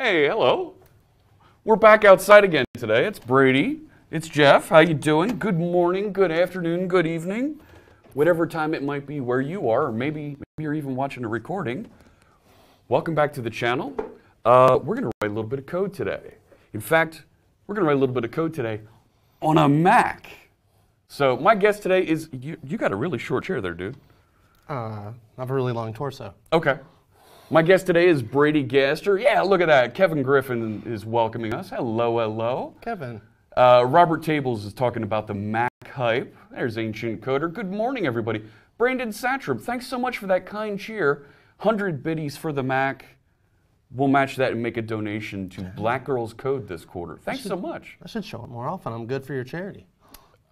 Hey, hello. We're back outside again today. It's Brady. It's Jeff. How you doing? Good morning, good afternoon, good evening. Whatever time it might be where you are, or maybe, maybe you're even watching a recording. Welcome back to the channel. Uh, we're going to write a little bit of code today. In fact, we're going to write a little bit of code today on a Mac. So my guest today is you. You got a really short chair there, dude. Uh, I have a really long torso. Okay. My guest today is Brady Gaster. Yeah, look at that. Kevin Griffin is welcoming us. Hello, hello. Kevin. Uh, Robert Tables is talking about the Mac hype. There's Ancient Coder. Good morning, everybody. Brandon Satcham, thanks so much for that kind cheer. 100 biddies for the Mac. We'll match that and make a donation to Black Girls Code this quarter. Thanks so much. I should show up more often. I'm good for your charity.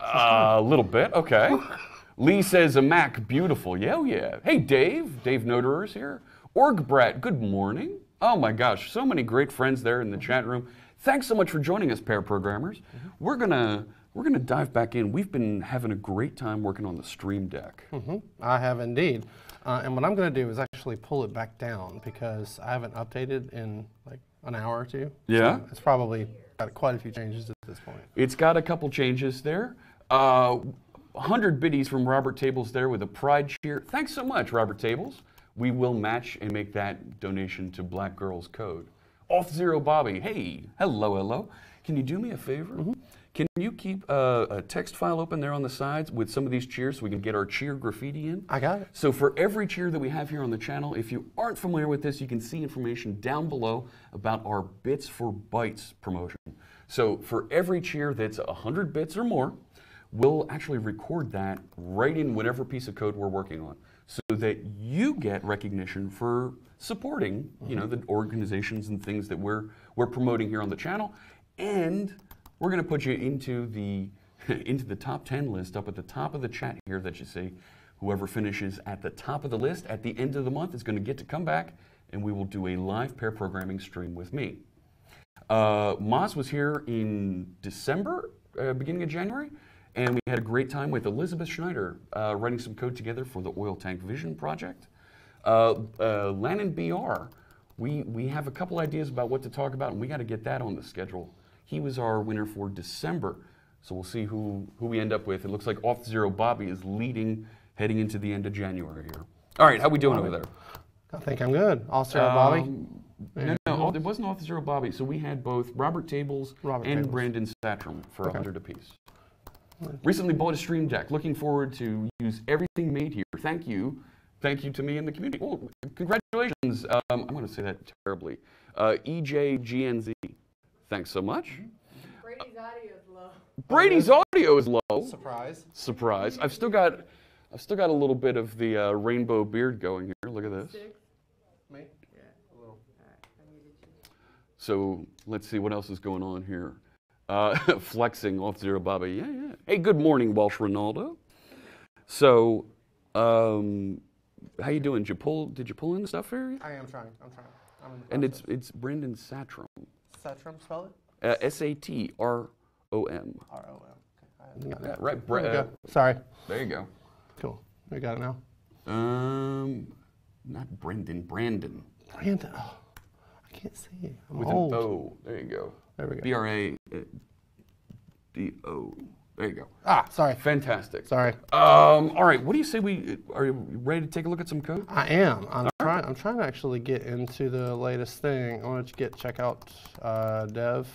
Uh, a little bit, okay. Lee says a Mac, beautiful. Yeah, oh yeah. Hey, Dave. Dave Noterer is here. Org Brett, good morning. Oh my gosh, so many great friends there in the chat room. Thanks so much for joining us, pair programmers. We're gonna we're gonna dive back in. We've been having a great time working on the Stream Deck. hmm I have indeed. Uh, and what I'm going to do is actually pull it back down because I haven't updated in like an hour or two. Yeah? So it's probably got quite a few changes at this point. It's got a couple changes there. Uh, 100 biddies from Robert Tables there with a pride cheer. Thanks so much, Robert Tables. We will match and make that donation to Black Girls Code. Auth Zero Bobby, hey, hello, hello. Can you do me a favor? Mm-hmm. Can you keep a, a text file open there on the sides with some of these cheers so we can get our cheer graffiti in? I got it. So for every cheer that we have here on the channel, if you aren't familiar with this, you can see information down below about our Bits for Bytes promotion. So for every cheer that's 100 bits or more, we'll actually record that right in whatever piece of code we're working on so that you get recognition for supporting, you know, the organizations and things that we're we're promoting here on the channel and we're going to put you into the into the top 10 list up at the top of the chat here that you see. Whoever finishes at the top of the list at the end of the month is going to get to come back and we will do a live pair programming stream with me. Uh, Moz was here in December, uh, beginning of January, and we had a great time with Elizabeth Schneider uh, writing some code together for the Oil Tank Vision project. Uh, uh, Lannon BR, we, we have a couple ideas about what to talk about, and we got to get that on the schedule. He was our winner for December, so we'll see who, who we end up with. It looks like Auth Zero Bobby is leading heading into the end of January here. All right, how we doing over there? I think I'm good. All Sarah Bobby. Um, no, no, it wasn't Auth Zero Bobby. So we had both Robert Tables Robert and Tables. Brandon Satcham for a Okay. 100 apiece. Recently bought a Stream Deck. Looking forward to use everything made here. Thank you. Thank you to me and the community. Oh, congratulations. Um, I'm going to say that terribly. Uh, EJGNZ. Thanks so much. Brady's audio is low. Brady's audio is low. Surprise. Surprise. I've still got, I've still got a little bit of the uh, rainbow beard going here. Look at this. Six. Me? Yeah. A little. Alright, I muted you. So let's see what else is going on here. Uh, flexing off zero Bobby. Yeah, yeah. Hey, good morning, Walsh Ronaldo. So, um, how you doing? Did you pull? Did you pull in the stuff here? yet? I am trying. I'm trying. I'm in the And it's process. it's Brendan Satrom. Satram, spell it? Uh, S A T R O M. R O M. Okay. I got Yeah, it. right. There we Bre- go. Sorry. there you go. Cool. We got it now. Um, not Brendan. Brandon Brandon. Oh, I can't see it. I'm with old. an O. There you go. There we go. B R A uh, D O. There you go. Ah, sorry. Fantastic. Sorry. Um, all right. What do you say we are you ready to take a look at some code? I am. I'm trying. I'm trying to actually get into the latest thing. I want to get check out uh, Dev.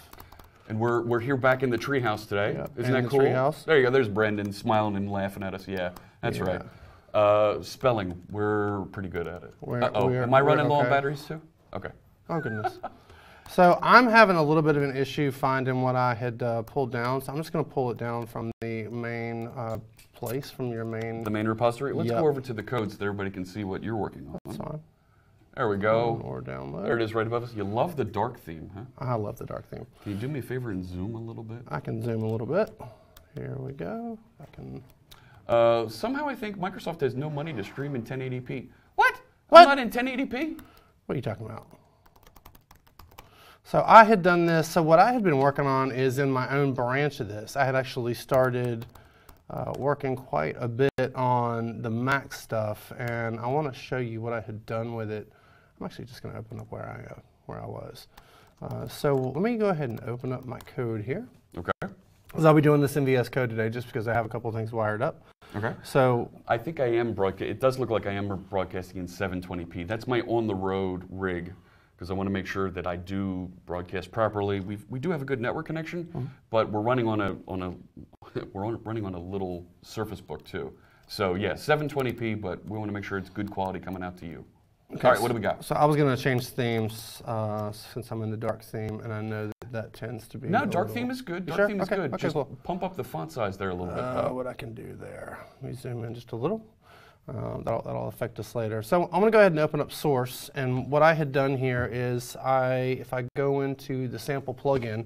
And we're we're here back in the treehouse today. Yep, Isn't in that the cool? treehouse. There you go. There's Brendan smiling and laughing at us. Yeah, that's Yeah. right. Uh, spelling, we're pretty good at it. We're- Uh-oh. we're- Am I running low on batteries too? Okay. Oh goodness. so I'm having a little bit of an issue finding what I had uh, pulled down. So I'm just going to pull it down from the main uh, place, from your main. The main repository. Let's Yep. go over to the code so that everybody can see what you're working on. That's fine. There we go. Or download. There it is, right above us. You love the dark theme, huh? I love the dark theme. Can you do me a favor and zoom a little bit? I can zoom a little bit. Here we go. I can. Uh, somehow I think Microsoft has no money to stream in 1080p. What? What? I'm not in 1080p. What are you talking about? So I had done this. So what I had been working on is in my own branch of this. I had actually started uh, working quite a bit on the Mac stuff, and I want to show you what I had done with it. I'm actually just going to open up where I uh, where I was. Uh, so let me go ahead and open up my code here. Okay. Because I'll be doing this in VS Code today just because I have a couple of things wired up. Okay. So I think I am broadcast. It does look like I am broadcasting in 720p. That's my on-the-road rig because I want to make sure that I do broadcast properly. We we do have a good network connection, Mm-hmm. but we're running on a on a we're on, running on a little Surface Book too. So yeah, 720p, but we want to make sure it's good quality coming out to you. All right, what do we got? So I was going to change themes uh, since I'm in the dark theme, and I know that that tends to be. No, dark little- theme is good. Dark sure? theme is Okay, good. okay, Just cool. pump up the font size there a little bit. Uh, what I can do there. Let me zoom in just a little. Um, that'll, that'll affect us later. So I'm going to go ahead and open up source. And what I had done here is I, if I go into the sample plugin,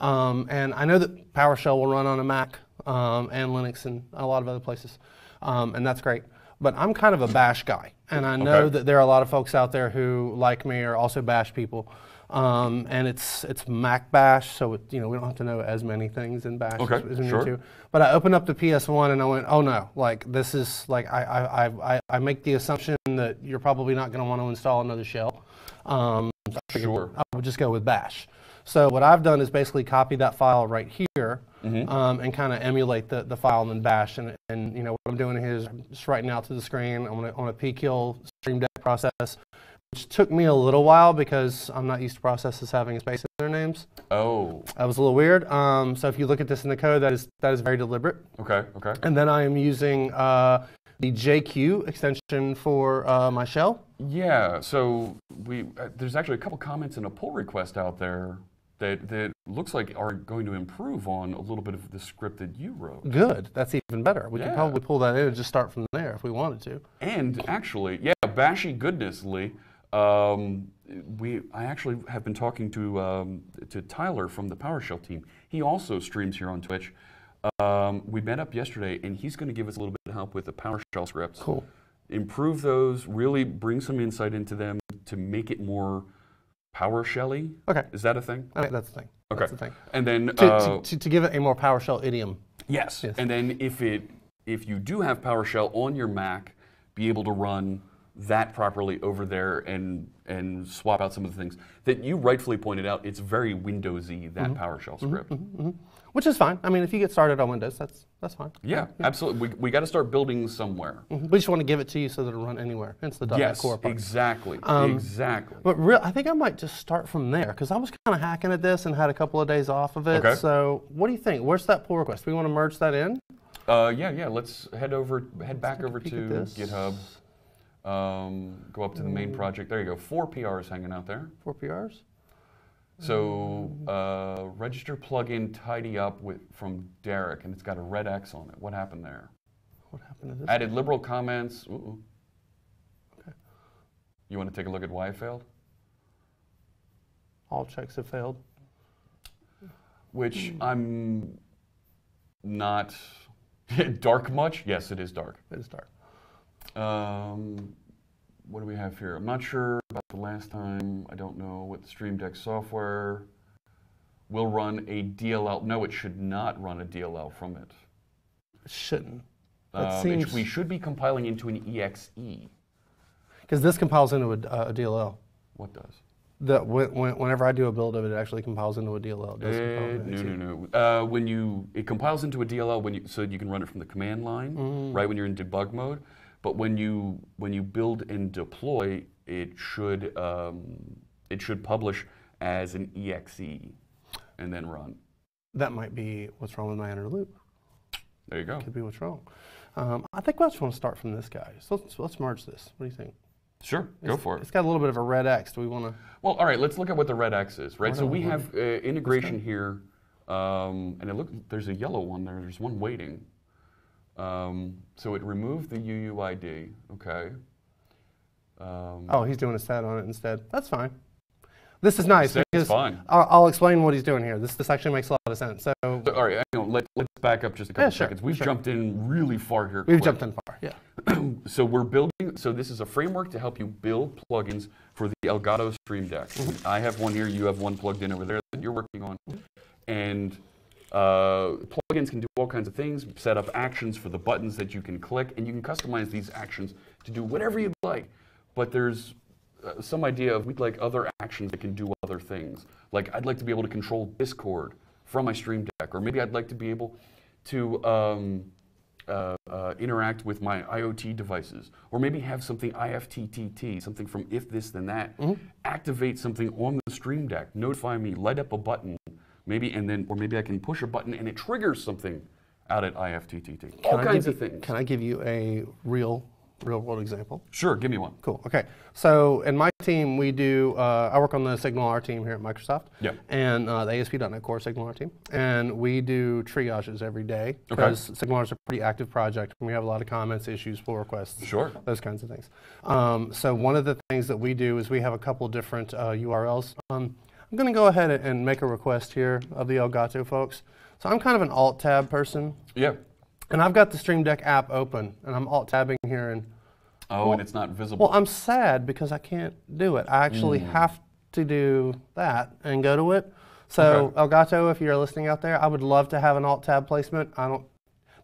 um, and I know that PowerShell will run on a Mac um, and Linux and a lot of other places, um, and that's great. But I'm kind of a Bash guy, and I know Okay. that there are a lot of folks out there who, like me, are also Bash people. Um, and it's it's Mac Bash, so it, you know we don't have to know as many things in Bash Okay, as, as we sure. need to. But I opened up the PS1 and I went, oh no, like this is like I I, I, I- make the assumption that you're probably not going to want to install another shell. Um, I Sure. I would just go with Bash. So what I've done is basically copy that file right here Mm-hmm. um, and kind of emulate the, the file in Bash. And, and you know what I'm doing here is I'm just writing out to the screen. I'm gonna, on a pkill Stream Deck process, which took me a little while because I'm not used to processes having a space in their names. Oh, That was a little weird. Um, so if you look at this in the code, that is that is very deliberate. okay, okay. And then I am using uh, the JQ extension for uh, my shell. Yeah, so we uh, there's actually a couple comments in a pull request out there that that looks like are going to improve on a little bit of the script that you wrote. Good. That's even better. We Yeah. could probably pull that in and just start from there if we wanted to. And actually, yeah, bashy goodness, Lee. Um, we I actually have been talking to um, to Tyler from the PowerShell team. He also streams here on Twitch. Um, we met up yesterday, and he's going to give us a little bit of help with the PowerShell scripts. Cool. Improve those, really bring some insight into them to make it more PowerShelly. Okay. Is that a thing? Think that's the thing. Okay. That's the thing. And then To, uh, to, to, to give it a more PowerShell idiom. yes. Yes. and then if it if you do have PowerShell on your Mac, be able to run that properly over there and and swap out some of the things that you rightfully pointed out. It's very Windowsy that Mm-hmm. PowerShell script. Which is fine. I mean, if you get started on Windows, that's that's fine. Yeah, absolutely. We, we got to start building somewhere. Mhm. We just want to give it to you so that it'll run anywhere. Hence the .NET Yes, Core part. exactly, Um, exactly. But real, I think I might just start from there because I was kind of hacking at this and had a couple of days off of it. Okay. So, what do you think? Where's that pull request? We want to merge that in? Uh, yeah, yeah. Let's head over, head back over to. GitHub. Um, go up to the main project. There you go. Four PRs hanging out there. Four PRs? So uh, register plugin tidy up with from Derek, and it's got a red X on it. What happened there? What happened to this? Added liberal comments. Ooh. You want to take a look at why it failed? All checks have failed. Which I'm not dark much. Yes, it is dark. It is dark. Um, what do we have here? I'm not sure about the last time. I don't know what the Stream Deck software will run a DLL. No, it should not run a DLL from it. It shouldn't. That Um, seems we should be compiling into an exe. because this compiles into a, uh, a DLL. What does? When- whenever I do a build of it, it actually compiles into a DLL. It Eh, no, no, no. Uh, when you it compiles into a DLL when you so you can run it from the command line, Mm. right when you're in debug mode. But when you when you build and deploy, it should um, it should publish as an exe and then run. That might be what's wrong with my inner loop. There you go. Could be what's wrong. Um, I think we just want to start from this guy. So let's, let's merge this. What do you think? Sure, go for it. It's got a little bit of a red X. Do we want to? Well, all right. Let's look at what the red X is, right? So we have uh, integration here, um, and it look there's a yellow one there. There's one waiting. Um, so it removed the UUID. Okay. Um, Oh, he's doing a stat on it instead. That's fine. This is nice because fine. I'll, I'll explain what he's doing here. This this actually makes a lot of sense. So So, all right, let, let's back up just a couple Yeah, sure, seconds. We've sure. jumped in really far here. we've quick. jumped in far. Yeah. So we're building, so this is a framework to help you build plugins for the Elgato Stream Deck. Mm-hmm. I have one here, you have one plugged in over there that you're working on. And uh, plugins can do all kinds of things, set up actions for the buttons that you can click, and you can customize these actions to do whatever you'd like. But there's uh, some idea of we'd like other actions that can do other things. Like I'd like to be able to control Discord from my Stream Deck, or maybe I'd like to be able to um, uh, uh, interact with my IoT devices, or maybe have something IFTTT, something from If This Then That, activate something on the Stream Deck, notify me, light up a button, maybe, and then, or maybe I can push a button and it triggers something out at IFTTT. All Can I kinds give of you- things. Can I give you a real, real world example? Sure, give me one. Cool. Okay. So in my team, we do. Uh, I work on the SignalR team here at Microsoft. Yep. And uh, the ASP.NET Core SignalR team, and we do triages every day because SignalR is a pretty active project. and We have a lot of comments, issues, pull requests. Sure. Those kinds of things. Um, so one of the things that we do is we have a couple different uh, URLs. Um, I'm going to go ahead and make a request here of the Elgato folks. So I'm kind of an Alt Tab person, Yeah. and I've got the Stream Deck app open, and I'm Alt tabbing here and. Oh, and it's not visible. Well, I'm sad because I can't do it. I actually Hmm. have to do that and go to it. So Elgato, if you're listening out there, I would love to have an alt tab placement. I don't.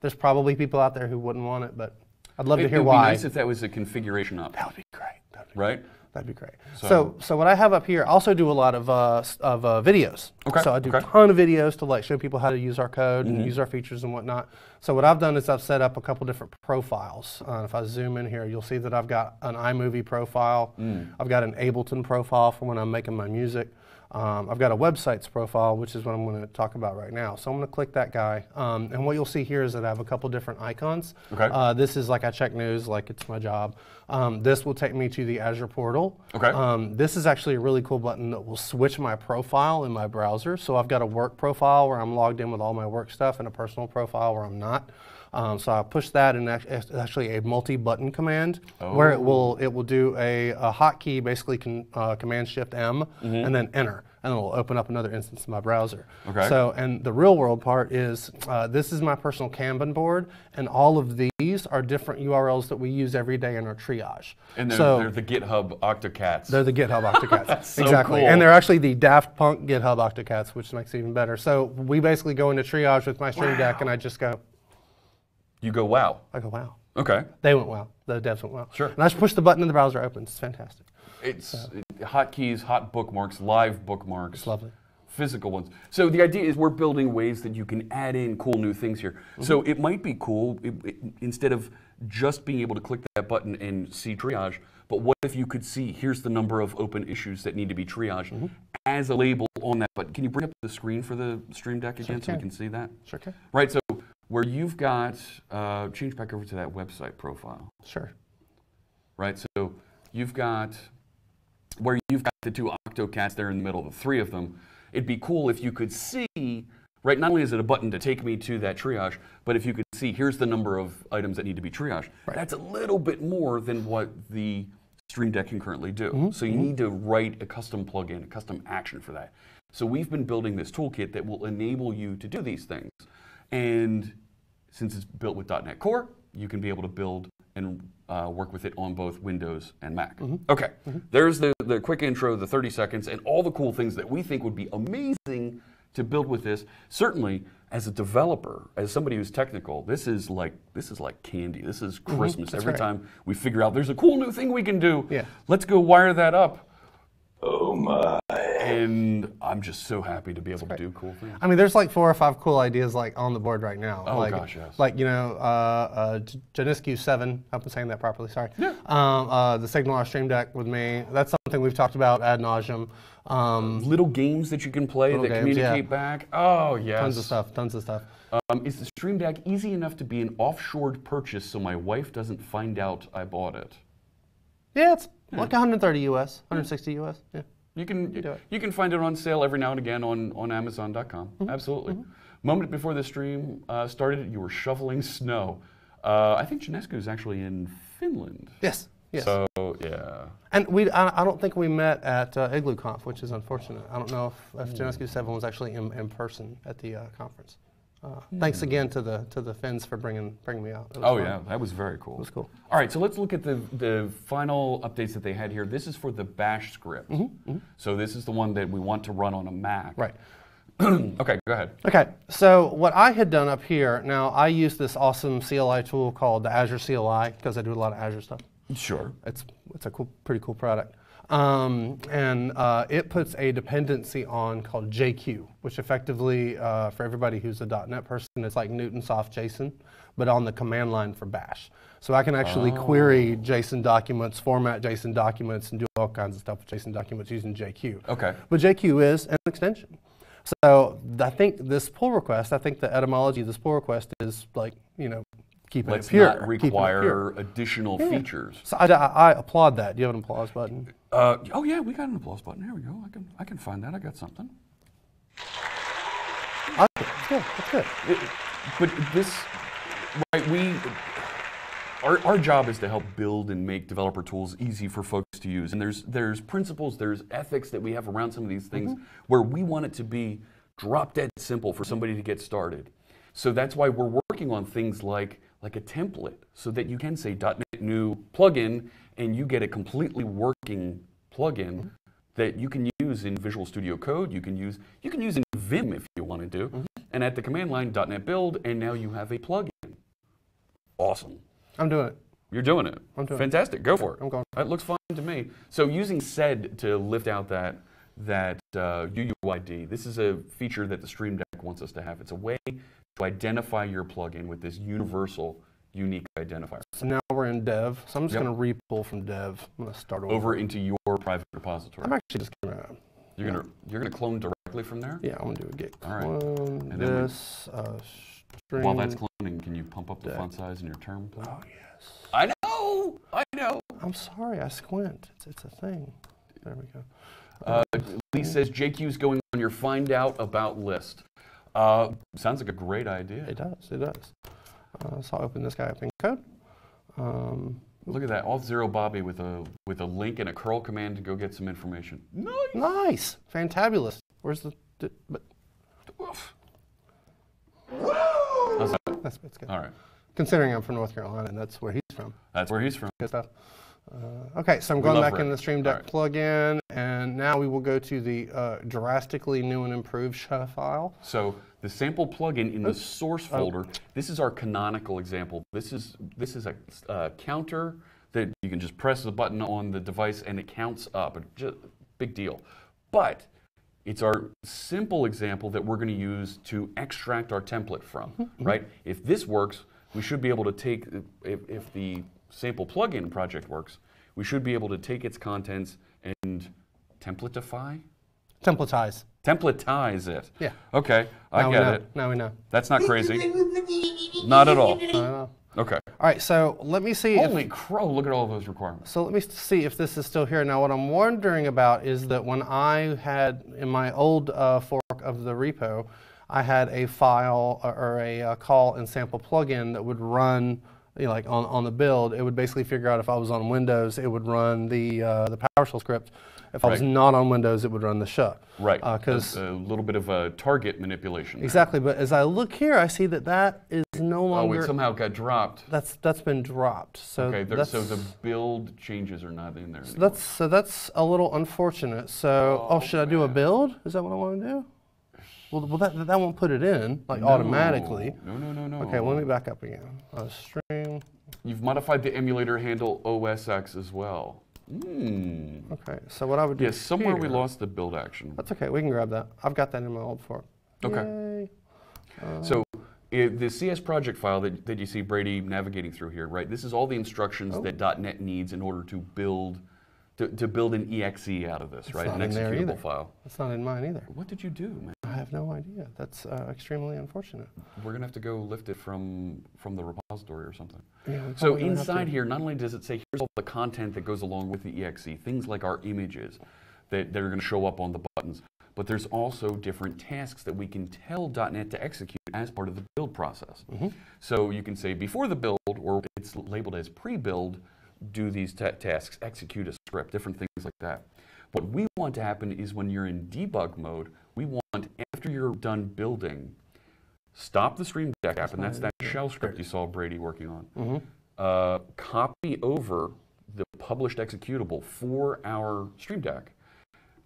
There's probably people out there who wouldn't want it, but I'd love it, to hear it would why. be nice if that was a configuration option, that would be great. That'd be, right? That'd be great. So- So, so, what I have up here, I also do a lot of uh, of uh, videos. Okay, So I do okay. a ton of videos to like show people how to use our code Mm-hmm. and use our features and whatnot. So what I've done is I've set up a couple different profiles. Uh, if I zoom in here, you'll see that I've got an iMovie profile. Mm. I've got an Ableton profile for when I'm making my music. Um, I've got a websites profile, which is what I'm going to talk about right now. So I'm going to click that guy, um, and what you'll see here is that I have a couple different icons. Okay. Uh, this is like I check news, like it's my job. Um, this will take me to the Azure portal. Okay. Um, this is actually a really cool button that will switch my profile in my browser. So I've got a work profile where I'm logged in with all my work stuff, and a personal profile where I'm not. Um, so I push that, and it's actually a multi-button command where it will it will do a, a hotkey, basically con, uh, Command Shift M, and then Enter, and it will open up another instance in my browser. Okay. So and the real world part is uh, this is my personal Kanban board, and all of these are different URLs that we use every day in our triage. And they're, so they're the GitHub Octocats. they're the GitHub Octocats. so exactly. cool. And they're actually the Daft Punk GitHub Octocats, which makes it even better. So we basically go into triage with my Stream Deck, and I just go, you go, wow. I go, wow. Okay. They went wow. The devs went wow. Sure. And I just push the button and the browser opens. It's fantastic. It's it- hotkeys, hot bookmarks, live bookmarks. It's lovely. Physical ones. So the idea is we're building ways that you can add in cool new things here. Mm-hmm. So it might be cool it- it- instead of just being able to click that button and see triage. But what if you could see here's the number of open issues that need to be triaged Mm-hmm. as a label on that button? Can you bring up the screen for the Stream Deck again so we can. can see that? Sure can. Right. So where you've got uh, change back over to that website profile. Sure. right? So you've got where you've got the two Octocats there in the middle, of the three of them. It'd be cool if you could see, right? Not only is it a button to take me to that triage, but if you could see, here's the number of items that need to be triaged. That's a little bit more than what the Stream Deck can currently do. So you need to write a custom plugin, a custom action for that. So we've been building this toolkit that will enable you to do these things. And since it's built with .NET Core, you can be able to build and uh, work with it on both Windows and Mac. Mm-hmm. Okay, mm-hmm. there's the, the quick intro, the 30 seconds, and all the cool things that we think would be amazing to build with this. Certainly, as a developer, as somebody who's technical, this is like this is like candy. This is mm-hmm. Christmas. Every right. time we figure out there's a cool new thing we can do, Yeah. let's go wire that up. Oh my! And I'm just so happy to be able to do cool things. I mean, there's like four or five cool ideas like on the board right now. Oh, like, gosh, yes. Like you know, uh, uh, J- Seven. I hope I'm saying that properly. Sorry. Yeah. Um, uh, the SignalR Stream Deck with me. That's something we've talked about ad nauseum. Um, little games that you can play that games, communicate yeah. back. Oh yes. tons of stuff. Tons of stuff. Um, is the Stream Deck easy enough to be an offshored purchase so my wife doesn't find out I bought it? Yeah, it's like 130 US, 160 US. Yeah. You can do it. you can find it on sale every now and again on, on Amazon.com. Mm-hmm. Absolutely. Moment before the stream uh, started, you were shoveling snow. Uh, I think Janescu is actually in Finland. Yes. Yes. So yeah. and we, I, I don't think we met at uh, IglooConf, which is unfortunate. I don't know if, if Janiscu Seven was actually in, in person at the uh, conference. Uh, hmm. Thanks again to the to the Finns for bringing bringing me out. Oh fun. yeah, that was very cool. It was cool. All right, so let's look at the the final updates that they had here. This is for the Bash script. Mm-hmm, mm-hmm. So this is the one that we want to run on a Mac. Right. okay, go ahead. Okay, so what I had done up here, now I use this awesome CLI tool called the Azure CLI because I do a lot of Azure stuff. Sure. It's, it's a cool, pretty cool product. Um, and uh, it puts a dependency on called JQ, which effectively, uh, for everybody who's a .NET person, it's like Newtonsoft JSON, but on the command line for Bash. So I can actually query JSON documents, format JSON documents, and do all kinds of stuff with JSON documents using JQ. Okay. But JQ is an extension. So I think this pull request, I think the etymology of this pull request is like, you know, keeping Let's it pure. not keeping it pure. require additional features. So I, I, applaud that. Do you have an applause button? Uh, oh yeah, we got an applause button. Here we go. I can I can find that. I got something. I, that's good. That's good. It- but this, right? We, our, our job is to help build and make developer tools easy for folks to use. And there's there's principles, there's ethics that we have around some of these things where we want it to be drop dead simple for somebody to get started. So that's why we're working on things like like a template, so that you can say .NET New plugin, and you get a completely working plugin that you can use in Visual Studio Code. You can use you can use in Vim if you want to do, and at the command line .NET Build, and now you have a plugin. Awesome. I'm doing it. You're doing it. I'm doing it. Fantastic. Go for it. I'm going. That looks fine to me. So using SED to lift out that that uh, UUID, this is a feature that the Stream Deck wants us to have. It's a way to identify your plugin with this universal, unique identifier. So now we're in dev. So I'm just Yep. going to re-pull from dev. I'm going to start over. Over into your private repository. I'm actually just going to, You're gonna you're gonna clone directly from there. yeah, I'm going to do a git All right. clone And then we- this uh, stream. While that's cloning, can you pump up the Deck. font size in your term, please? oh, yes. I know. I know. I'm sorry, I squint. It's, it's a thing. There we go. Uh, Lee says JQ's going on your find out about list. Uh, sounds like a great idea. It does, it does. Uh, so I'll open this guy up in code. Um, Look at that, Auth Zero Bobby with a with a link and a curl command to go get some information. Nice. nice, fantabulous. Where's the, d- but Oof. How's that? that's, that's good. All right, Considering I'm from North Carolina, and that's where he's from. that's where he's from. Good stuff. Uh, okay, so I'm going back Rick. in the Stream Deck plugin, and now we will go to the uh, drastically new and improved show file. So the sample plugin Oh. in the source folder. This is our canonical example. This is this is a uh, counter that you can just press the button on the device and it counts up. A big deal. But it's our simple example that we're going to use to extract our template from. Mm-hmm. Right? If this works, we should be able to take if, if the sample plugin project works, we should be able to take its contents and templatify, Templatize. Templatize it. Yeah. Okay, I now get it. Now we know. That's not crazy. not at all. I. Okay. All right, so let me see. if, Holy crow, look at all those requirements. So let me see if this is still here. Now, what I'm wondering about is that when I had in my old uh, fork of the repo, I had a file or- or a uh, call and sample plugin that would run, you know, like on, on the build. It would basically figure out if I was on Windows, it would run the uh, the PowerShell script. If I was not on Windows, it would run the SHA. Right. Because a, a little bit of a target manipulation. there. exactly, but as I look here, I see that that is no Oh, longer. it somehow got dropped. that's that's been dropped. So Okay, there, so the build changes are not in there So anymore. that's so that's a little unfortunate. So oh, Oh, should I do a build? Is that what I want to do? Well, well that that won't put it in like automatically. No, no, no, no. Okay, well, let me back up again. Uh, stream. You've modified the emulator handle OSX as well. Hmm. Okay, so what I would do? Yes, somewhere we lost the build action. That's okay. We can grab that. I've got that in my old fork. Okay. Yay. So i the CS project file that, that you see Brady navigating through here, right? This is all the instructions Oh. that .NET needs in order to build to, to build an exe out of this, right? not An executable file. That's not in mine either. What did you do, man? I have no idea. That's uh, extremely unfortunate. We're gonna have to go lift it from from the repository or something. Yeah, So gonna inside here, not only does it say here's all the content that goes along with the exe, things like our images that, that are going to show up on the buttons, but there's also different tasks that we can tell .NET to execute as part of the build process. Mm-hmm. So you can say before the build, or it's labeled as pre-build, do these ta- tasks, execute a script, different things like that. What we want to happen is when you're in debug mode, we want after you're done building, stop the Stream Deck app, and that's that shell script you saw Brady working on. Mhm. Uh, copy over the published executable for our Stream Deck.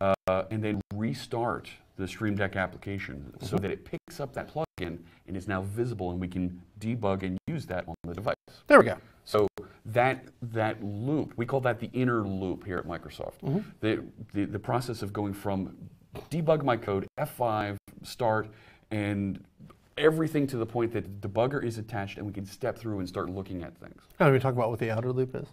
Uh, and then restart the Stream Deck application so Mm-hmm. that it picks up that plugin and is now visible, and we can debug and use that on the device. There we go. So that that loop, we call that the inner loop here at Microsoft. Mm-hmm. The, the the process of going from debug my code, F5, start, and everything to the point that the debugger is attached and we can step through and start looking at things. Now, we talk about what the outer loop is.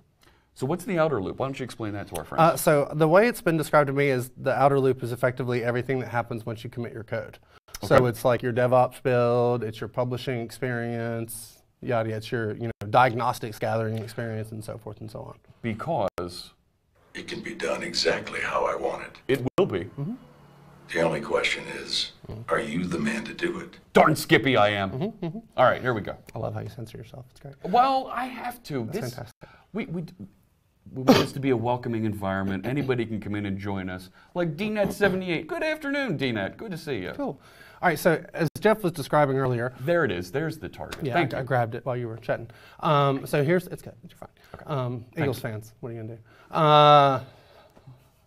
So what's the outer loop? Why don't you explain that to our friends? Uh, so the way it's been described to me is the outer loop is effectively everything that happens once you commit your code. So it's like your DevOps build, it's your publishing experience, yada, yada, it's your you know diagnostics gathering experience, and so forth and so on. because It can be done exactly how I want it. it will be. Mm-hmm. The only question is, are you the man to do it? Darn Skippy, I am. Mm-hmm, All right, here we go. I love how you censor yourself. It's great. Well, I have to. This, fantastic. We, we, we want this to be a welcoming environment. Anybody can come in and join us. Like DNet78. Good afternoon, DNet. Good to see you. Cool. All right. So as Jeff was describing earlier, There it is. There's the target. yeah, Thank I, I grabbed it while you were chatting. Um, so here's it's good. You're fine. Um, Eagles fans, what are you gonna do? Uh,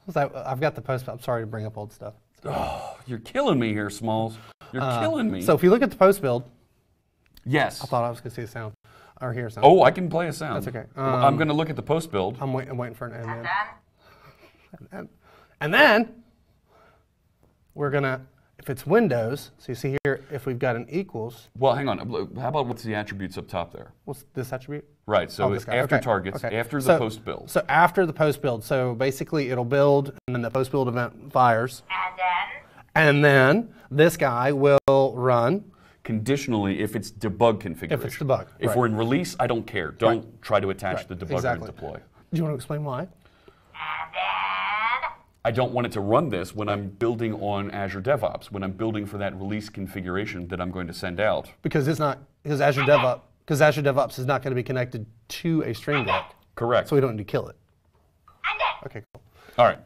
that? I've got the post. I'm sorry to bring up old stuff. Oh, You're killing me here, Smalls. You're killing me. Uh, So if you look at the post build, yes. I thought I was gonna see a sound or hear a sound. Oh, I can play a sound. That's okay. Well, I'm Um, going to look at the post build. I'm, wait, I'm waiting for an and then. And then, and then we're gonna, if it's Windows, so you see here, if we've got an equals, Well, hang on. How about what's the attributes up top there? what's this attribute? Right. So Oh, it's after Okay, targets, okay. after the So- post build. So after the post build, so basically it'll build, and then the post build event fires, And then and then this guy will run. Conditionally, if it's debug configuration. If it's debug, If right. we're in release, I don't care. Don't try to attach the debugger exactly. and deploy. Do you want to explain why? I don't want it to run this when I'm building on Azure DevOps, when I'm building for that release configuration that I'm going to send out. Because it's not because Azure DevOps because Azure DevOps is not going to be connected to a Stream Deck, Correct. so we don't need to kill it. Okay, cool. All right.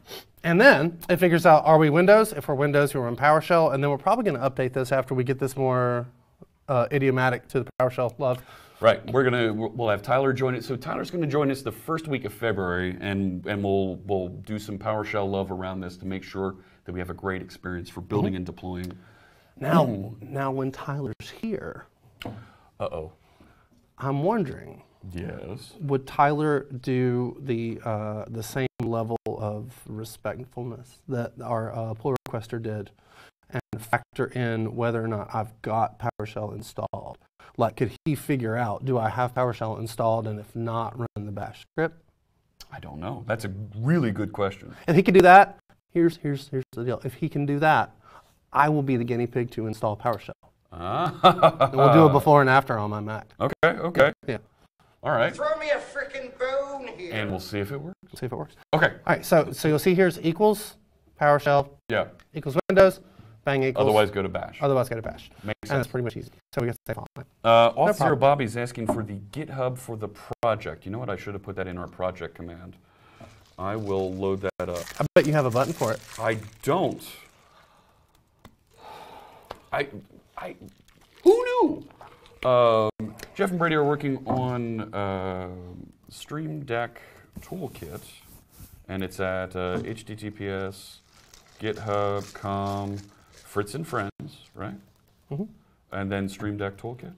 And then it figures out are we Windows? If we're Windows, we're in PowerShell, and then we're probably going to update this after we get this more uh, idiomatic to the PowerShell love. Right. We're gonna we'll have Tyler join it. So Tyler's gonna join us the first week of February, and and we'll we'll do some PowerShell love around this to make sure that we have a great experience for building and deploying. Now, now when Tyler's here, Uh oh. I'm wondering Yes. would Tyler do the uh, the same level of respectfulness that our uh, pull requester did, and factor in whether or not I've got PowerShell installed? Like, could he figure out do I have PowerShell installed, and if not, run the Bash script? I don't know. That's a really good question. If he can do that, here's here's here's the deal. If he can do that, I will be the guinea pig to install PowerShell. Ah. And we'll do it before and after on my Mac. Okay. Okay. Yeah, All right. Throw me a freaking bone here. And we'll see if it works. see if it works. Okay. All right, so so you'll see here's equals PowerShell Yeah. equals Windows, bang equals. Otherwise, go to Bash. otherwise go to Bash. Makes And sense. it's pretty much easy. So we get the same file. Uh, Auth Zero problem. Bobby's asking for the GitHub for the project. You know what? I should have put that in our project command. I will load that up. I bet you have a button for it. I don't. I, I, who knew? Um, Jeff and Brady are working on uh, Stream Deck Toolkit, and it's at uh, https GitHub com Fritz and Friends, right? And then Stream Deck Toolkit.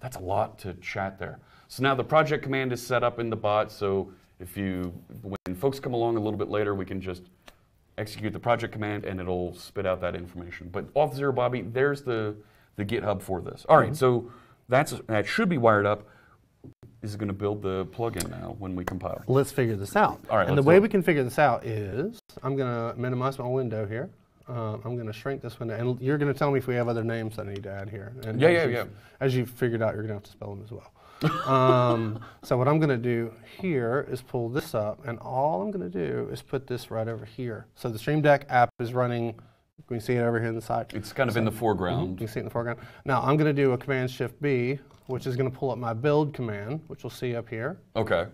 That's a lot to chat there. So now the project command is set up in the bot. So if you, when folks come along a little bit later, we can just execute the project command and it'll spit out that information. But off zero, Bobby, there's the the GitHub for this. All right, so that's that should be wired up. Is it going to build the plugin now when we compile? Let's figure this out. All right, and the way we can figure this out is I'm going to minimize my window here. Uh, I'm going to shrink this window. And you're going to tell me if we have other names that I need to add here. And Yeah, as yeah, yeah. As you've figured out, you're going to have to spell them as well. um, so what I'm going to do here is pull this up. And all I'm going to do is put this right over here. So the Stream Deck app is running. Can you see it over here in the side? It's kind of in the foreground. You can see it in the foreground. Now I'm going to do a Command Shift B, which is going to pull up my build command, which we'll see up here. Okay.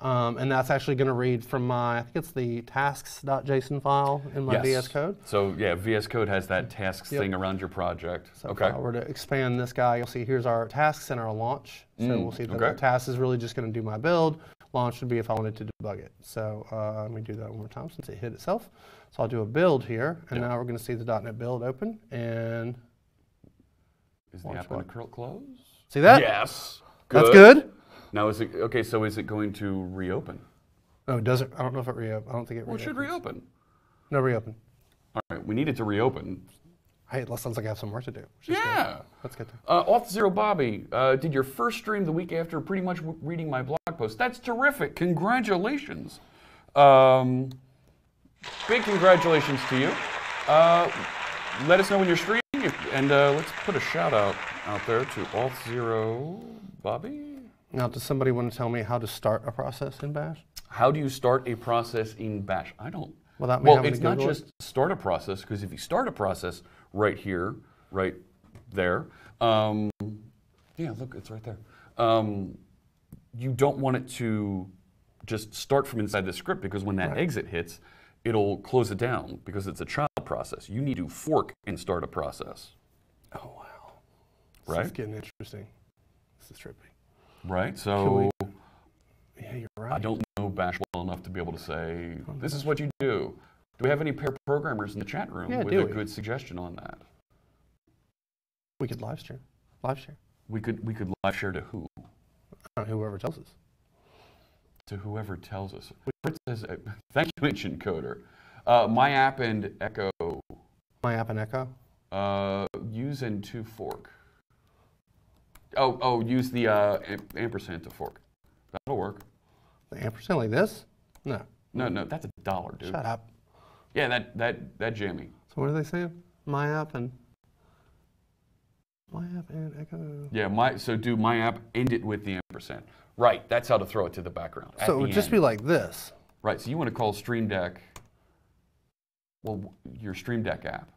Um, and that's actually going to read from my, I think it's the tasks.json file in my yes. VS Code. So yeah, VS Code has that tasks Yep. thing around your project. So okay. if I were to expand this guy, you'll see here's our tasks and our launch. So Mm, we'll see that okay. the task is really just going to do my build. Launch would be if I wanted to debug it. So uh, let me do that one more time since it hit itself. So I'll do a build here, and Yeah. now we're going to see the .NET build open, and Is the app going to curl close? see that? Yes. That's good. Now is it okay? So is it going to reopen? No, it doesn't. I don't know if it reopened. I don't think it Well, it should reopen. No, reopen. All right, we need it to reopen. Hey, that sounds like I have some work to do. is good. Yeah. That's good. Uh, Auth Zero Bobby uh, did your first stream the week after pretty much reading my blog post. That's terrific. Congratulations. Um, big congratulations to you. Uh, let us know when you're streaming, and uh, let's put a shout out out there to Auth Zero Bobby. Now, does somebody want to tell me how to start a process in Bash? How do you start a process in Bash? I don't. Without me well, it's to not it? just start a process because if you start a process right here, right there, um, yeah, look, it's right there. Um, you don't want it to just start from inside the script because when that exit hits, it'll close it down because it's a child process. You need to fork and start a process, Oh wow. This right? is getting interesting. This is trippy. Right. So Yeah, you're right. I don't know Bash well enough to be able to say this is what you do. Do we have any pair programmers in the chat room Yeah, with a we? good suggestion on that? We could live stream. Live share. We could we could live share to who? Know, whoever tells us. To whoever tells us. Says, uh, thank you, Ancient Coder. Uh, my app and Echo My app and Echo. uh, use and to fork. Oh oh, use the uh, am- ampersand to fork. That'll work. The ampersand like this? No. No no, that's a dollar, dude. Shut up. Yeah, that that that jammy. So what are they saying? My app and my app and Echo. Yeah, my so do my app end it with the ampersand. Right, that's how to throw it to the background. So it would just end. be like this. Right, so you want to call Stream Deck, well, your Stream Deck app.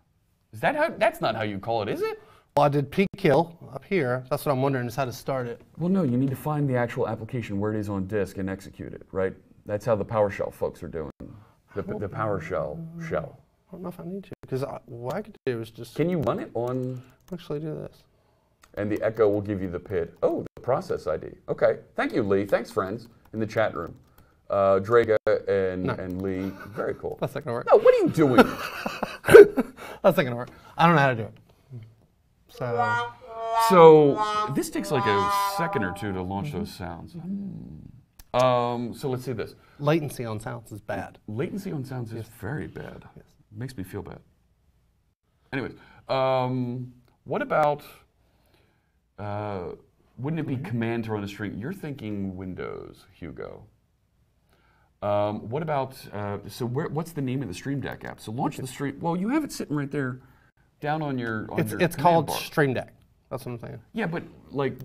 Is that how, that's not how you call it, is it? Well, I did peak kill up here. That's what I'm wondering is how to start it. Well, no, you need to find the actual application where it is on disk and execute it, right? That's how the PowerShell folks are doing. The, the PowerShell shell. I don't know if I need to because what I could do is just Can you run it on, actually do this. and the Echo will give you the PID? Oh, the process ID. Okay, thank you, Lee. Thanks, friends, in the chat room. Uh, Draga and, No. and Lee, very cool. That's not gonna work. No, what are you doing? That's not gonna work. I don't know how to do it. So So this takes like a second or two to launch those sounds. Um, so let's see this. latency on sounds is bad. Latency on sounds is very bad. Yes. Makes me feel bad. Anyways, um, what about? Uh, wouldn't it be command to run a string? You're thinking Windows, Hugo. Um, what about? Uh, so where, what's the name of the Stream Deck app? So launch the stream. Well, you have it sitting right there, down on your. On It's your it's called bar. Stream Deck. That's what I'm saying. Yeah, but like,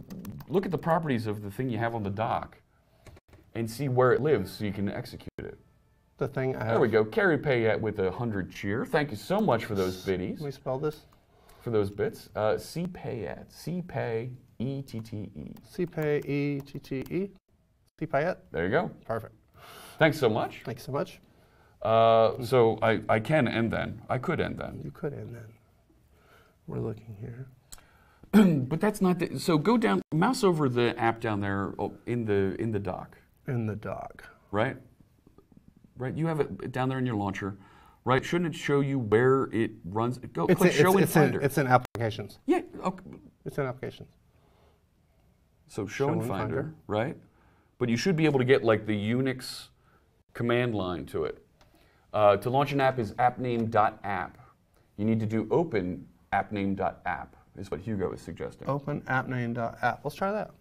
look at the properties of the thing you have on the dock, and see where it lives, so you can execute it. The thing I have. There we go. Carrie Payette with a hundred cheer. Thank you so much for those biddies, Let me spell this. for those bits. Uh, C Payette. C Pay E T T E. CPay E T T E. CPayet. There you go. Perfect. Thanks so much. Thanks so much. Uh, so I, I can end then. I could end then. You could end then. We're looking here. but that's not the, so go down mouse over the app down there oh, in the in the dock In the dock. right right you have it down there in your launcher right shouldn't it show you where it runs go It's, click in, show it's, in it's, in, finder it's in applications. yeah okay. It's in applications. so show, Show in in finder, Finder. right but you should be able to get like the unix command line to it uh, to launch an app is appname.app you need to do open appname.app is what hugo is suggesting Open appname.app. Let's try that.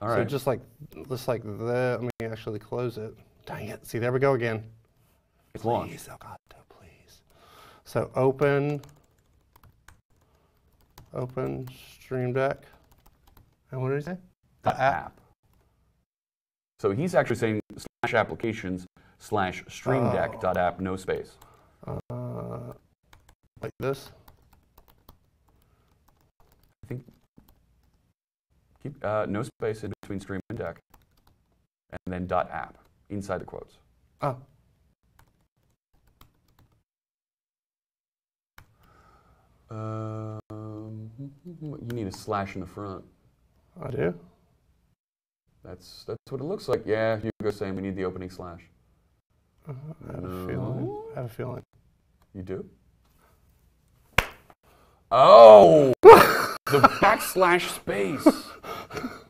All so just like just like that. Let me actually close it. Dang it. See, there we go again. it's launched Please, Elgato, please. So open, open Stream Deck. And what did he say? the The app. app. So he's actually saying slash applications slash stream deck dot app no space. Uh, like this. I think keep uh, no space in between stream and deck, and then dot app inside the quotes. Oh, Um, you need a slash in the front. I do. That's that's what it looks like. Yeah, Hugo's saying we need the opening slash. I have a feeling. I have a feeling. You do? Oh, the backslash space.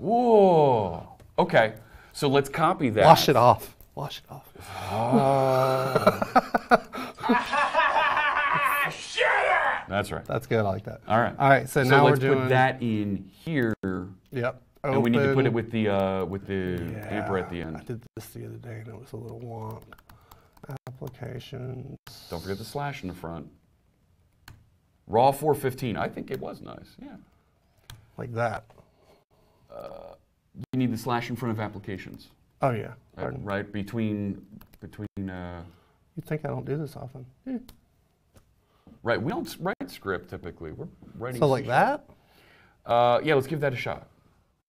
Whoa. Okay, so let's copy that. Wash it off. Wash it off. That's right. That's good. I like that. All right. All right. So, So now let's we're doing put that in here, Yep. and we need to put it with the uh, with the Yeah, amper at the end. I did this the other day and it was a little wonk. Applications. Don't forget the slash in the front. Raw 415. I think it was nice. Yeah. Like that. You need the slash in front of applications, Oh, yeah. right? Right? Between between. Uh, You think I don't do this often? Yeah. right. We don't write script typically. We're writing. So, like that? Uh, yeah. Let's give that a shot.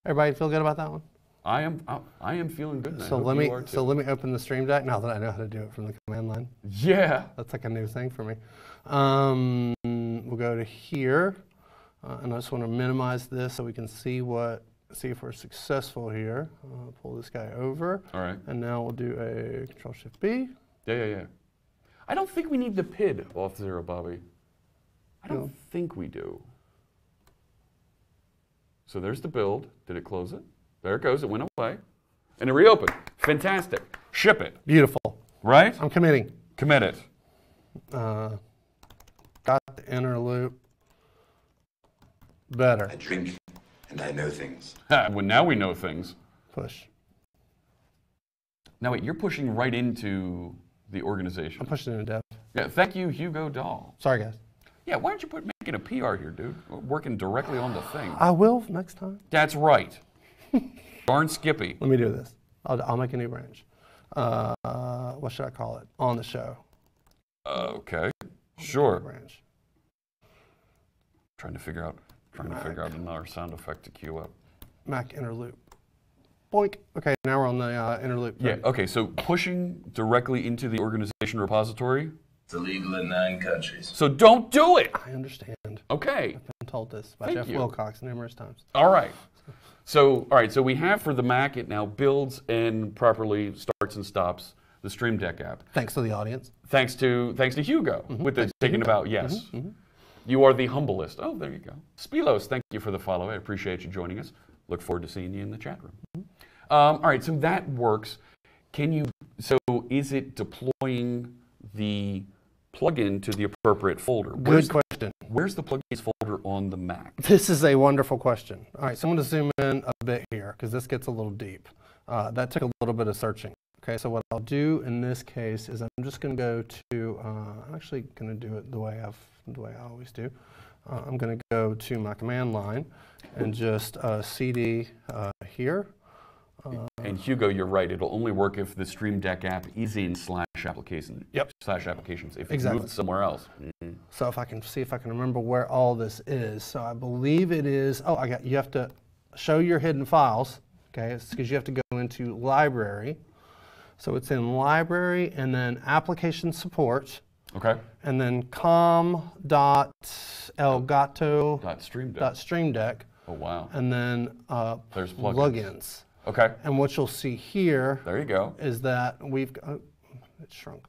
Everybody feel good about that one? I am. I, I am feeling good. So let me so let me open the Stream Deck now that I know how to do it from the command line. Yeah. That's like a new thing for me. Um, we'll go to here, uh, and I just want to minimize this so we can see what see if we're successful here. Uh, pull this guy over, All right. and now we'll do a Control Shift B. Yeah, yeah, yeah. I don't think we need the PID Auth Zero, Bobby. I don't No. think we do. So there's the build. Did it close it? There it goes. It went away. And it reopened. Fantastic. Ship it. Beautiful. Right? I'm committing. Commit it. Uh, got the inner loop. Better. I drink and I know things. Ha, well, now we know things. Push. Now, wait, you're pushing right into the organization. I'm pushing it in dev. Yeah, thank you, Hugo Dahl. Sorry, guys. Yeah, why don't you put making a PR here, dude? Working directly on the thing. I will next time. That's right. Darn Skippy. Let me do this. I'll, I'll make a new branch. Uh, what should I call it? On the show. Okay. Sure. Branch. Trying to figure out trying to figure out another sound effect to cue up. Mac inner loop. Boink. Okay, now we're on the uh, inner loop. Yeah, okay, so pushing directly into the organization repository. It's illegal in nine countries. So don't do it. I understand. Okay. I've been told this by Thank Jeff you. Wilcox numerous times. All right. So, all right, so we have for the Mac it now builds and properly starts and stops the Stream Deck app. Thanks to the audience. Thanks to thanks to Hugo mm-hmm. with the taking about yes. Mm-hmm, mm-hmm. You are the humblest. Oh, there you go. Spilos, thank you for the follow. I appreciate you joining us. Look forward to seeing you in the chat room. Um, all right, so that works. Can you? So is it deploying the plugin to the appropriate folder? Where's, Good question. where's the plugins folder on the Mac? This is a wonderful question. All right, so I'm going to zoom in a bit here because this gets a little deep. Uh, that took a little bit of searching. Okay, so what I'll do in this case is I'm just going to go to, uh, I'm actually going to do it the way I've, the way I always do. Uh, I'm going to go to my command line and just uh, cd uh, here. And Hugo, you're right. It'll only work if the Stream Deck app is in slash application. Yep. Slash applications. If it's Exactly. moved somewhere else. So if I can see if I can remember where all this is. So I believe it is, oh, I got, you have to show your hidden files, okay? It's because you have to go into library. So it's in library and then application support Okay. And then com dot elgato Dot Stream Deck. dot stream deck Oh wow. and then uh, There's plugins. plugins. Okay. And what you'll see here There you go. is that we've got, oh, it shrunk.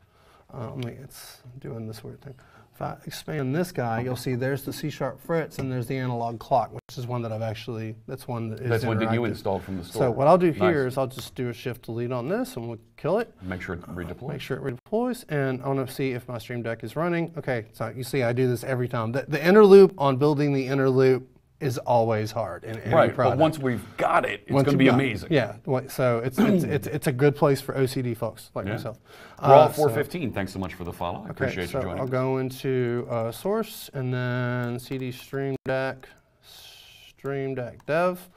Uh, let me, it's doing this weird thing. If I expand this guy, you'll see there's the C sharp Fritz and there's the analog clock, which is one that I've actually, that's one that is That's one that you installed from the store. So what I'll do here Nice. is I'll just do a shift delete on this and we'll kill it. Make sure it redeploys. Make sure it redeploys, and I want to see if my Stream Deck is running. Okay, so you see I do this every time. The, the inner loop on building the inner loop is always hard in any Right. But once we've got it, it's going to be got amazing. Yeah, so it's, it's, it's, it's a good place for OCD folks like Yeah. myself. Raw Uh, so- 415. Thanks so much for the follow. I Okay, appreciate so you joining I'll us. go into uh, source and then CD Stream Deck, Stream Deck Dev.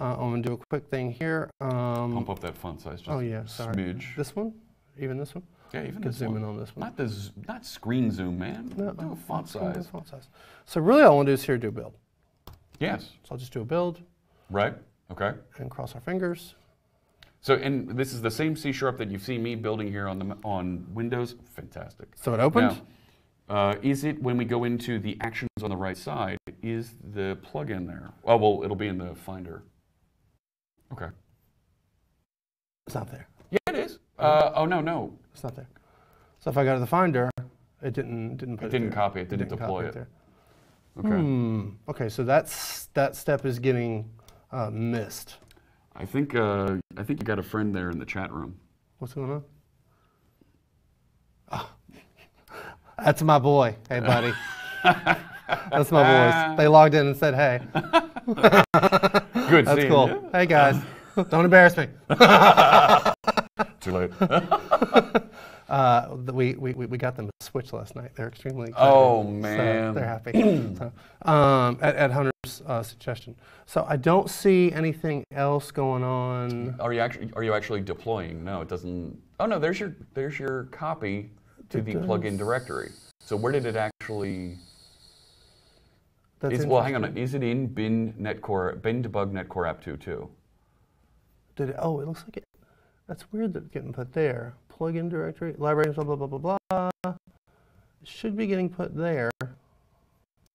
Uh, I'm gonna do a quick thing here. Um, Pump up that font size. Just oh yeah, sorry. Smidge. This one, even this one. yeah, even this zoom one. in on this one. Not the not screen zoom, man. No, do a font it's size. font size. So really, all I want to do is here do a build. Yes. So I'll just do a build Right. Okay. and cross our fingers. So, and this is the same C sharp that you've seen me building here on the on Windows. Fantastic. So it opened. Now, uh, is it when we go into the actions on the right side? Is the plugin there? Oh well, it'll be in the Finder. Okay. It's not there. Yeah, it is. Uh, oh no, no, It's not there. So if I go to the Finder, it didn't didn't put it it didn't there. copy it. Didn't, copy deploy it. there. Okay. Hmm. Okay, so that's that step is getting uh, missed. I think uh, I think you got a friend there in the chat room. What's going on? Ah. That's my boy. Hey, buddy. That's my boys. They logged in and said, "Hey." Good. That's cool. ya. Hey guys, don't embarrass me. Too late. Uh, we, we, we got them a Switch last night. They're extremely excited. Oh, So man. they're happy. so, um, at, at Hunter's uh, suggestion. So I don't see anything else going on. Are you actually are you actually deploying? No, it doesn't. Oh no, there's your there's your copy to the plugin directory. So where did it actually? That's Is, well, hang on. Is it in bin netcore bin debug netcore app two too? Did it, oh, it looks like it. That's weird that it's getting put there. Plugin directory, library, blah blah blah blah blah. It should be getting put there.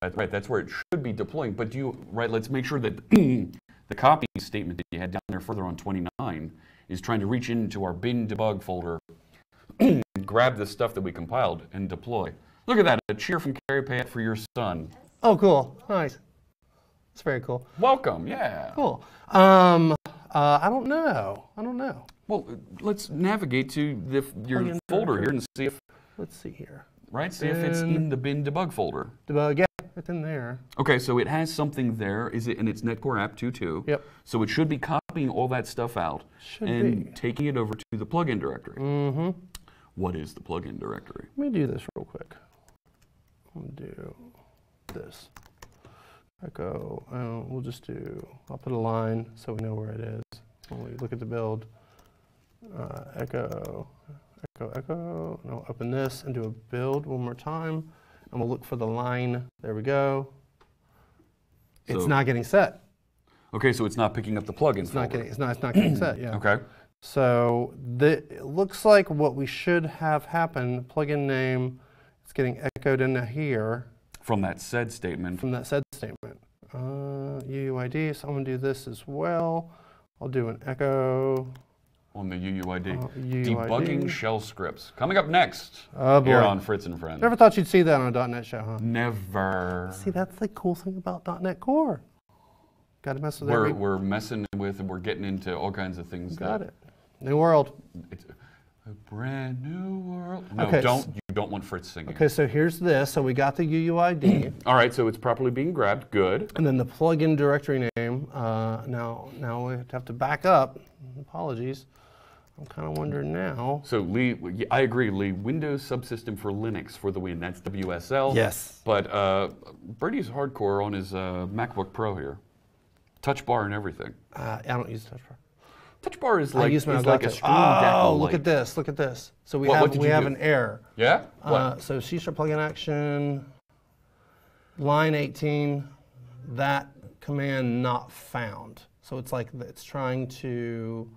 That's right. That's where it should be deploying. But do you right? Let's make sure that the copy statement that you had down there further on 29 is trying to reach into our bin debug folder, grab the stuff that we compiled, and deploy. Look at that! A cheer from Carrie Payette for your son. Oh, cool. Nice. It's very cool. Welcome. Yeah. Cool. Um, uh, I don't know. I don't know. Well, let's navigate to the, your Plugin folder here and see if Let's see here. right. See if it's in the bin debug folder. Debug. Yeah, it's in there. Okay, so it has something there. Is it? And it's Netcore App 2.2. Yep. So it should be copying all that stuff out Should and be. taking it over to the plugin directory. Mm-hmm. What is the plugin directory? Let me do this real quick. Gonna do this. Echo. Uh, we'll just do. I'll put a line so we know where it is when we look at the build. Uh, echo. Echo. Echo. And I'll open this and do a build one more time, and we'll look for the line. There we go. It's So- not getting set. Okay, so it's not picking up the plugin It's not getting. It's not. It's not getting set. Yeah. Okay. So the, it looks like what we should have happen, plugin name, it's getting echoed into here From that sed statement. from that sed statement. Uh, UUID, so I'm gonna do this as well. I'll do an echo. On the UUID. Uh, Debugging shell scripts. Coming up next Oh, here on Fritz and Friends. Never thought you'd see that on a .NET show, huh? Never. See, that's the cool thing about .NET Core. Got to mess with We're, every. we're messing with and we're getting into all kinds of things. Got it. New world. It's a brand new world. No, Okay, don't. s- You don't want Fritz singing. Okay, so here's this. So we got the UUID. All right, so it's properly being grabbed. Good. And then the plugin directory name. Uh, now, now we have to back up. Apologies. I'm kind of wondering now. So Lee, I agree, Lee. Windows subsystem for Linux for the win. That's WSL. Yes. But uh, Brady's hardcore on his uh, MacBook Pro here. Touch bar and everything. Uh, I don't use touch bar. Touch bar is I like, is like a. Stream Deck Oh, look at this! Look at this! So we What- what have did we have do? an error. Yeah. What? Uh, so C sharp plugin action, line 18, that command not found. So it's like it's trying to,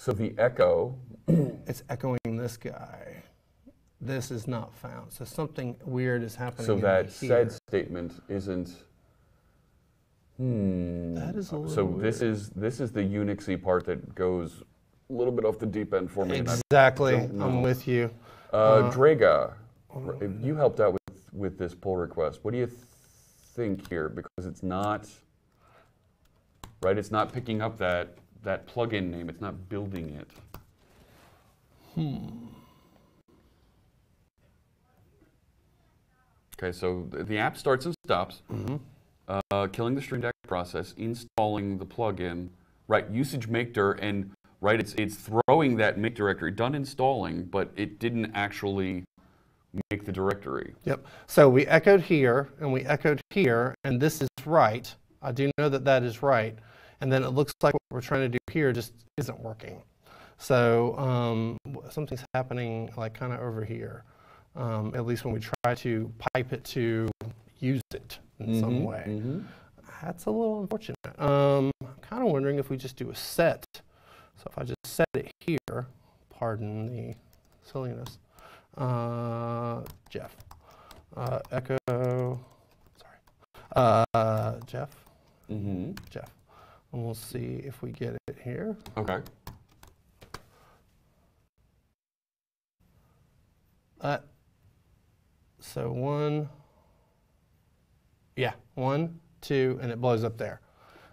so the echo. it's echoing this guy. This is not found. So something weird is happening. So that sed statement isn't. Hmm. That is a little So this is this is the Unixy part that goes a little bit off the deep end for me. Exactly. I'm with you. Uh, Drega, if you helped out with, with this pull request. What do you th- think here? Because it's not, right? It's not picking up that, that plugin name. It's not building it. Hmm. Okay, so the, the app starts and stops, uh, killing the Stream Deck process, installing the plugin, right? Usage mkdir, and right, it's it's throwing that make directory, done installing, but it didn't actually make the directory. Yep. So we echoed here and we echoed here, and this is right. I do know that that is right. And then it looks like what we're trying to do here just isn't working. So um, something's happening like kind of over here, um, at least when we try to pipe it to use it in some way. That's a little unfortunate. Um, I'm kind of wondering if we just do a set. So if I just set it here, pardon the silliness, uh, Jeff, uh, echo, sorry, uh, Jeff, Mm-hmm. Jeff. And we'll see if we get it here. Okay. Uh, so one, yeah, one, two, and it blows up there.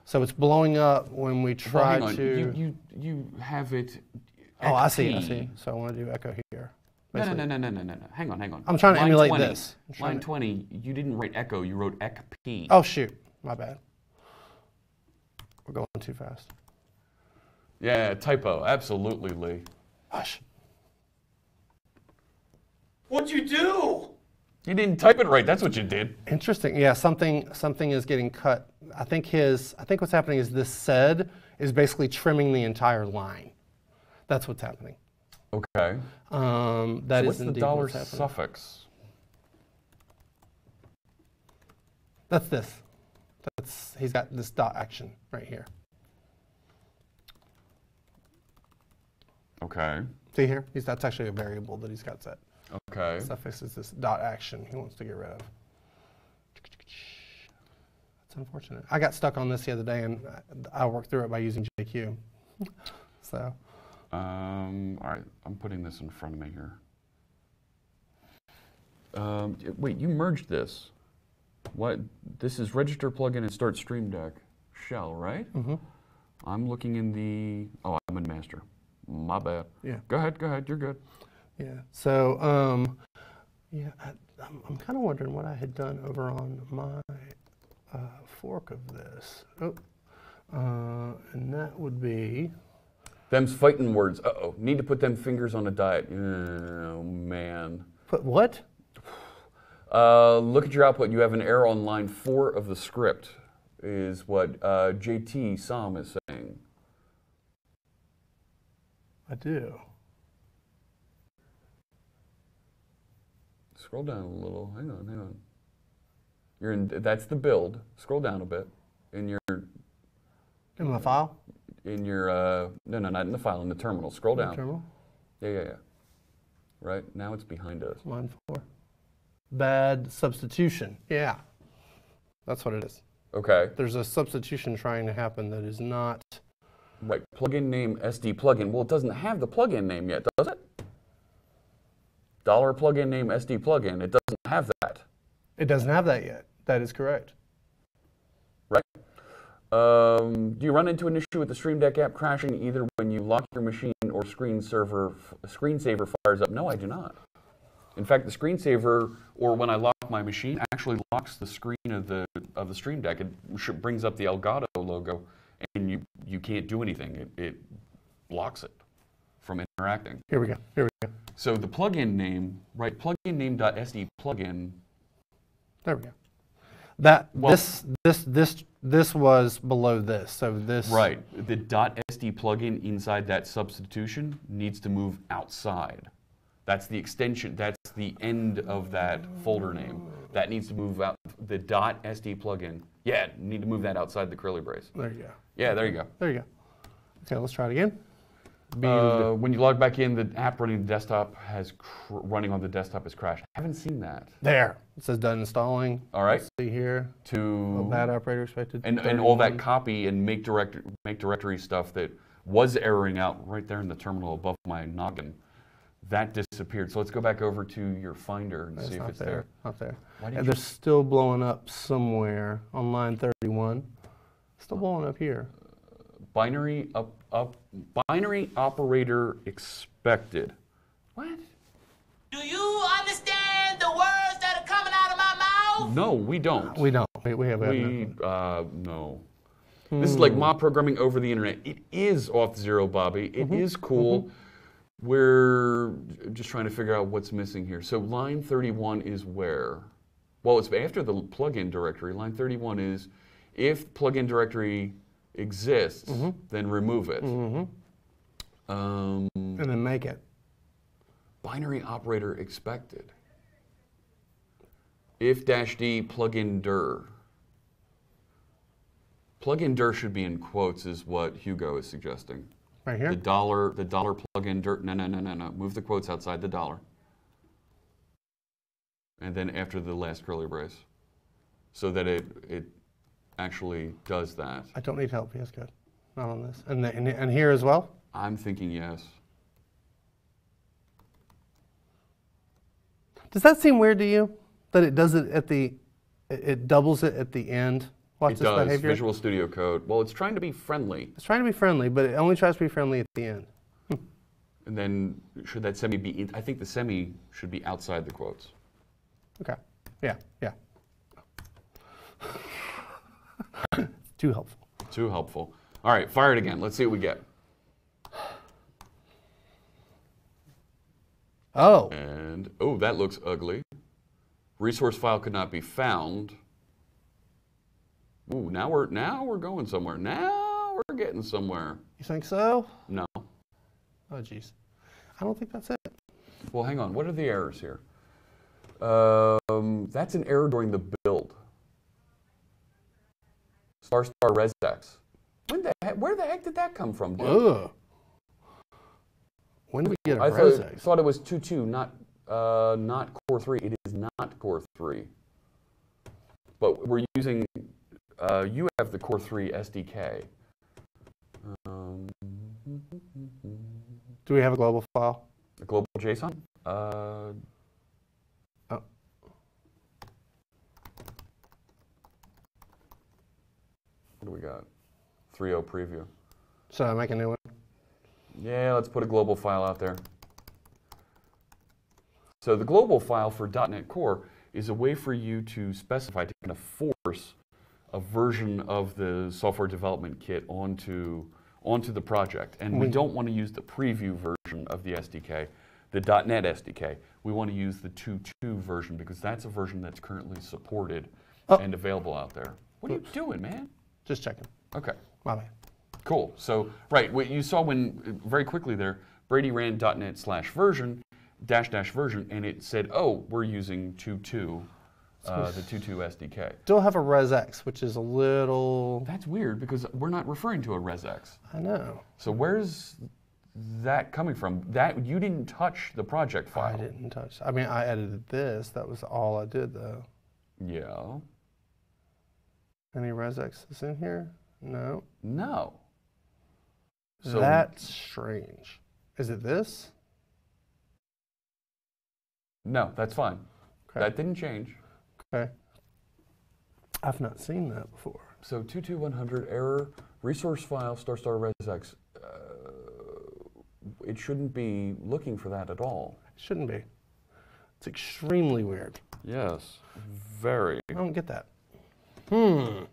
So it's blowing up when we try well, to. You, you, you have it. Oh, I see, I see. So I want to do echo here. No, no, no, no, no, no, no. Hang on, hang on. I'm trying to line emulate 20, this. Line to... 20, you didn't write echo, you wrote ecp. Oh, shoot. My bad. We're going too fast. Yeah, typo. Absolutely, Lee. Hush. What'd you do? You didn't type it right. That's what you did. Interesting. Yeah, something something is getting cut. I think his. I think what's happening is this sed is basically trimming the entire line. That's what's happening. Okay. Um, that is What's the indeed dollar what's suffix? That's this. That's he's got this dot action right here. Okay. See here? He's that's actually a variable that he's got set. Okay. Suffix is this dot action he wants to get rid of. That's unfortunate. I got stuck on this the other day and I I worked through it by using JQ. so Um, all right, I'm putting this in front of me here. Um, wait, you merged this. What? This is register plugin and start Stream Deck shell, right? Mm-hmm. I'm looking in the. Oh, I'm in master. My bad. Yeah. Go ahead. Go ahead. You're good. Yeah. So, um, yeah, I, I'm, I'm kind of wondering what I had done over on my uh, fork of this. Oh, uh, and that would be Them's fighting words. Uh oh. Need to put them fingers on a diet. Oh man. put what? Uh, look at your output. You have an error on line four of the script. Is what uh, JT Sam is saying. I do. Scroll down a little. Hang on, hang on. You're in. That's the build. Scroll down a bit. In your, In the file, in your. Uh, no, no, not in the file. In the terminal. Scroll down. terminal, Yeah, yeah, yeah. Right now it's behind us. line four. Bad substitution. Yeah, that's what it is. Okay. There's a substitution trying to happen that is not. Right. Plugin name SD plugin. Well, it doesn't have the plugin name yet, does it? Dollar plugin name SD plugin. It doesn't have that. It doesn't have that yet. That is correct. right? Um, do you run into an issue with the Stream Deck app crashing either when you lock your machine or screen server screensaver fires up? No, I do not. In fact, the screensaver, or when I lock my machine, actually locks the screen of the of the Stream Deck. It brings up the Elgato logo, and you you can't do anything. It, it blocks it from interacting. Here we go. Here we go. So the plugin name, right? Plugin name.sd plugin. There we go. That Well- this this this this was below this. So this Right. The .sd plugin inside that substitution needs to move outside. That's the extension. That's the end of that folder name. That needs to move out. The dot .sd plugin. Yeah, need to move that outside the curly brace. There you go. Yeah, there you go. There you go. Okay, let's try it again. Uh, when you log back in, the app running the desktop has cr- running on the desktop has crashed. I haven't seen that. There. It says done installing. All right. Let's see here. To bad operator expected. and, and all that copy and make direct make directory stuff that was erroring out right there in the terminal above my noggin. That disappeared. So let's go back over to your Finder and It's see if it's there. there. Not there. And they're still blowing up somewhere on line 31. Still blowing up here. Binary up up binary operator expected. What? Do you understand the words that are coming out of my mouth? No, we don't. We don't. We, we have. We uh, no. This is like hmm. mob programming over the internet. It is Auth Zero, Bobby. It mm-hmm. is cool. Mm-hmm. We're just trying to figure out what's missing here. So line 31 is where? Well, it's after the plugin directory. Line 31 is if plugin directory exists, then remove it. Um, and then make it. binary operator expected. If dash D plugin dir. Plugin dir should be in quotes, is what Hugo is suggesting. Right here. The dollar, the dollar plugin dir. No, no, no, no, no. Move the quotes outside the dollar. And then after the last curly brace, so that it it actually does that. I don't need help. Yes, good. Not on this. And, the, and, and here as well. I'm thinking yes. Does that seem weird to you? That it does it at the, it doubles it at the end? Watch It this does. behavior. Visual Studio Code. Well, it's trying to be friendly. It's trying to be friendly, but it only tries to be friendly at the end. Hmm. And then should that semi be? I think the semi should be outside the quotes. Okay. Yeah, yeah. Too helpful. Too helpful. All right, fire it again. Let's see what we get. Oh, And oh, that looks ugly. Resource file could not be found. Ooh, now we're now we're going somewhere. Now we're getting somewhere. you think so? No. Oh, jeez. I don't think that's it. Well, hang on. What are the errors here? Um, that's an error during the build. Star star resx. When the heck, where the heck did that come from? dude? Ugh. When did we get a I thought, thought it was 2-2, not uh, not Core 3. It is not Core 3. But we're using, uh, you have the Core 3 SDK. Um, Do we have a global file? A global JSON? Uh, Oh. what do we got? 3.0 preview. So I make a new one. Yeah, let's put a global file out there. So the global file for .NET Core is a way for you to specify, to kind of force a version of the software development kit onto, onto the project. And we We- don't want to use the preview version of the SDK, the .NET SDK. We want to use the 2.2 version because that's a version that's currently supported Oh. and available out there. What are you doing, man? Just checking. Okay. My bad. Cool. So, right, what you saw when very quickly there, Brady ran .NET slash version dash dash version, and it said, "Oh, we're using 2.2, uh, the 2.2 SDK." Still have a ResX, which is a little. That's weird because we're not referring to a ResX. I know. So where's that coming from? That you didn't touch the project file. I didn't touch. I mean, I edited this. That was all I did, though. Yeah. Any ResX is in here? No. No. So That's strange. Is it this? no, that's fine. Okay. That didn't change. Okay. I've not seen that before. So 22100 error, resource file, star star resx. Uh, it shouldn't be looking for that at all. It shouldn't be. It's extremely weird. Yes, very. I don't get that. Hmm.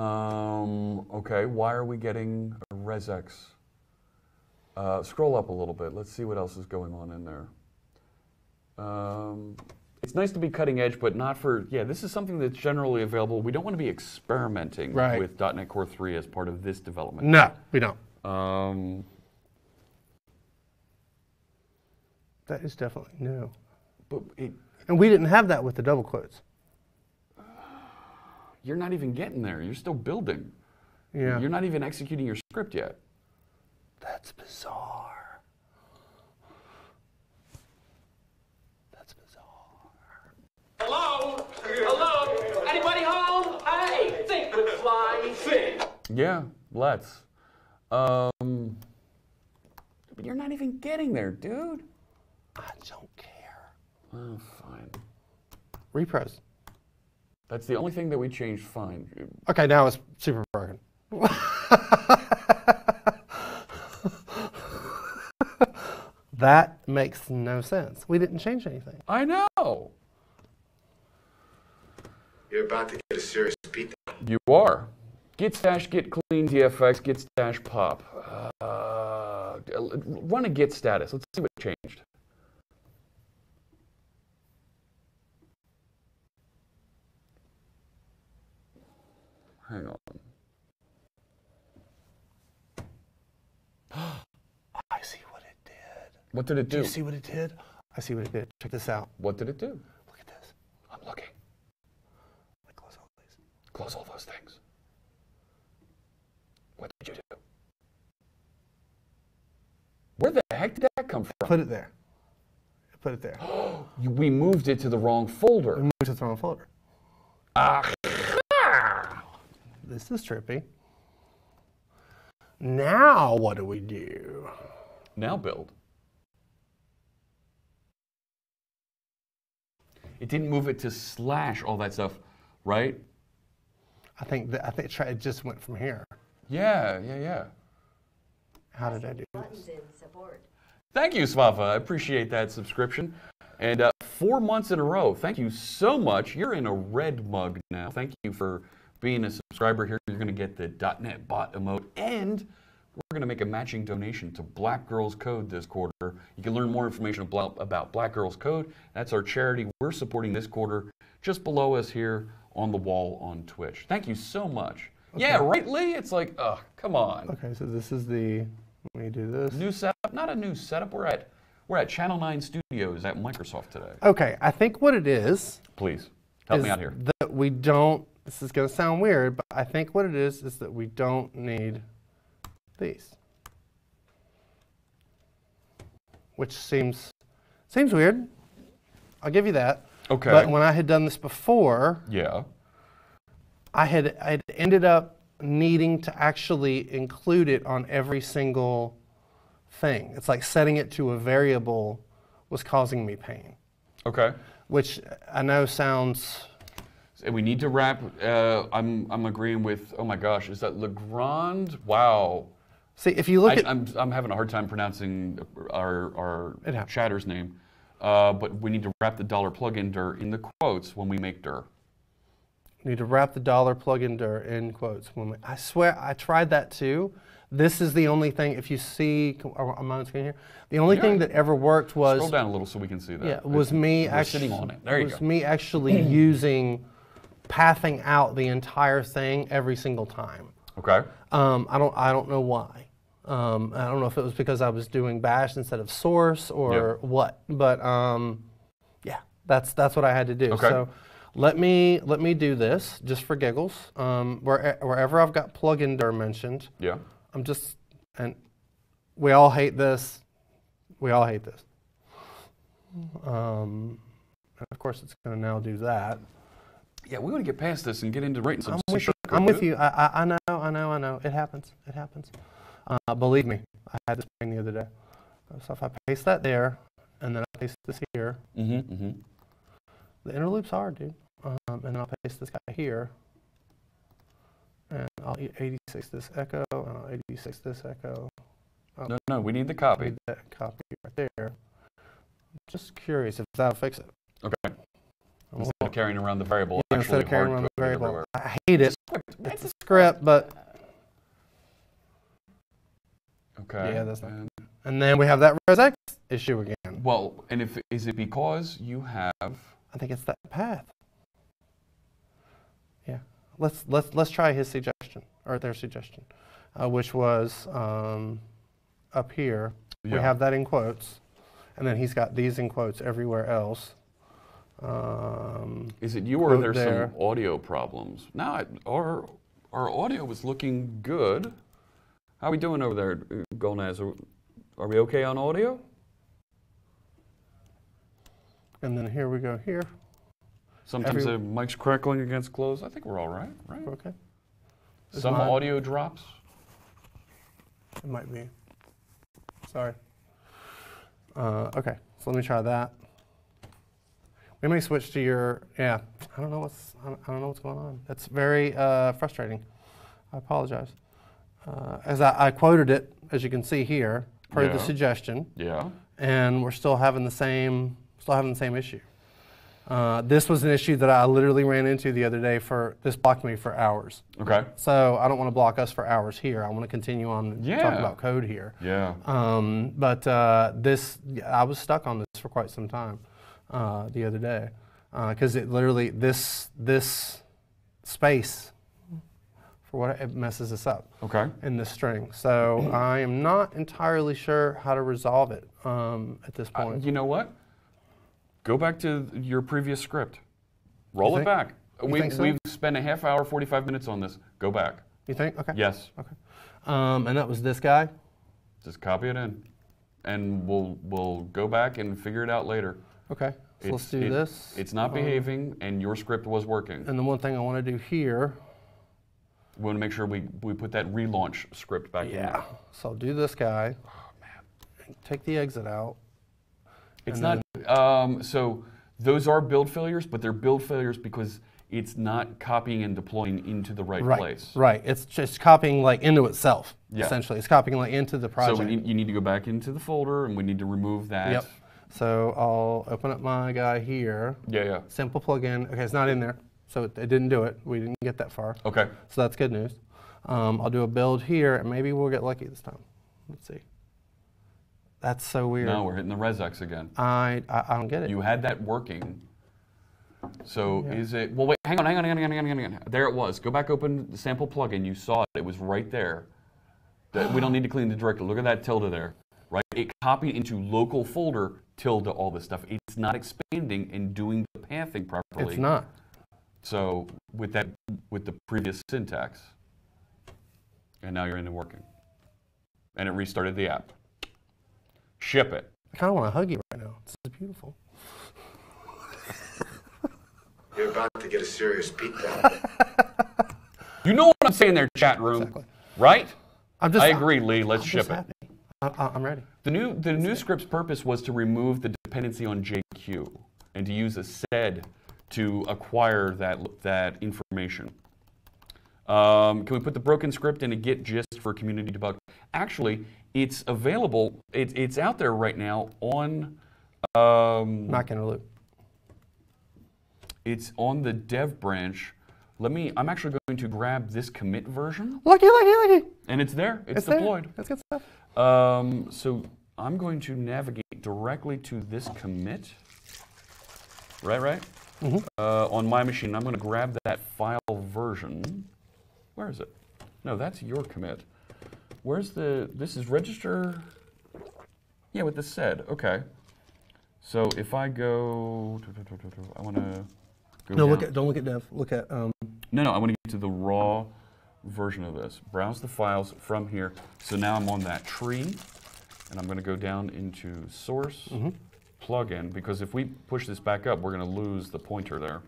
Um, okay, why are we getting a resx? Uh, scroll up a little bit. Let's see what else is going on in there. Um, it's nice to be cutting edge, but not for, yeah, this is something that's generally available. We don't want to be experimenting Right. with .NET Core 3 as part of this development. No, we don't. Um, That is definitely new. but it, And we didn't have that with the double quotes. you're not even getting there. You're still building. Yeah. You're not even executing your script yet. That's bizarre. That's bizarre. Hello? Hello? Anybody home? Hey, think with flying fish. Yeah, let's. Um, but you're not even getting there, dude. I don't care. Oh, fine. Repros. That's the only thing that we changed. Fine. Okay, now it's super broken. that makes no sense. We didn't change anything. I know. You're about to get a serious beat. You are. Git stash, git clean, dfx, git stash pop. Uh, run a git status. Let's see what changed. Hang on. I see what it did. What did it Do do? you see what it did? I see what it did. Check this out. What did it do? Look at this. I'm looking. Close all these. Close all those things. What did you do? Where the heck did that come from? Put it there. Put it there. We moved it to the wrong folder. We moved to the wrong folder. Ah, This is trippy. Now what do we do? now build. It didn't move it to slash all that stuff, right? I think that, I think it just went from here. Yeah, yeah, yeah. How did I do this? Buttons in support. Thank you, Swafa. I appreciate that subscription. And uh, four months in a row. Thank you so much. You're in a red mug now. Thank you for being a subscriber here. You're going to get the .NET bot emote, and we're going to make a matching donation to Black Girls Code this quarter. You can learn more information about, about Black Girls Code. That's our charity we're supporting this quarter, just below us here on the wall on Twitch. Thank you so much. Yeah, right, Lee? It's like, oh, come on. Okay, so this is the. Let me do this. New setup? Not a new setup. We're at we're at Channel 9 Studios at Microsoft today. Okay, I think what it is Please help is me out here. that we don't. This is going to sound weird, but I think what it is is that we don't need these, which seems seems weird. I'll give you that. Okay. But when I had done this before, Yeah. I had I had ended up needing to actually include it on every single thing. It's like setting it to a variable was causing me pain, Okay. which I know sounds And we need to wrap. Uh, I'm I'm agreeing with. Oh my gosh, is that Legrand? Wow. See, if you look I, at I'm I'm having a hard time pronouncing our our chatter's name. Uh, but we need to wrap the dollar plug in dir in the quotes when we make dir. Need to wrap the dollar dir in quotes. When we, I swear I tried that too. This is the only thing. If you see, I'm on screen here. The only thing that ever worked was Scroll down a little so we can see that. yeah was It's- me actually sitting on it. There you was go. me actually using pathing out the entire thing every single time. Okay. Um, I don't I don't know why. Um, I don't know if it was because I was doing bash instead of source or Yeah. what, but um, yeah, that's that's what I had to do. Okay. So let me let me do this just for giggles. Um, where, wherever I've got plugin dir mentioned, Yeah. I'm just and we all hate this. We all hate this. Um, and of course, it's going to now do that. Yeah, we want to get past this and get into writing some I'm with, you. I'm with you. I, I, I know, I know, I know. It happens. It happens. Uh, believe me, I had this pain the other day. So if I paste that there, and then I paste this here, Mm-hmm. Mm-hmm. the inner loop's hard, dude. Um, and then I'll paste this guy here, and I'll e- 86 this echo, and I'll 86 this echo. No, no, we need the I copy. need that copy right there. Just curious if that'll fix it. Okay. Instead we'll- of carrying around the variable, yeah, actually instead of carrying around the variable, everywhere. I hate it. It's a script, but Okay. Yeah, that's not- and- and then we have that ResX issue again. well, and if is it because you have I think it's that path. Yeah, let's let's let's try his suggestion or their suggestion, uh, which was um, up here. We have that in quotes, and then he's got these in quotes everywhere else. Um, is it you or are there some audio problems? No, I- our our audio was looking good. How are we doing over there, Golnaz? Are, are we okay on audio? and then here we go here. Sometimes Every- the mic's crackling against close. I think we're all right, right? Okay, Is Some mine- audio drops. it might be. Sorry. Uh, okay, so let me try that. We may switch to your, yeah, I don't know what's, I don't, I don't know what's going on. That's very uh, frustrating. I apologize. Uh, as I, I quoted it, as you can see here, per the suggestion, Yeah. and we're still having the same, still having the same issue. Uh, this was an issue that I literally ran into the other day for, this blocked me for hours. Okay. So I don't want to block us for hours here. I want to continue on Yeah. talk about code here. Yeah. Um, but uh, this, I was stuck on this for quite some time uh, the other day because it literally this this space for what it messes us up Okay. in this string. So I am not entirely sure how to resolve it um, at this Uh, point. you know what? Go back to your previous script. Roll it back. We, so? We've spent a half hour, 45 minutes on this. Go back. you think? Okay. Yes. Um, and that was this guy. Just copy it in. And we'll we'll go back and figure it out later. Okay. So let's do it- this. It's not Um, behaving, and your script was working. And the one thing I want to do here. We want to make sure we, we put that relaunch script back in. Yeah. So I'll do this guy. Oh, man. Take the exit out. It's not. Um, so Those are build failures, but they're build failures because it's not copying and deploying into the right, Right. place. Right. It's just copying like into itself. Yeah. Essentially, it's copying like into the So project. we need, you need to go back into the folder, and we need to remove that. Yep. So I'll open up my guy here. Yeah, yeah. Simple plugin. Okay, it's not in there, so it, it didn't do it. We didn't get that far. Okay. So that's good news. Um, I'll do a build here, and maybe we'll get lucky this time. Let's see. That's so weird. Now we're hitting the ResX again. I, I I don't get it. You had that working. So is it? Well, wait. Hang on. Hang on. Hang on. Hang on. Hang on. There it was. Go back. Open the sample plugin. You saw it. It was right there. We don't need to clean the directory. Look at that tilde there. Right. It copied into local folder tilde all this stuff. It's not expanding and doing the pathing properly. it's not. So with that, with the previous syntax, and now you're into working, and it restarted the app. Ship it. I kind of want to hug you right now. This is beautiful. You're about to get a serious beatdown. You know what I'm saying there, chat room, Exactly. right? I'm just. I agree, Lee. Let's I'm ship it. happy. I, I, I'm ready. The new the new script's purpose was to remove the dependency on JQ and to use a sed to acquire that that information. Um, can we put the broken script in a Git gist for community debug? Actually, it's available. It, it's out there right now on. Um, Not gonna loop. it's on the dev branch. Let me. I'm actually going to grab this commit version, Lucky, lucky, lucky. and it's there. It's, It's there. deployed. That's good stuff. Um, so I'm going to navigate directly to this commit. Right, right? Uh, on my machine, I'm going to grab that file version. Where is it? No, that's your commit. Where's the? This is register. Yeah, with the sed, Okay. So if I go, I want to go. No, look at. Don't look at dev. Look at. Um, No, no, I want to get to the raw version of this. Browse the files from here. So now I'm on that tree, and I'm going to go down into source, plugin, because if we push this back up, we're going to lose the pointer there.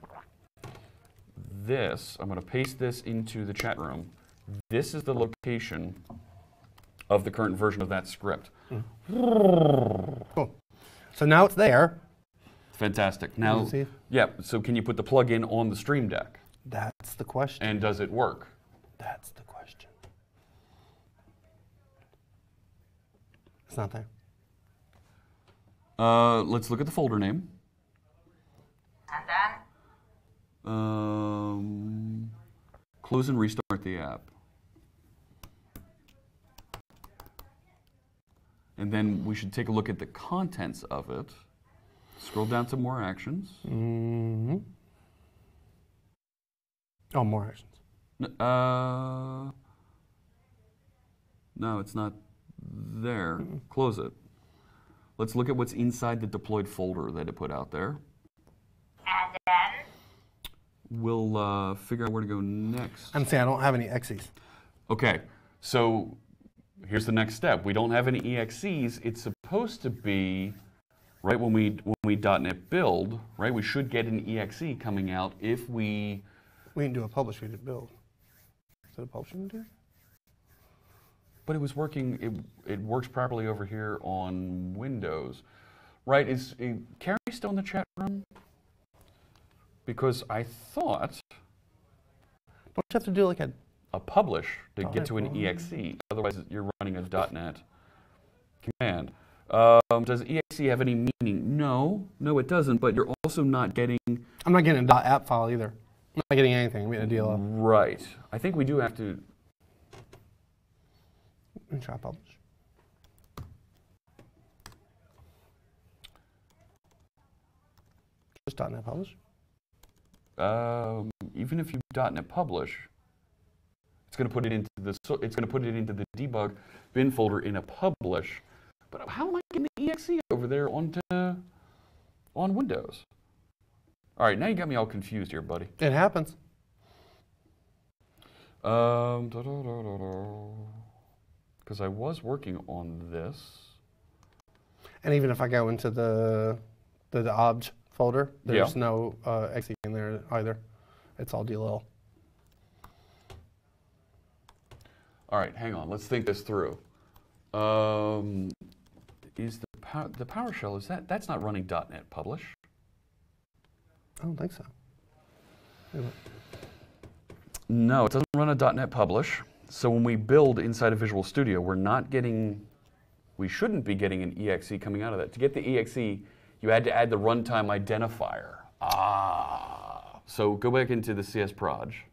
This, I'm going to paste this into the chat room. This is the location of the current version of that script. cool. So now it's there. Fantastic. Now, see? yeah, so can you put the plug-in on the Stream Deck? That's the question. And does it work? That's the question. It's not there. Uh, let's look at the folder name. And then Um, close and restart the app. And then we should take a look at the contents of it. Scroll down to more actions. hmm Oh, more actions. N- Uh, no, it's not there. Close it. Let's look at what's inside the deployed folder that it put out there. and then We'll uh, figure out where to go next. I'm saying I don't have any exes. Okay, so here's the next step. We don't have any EXEs. It's supposed to be right when we when we .NET build, right? We should get an EXE coming out if we. We didn't do a publish, we did build. Is it a publish we do? But it was working. It it works properly over here on Windows, right? Is, is Carrie still in the chat room? Because I thought Don't you have to do like a. a publish to Oh, get to an exe. Otherwise, you're running a .NET command. Um, does exe have any meaning? No, no, it doesn't. But you're also not getting I'm not getting a .app file either. I'm not getting anything. I'm getting a DLL. right. I think we do have to. Let me try publish. Just .NET publish. Um, even if you .NET publish, it's going to put it into the it's going to put it into the debug bin folder in a publish. But how am I getting the exe over there onto on Windows? All right, now you got me all confused here, buddy. It happens. Um, because I was working on this. And even if I go into the the, the obj folder, there's Yeah. no uh, exe in there either. It's all DLL. All right, hang on. Let's think this through. Um, is the pow- the PowerShell is that that's not running .NET Publish? I don't think so. No, it doesn't run a .NET Publish. So when we build inside of Visual Studio, we're not getting, we shouldn't be getting an exe coming out of that. To get the exe, you had to add the runtime identifier. Ah. So go back into the CS Proj.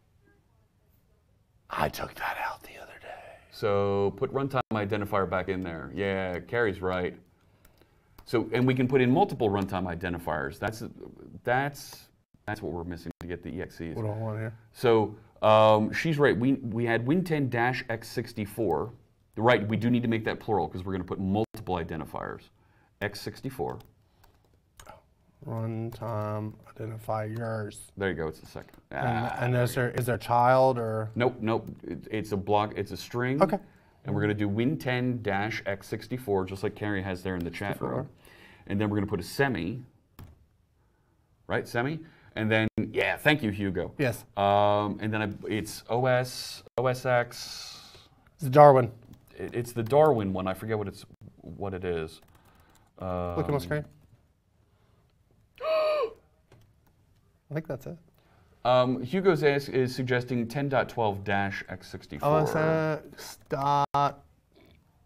I took that out the. So put runtime identifier back in there. Yeah, Carrie's right. So and we can put in multiple runtime identifiers. That's that's that's what we're missing to get the exes. What do I want here? So um, she's right. We we had Win10 x64. Right. We do need to make that plural because we're going to put multiple identifiers. x64. Runtime identifiers. There you go. It's the second. And, Ah, and is there is there child or Nope, nope. It, it's a block. It's a string. Okay. And we're going to do win10 x64, just like Carrie has there in the chat room. And then we're going to put a semi. Right, semi. And then yeah, thank you, Hugo. yes? Um, and then I, it's OS OSX. It's the Darwin. It, it's the Darwin one. I forget what it's what it is. Um, Look at my screen. I think that's it. Um, Hugo's is, is suggesting 10.12 x64. OSX dot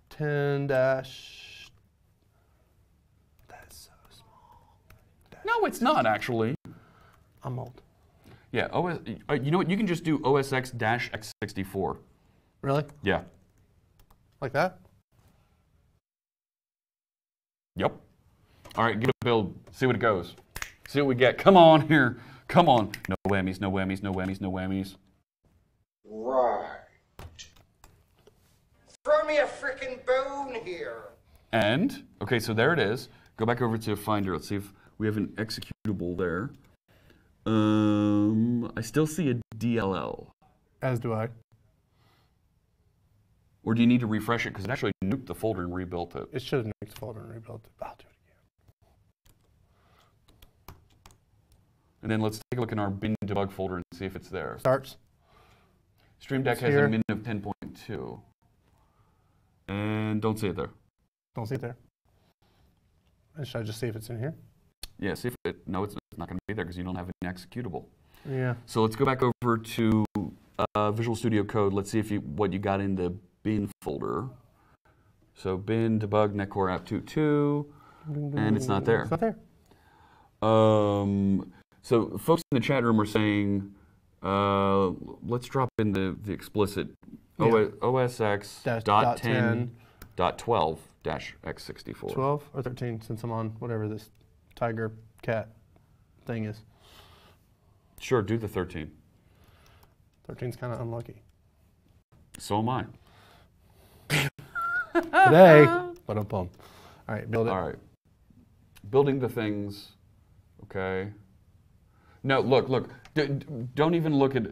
ten dash. That's so small. No, it's not actually. I'm old. Yeah, OS. uh, You know what? You can just do OSX dash x64. Really? Yeah. Like that? Yep. All right, get a build. See what it goes. See what we get. Come on here. Come on. No whammies. No whammies. No whammies. No whammies. Right. Throw me a freaking bone here. And okay, so there it is. Go back over to Finder. Let's see if we have an executable there. Um, I still see a DLL. As do I. Or do you need to refresh it because it actually nuked the folder and rebuilt it? It should have nuked the folder and rebuilt it. I'll do it And then let's take a look in our bin debug folder and see if it's there. Starts. Stream Deck It's has here. a min of 10.2. And don't see it there. Don't see it there. And should I just see if it's in here? Yeah, see if it. No, it's not going to be there because you don't have an executable. Yeah. So let's go back over to uh, Visual Studio Code. Let's see if you what you got in the bin folder. So bin debug netcore app 22, and it's not there. It's not there. Um, so folks in the chat room are saying, uh, let's drop in the, the explicit yeah. OSX dash, dot, dot 10, 10, dot 12 dash x64. 12 or 13 since I'm on whatever this tiger cat thing is. Sure, do the 13. 13's kind of unlucky. So am I. Today, but I'm bummed. All right, build it. All right. Building the things. Okay. No, look, look. D- d- don't even look at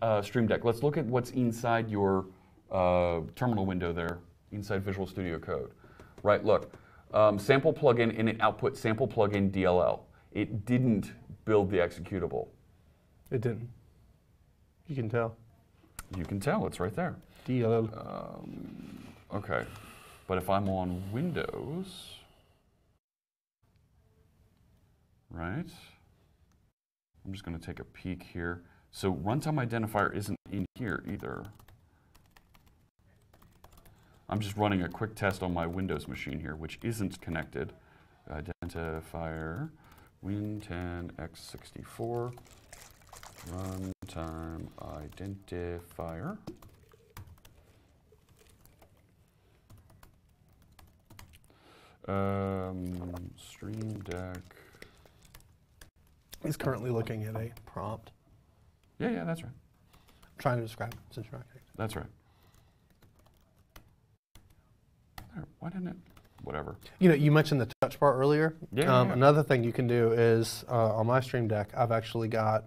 uh, Stream Deck. Let's look at what's inside your uh, terminal window there, inside Visual Studio Code. Right, look. Um, sample plugin and it output sample plugin DLL. It didn't build the executable. It didn't. You can tell. You can tell, it's right there. DLL. Okay. But if I'm on Windows, right? I'm just going to take a peek here. So runtime identifier isn't in here either. I'm just running a quick test on my Windows machine here, which isn't connected. Identifier Win10x64 runtime identifier. Um, Stream Deck. He's currently looking at a prompt. Yeah, yeah, that's right. I'm trying to describe it since you're not connected. That's right. There, why didn't it? Whatever. You know, you mentioned the touch bar earlier. Yeah, Um, yeah. Another thing you can do is uh, on my Stream Deck, I've actually got.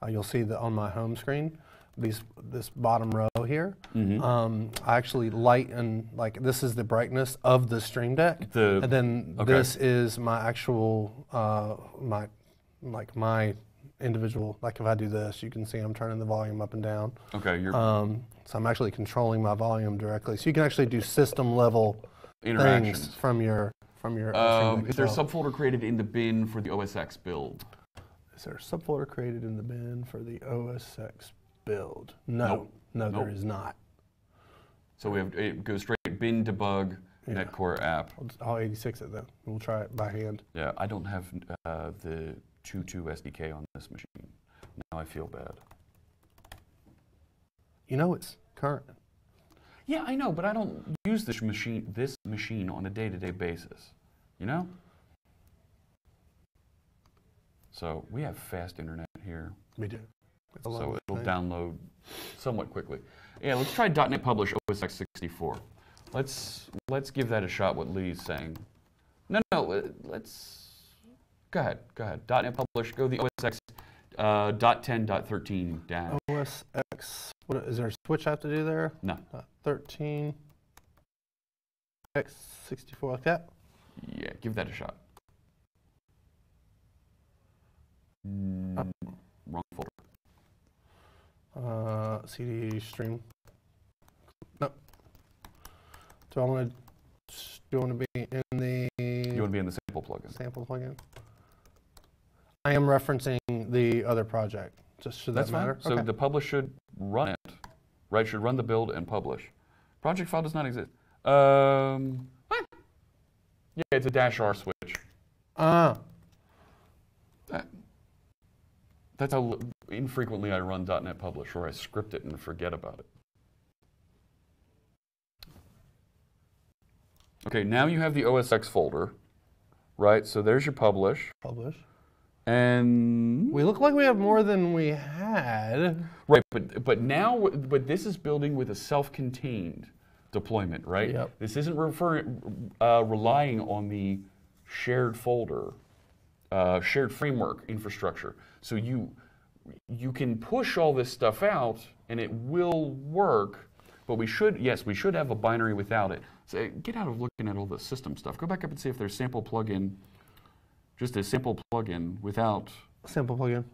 Uh, you'll see that on my home screen, these this bottom row here. Mm-hmm. Um, I actually light and like this is the brightness of the Stream Deck, The- and then okay. this is my actual uh, my like my individual. Like if I do this, you can see I'm turning the volume up and down. Okay, your Um, so I'm actually controlling my volume directly. So you can actually do system level interactions. things from your from your. Um, is there a subfolder created in the bin for the OSX build? Is there a subfolder created in the bin for the OSX build? No, Nope. no, there Nope. is not. So we have it goes straight bin debug Yeah. netcore app. I'll, I'll 86 it then. We'll try it by hand. Yeah, I don't have uh, the 2.2 SDK on this machine. Now I feel bad. You know it's current. Yeah, I know, but I don't use this machine this machine on a day-to-day basis. You know? So we have fast internet here. We do. It's so it'll thing. download somewhat quickly. Yeah, let's try .NET Publish OS X 64. Let's let's give that a shot. What Lee's saying. No, no, uh, let's go ahead. Go ahead. .NET Publish. Go the OS X uh, .10.13 dash. OS X. What is there a switch I have to do there? No. Uh, 13 X64 like that. Yeah, give that a shot. Mm, wrong folder. Uh, CD stream. No. Do I want to? Do I want to be in the You want to be in the sample plugin. sample plugin? I am referencing the other project. Just should That's that matter? fine. So the publish should run it, right? Should run the build and publish. Project file does not exist. Um, what? Yeah, it's a dash R switch. Ah, That, that's how l- infrequently I run .NET Publish, or I script it and forget about it. Okay, now you have the OSX folder, right? So there's your publish, publish. And We look like we have more than we had. Right, but but now but this is building with a self-contained deployment, right? Yep. This isn't referring uh, relying on the shared folder, uh, shared framework infrastructure. So you you can push all this stuff out and it will work, but we should yes we should have a binary without it. So get out of looking at all the system stuff. Go back up and see if there's sample plugin, just a simple plugin without. simple plugin.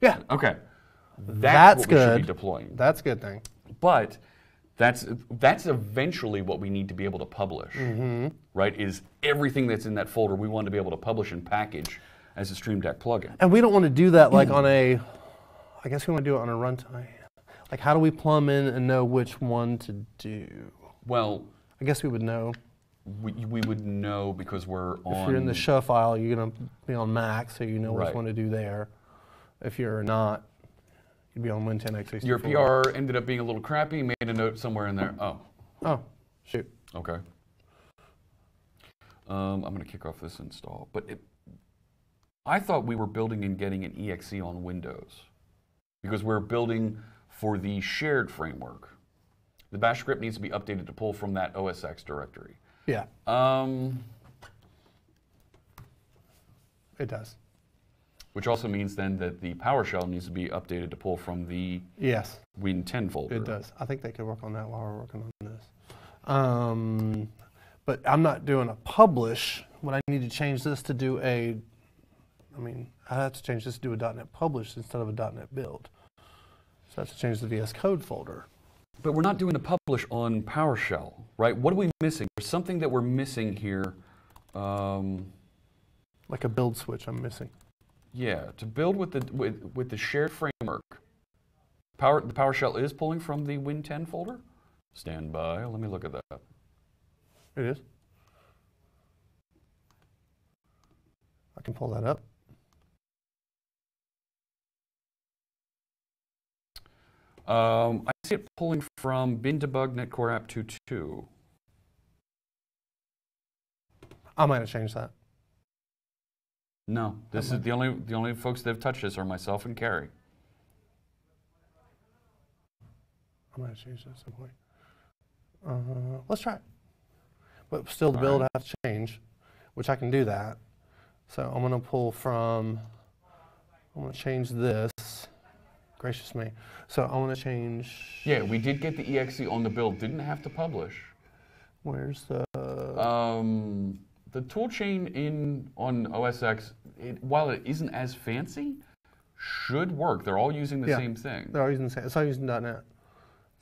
Yeah, Okay. That's what we should good. be deploying. that's a good thing. But that's that's eventually what we need to be able to publish, Mm-hmm. right? Is everything that's in that folder we want to be able to publish and package as a Stream Deck plugin. And we don't want to do that like on a, I guess we want to do it on a runtime. Like, how do we plumb in and know which one to do? Well, I guess we would know. We, we would know because we're on. If you're in the show file, you're going to be on Mac, so you know which Right. one to do there. If you're not, you'd be on Win 10 x Your PR ended up being a little crappy. Made a note somewhere in there. Oh, Oh, shoot. okay. Um, I'm going to kick off this install, but it, I thought we were building and getting an exe on Windows because we're building for the shared framework. The bash script needs to be updated to pull from that OSX directory. Yeah, Um, it does. which also means then that the PowerShell needs to be updated to pull from the Yes, Win10 folder. it does. I think they could work on that while we're working on this. Um, but I'm not doing a publish. What I need to change this to do a, I mean, I have to change this to do a .NET publish instead of a .NET build. So I have to change the VS Code folder. But we're not doing a publish on PowerShell, right? What are we missing? There's something that we're missing here. Um, Like a build switch I'm missing. yeah, to build with the with, with the shared framework. Power the PowerShell is pulling from the Win10 folder. Stand by. Let me look at that. It is. I can pull that up. Um, see it pulling from bin debug netcore app 2.2. I might have changed that. No, this is the only the only folks that have touched this are myself and Carrie. I might have changed that at some point. Uh, let's try it. But still, the build has to change, which I can do that. So I'm going to pull from, I'm going to change this. Gracious me. So I want to change, Yeah, we did get the exe on the build. Didn't have to publish. where's the, Um, the toolchain in on OSX, it, while it isn't as fancy, should work. They're all using the Yeah. same thing. they're all using the same, it's all using .NET.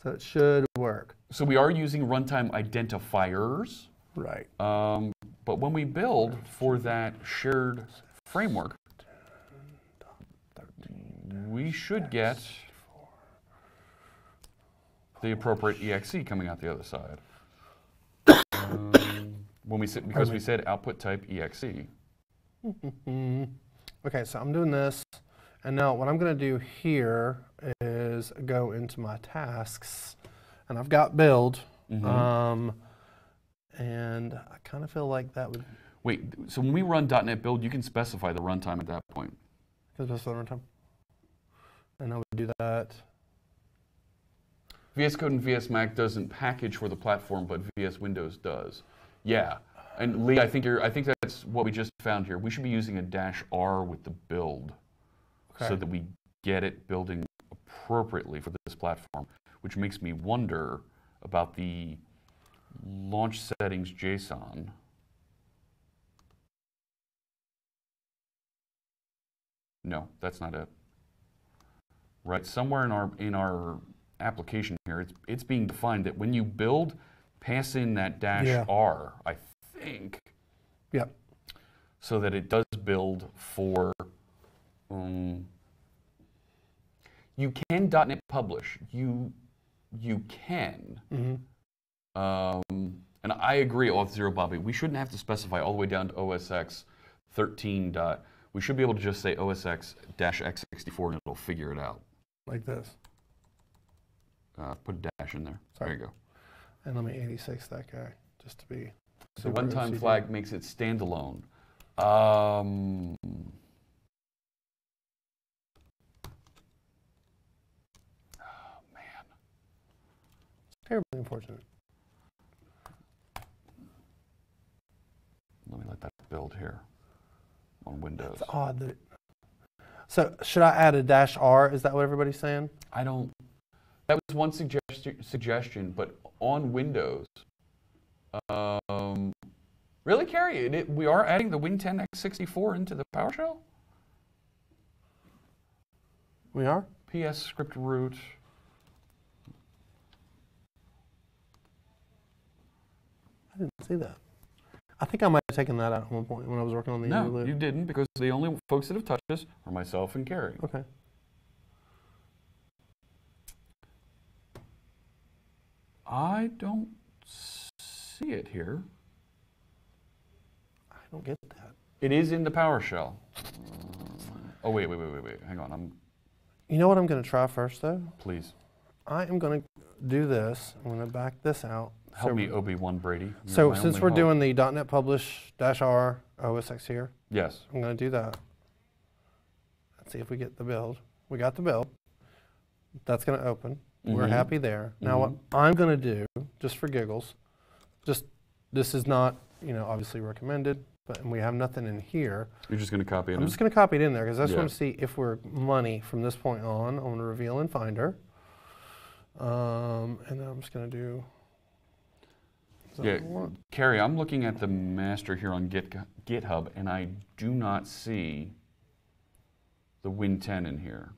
So it should work. So we are using runtime identifiers. Right. Um, but when we build for that shared framework, we should get the appropriate exe coming out the other side. Um, when we said, because we said output type exe. Okay, so I'm doing this, and now what I'm going to do here is go into my tasks, and I've got build, um, and I kind of feel like that would. Wait, so when we run .NET Build, you can specify the runtime at that point. Because that's the runtime. And I would do that. VS Code and VS Mac doesn't package for the platform, but VS Windows does. Yeah, and Lee, I think you're. I think that's what we just found here. We should be using a dash R with the build, so that we get it building appropriately for this platform. Which makes me wonder about the launch settings JSON. No, that's not it. Right, somewhere in our in our application here, it's it's being defined that when you build, pass in that dash Yeah. R, I think, Yep. so that it does build for. Um, you can .NET Publish. You you can. Um, and I agree, Auth Zero Bobby. We shouldn't have to specify all the way down to OSX 13. Dot, we should be able to just say OSX dash X64 and it'll figure it out. Like this. Uh, put a dash in there. Sorry. There you go. And let me 86 that guy, just to be. The one-time flag makes it standalone. Um, oh man, Terribly unfortunate. let me let that build here on Windows. It's odd that. It, so should I add a dash R? Is that what everybody's saying? I don't. That was one suggestion. Suggestion, but on Windows. Um, really, Carrie? It, it- we are adding the Win10 x64 into the PowerShell. We are. PS script root. I didn't see that. I think I might have taken that out at one point when I was working on the No, loop. you didn't, because the only folks that have touched this are myself and Carrie. Okay. I don't see it here. I don't get that. It is in the PowerShell. Oh wait, wait, wait, wait, wait. Hang on. I'm You know what I'm going to try first, though? please I am going to do this. I'm going to back this out. help so, me, Obi Wan Brady. You're So since we're hope. doing the .NET Publish dash R OSX here, yes, I'm going to do that. Let's see if we get the build. We got the build. That's going to open. We're Mhm. happy there. Now what I'm going to do, just for giggles, just this is not, you know, obviously recommended, but and we have nothing in here. you're just going to copy it. I'm in? just going to copy it in there because I just Yeah. want to see if we're money from this point on. I'm going to reveal in Finder. Um, and then I'm just going to do. Yeah? Carrie, I'm looking at the master here on Git, GitHub, and I do not see the Win10 in here.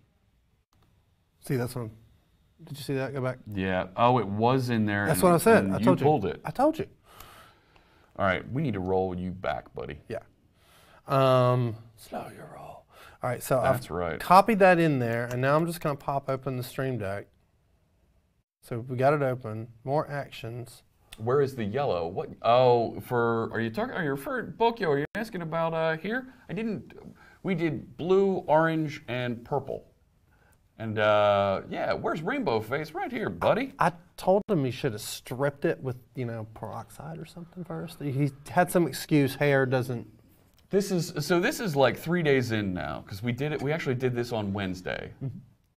See, that's I'm. Did you see that? Go back. Yeah. Oh, it was in there. That's and- what I said. I you told you. pulled it. I told you. All right, we need to roll you back, buddy. Yeah. Um, slow your roll. All right, so That's I've right. copied that in there, and now I'm just going to pop open the Stream Deck. So we got it open. More actions. Where is the yellow? What? Oh, for are you talking? Are you referring, Bokyo? Are you asking about uh, here? I didn't. We did blue, orange, and purple. And uh, yeah, where's Rainbow Face? Right here, buddy. I told him he should have stripped it with, you know, peroxide or something first. He had some excuse. Hair doesn't. This is so. This is like three days in now because we did it. We actually did this on Wednesday,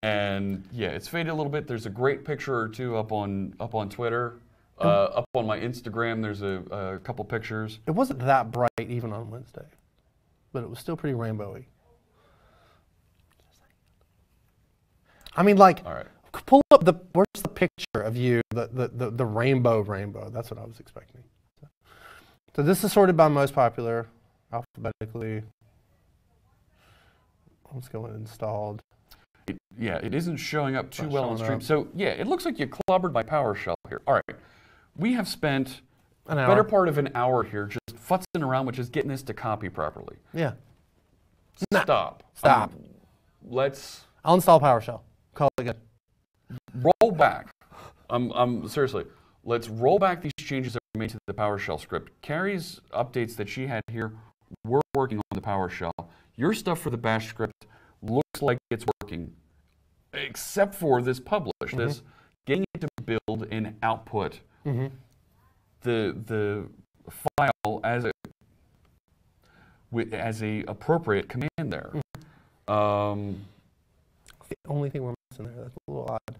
and yeah, it's faded a little bit. There's a great picture or two up on up on Twitter, uh, up on my Instagram. There's a, a couple pictures. It wasn't that bright even on Wednesday, but it was still pretty rainbowy. I mean, like, right. pull up the where's the picture of you, the the, the, the rainbow rainbow. That's what I was expecting. So, so this is sorted by most popular alphabetically. Let's go in installed. It, yeah, it isn't showing up too Not well on stream. up. So yeah, it looks like you clobbered my PowerShell here. All right, we have spent An hour. better part of an hour here just futzing around, which is getting this to copy properly. Yeah. Stop. Stop. Um, let's. I'll install PowerShell. Call it good. roll back. I'm, I'm seriously. Let's roll back these changes that were made to the PowerShell script. Carrie's updates that she had here, we're working on the PowerShell. Your stuff for the Bash script looks like it's working, except for this publish, this mm-hmm. getting it to build and output mm-hmm. the the file as a with, as a appropriate command there. Mm-hmm. Um, The only thing we're missing there, that's a little odd.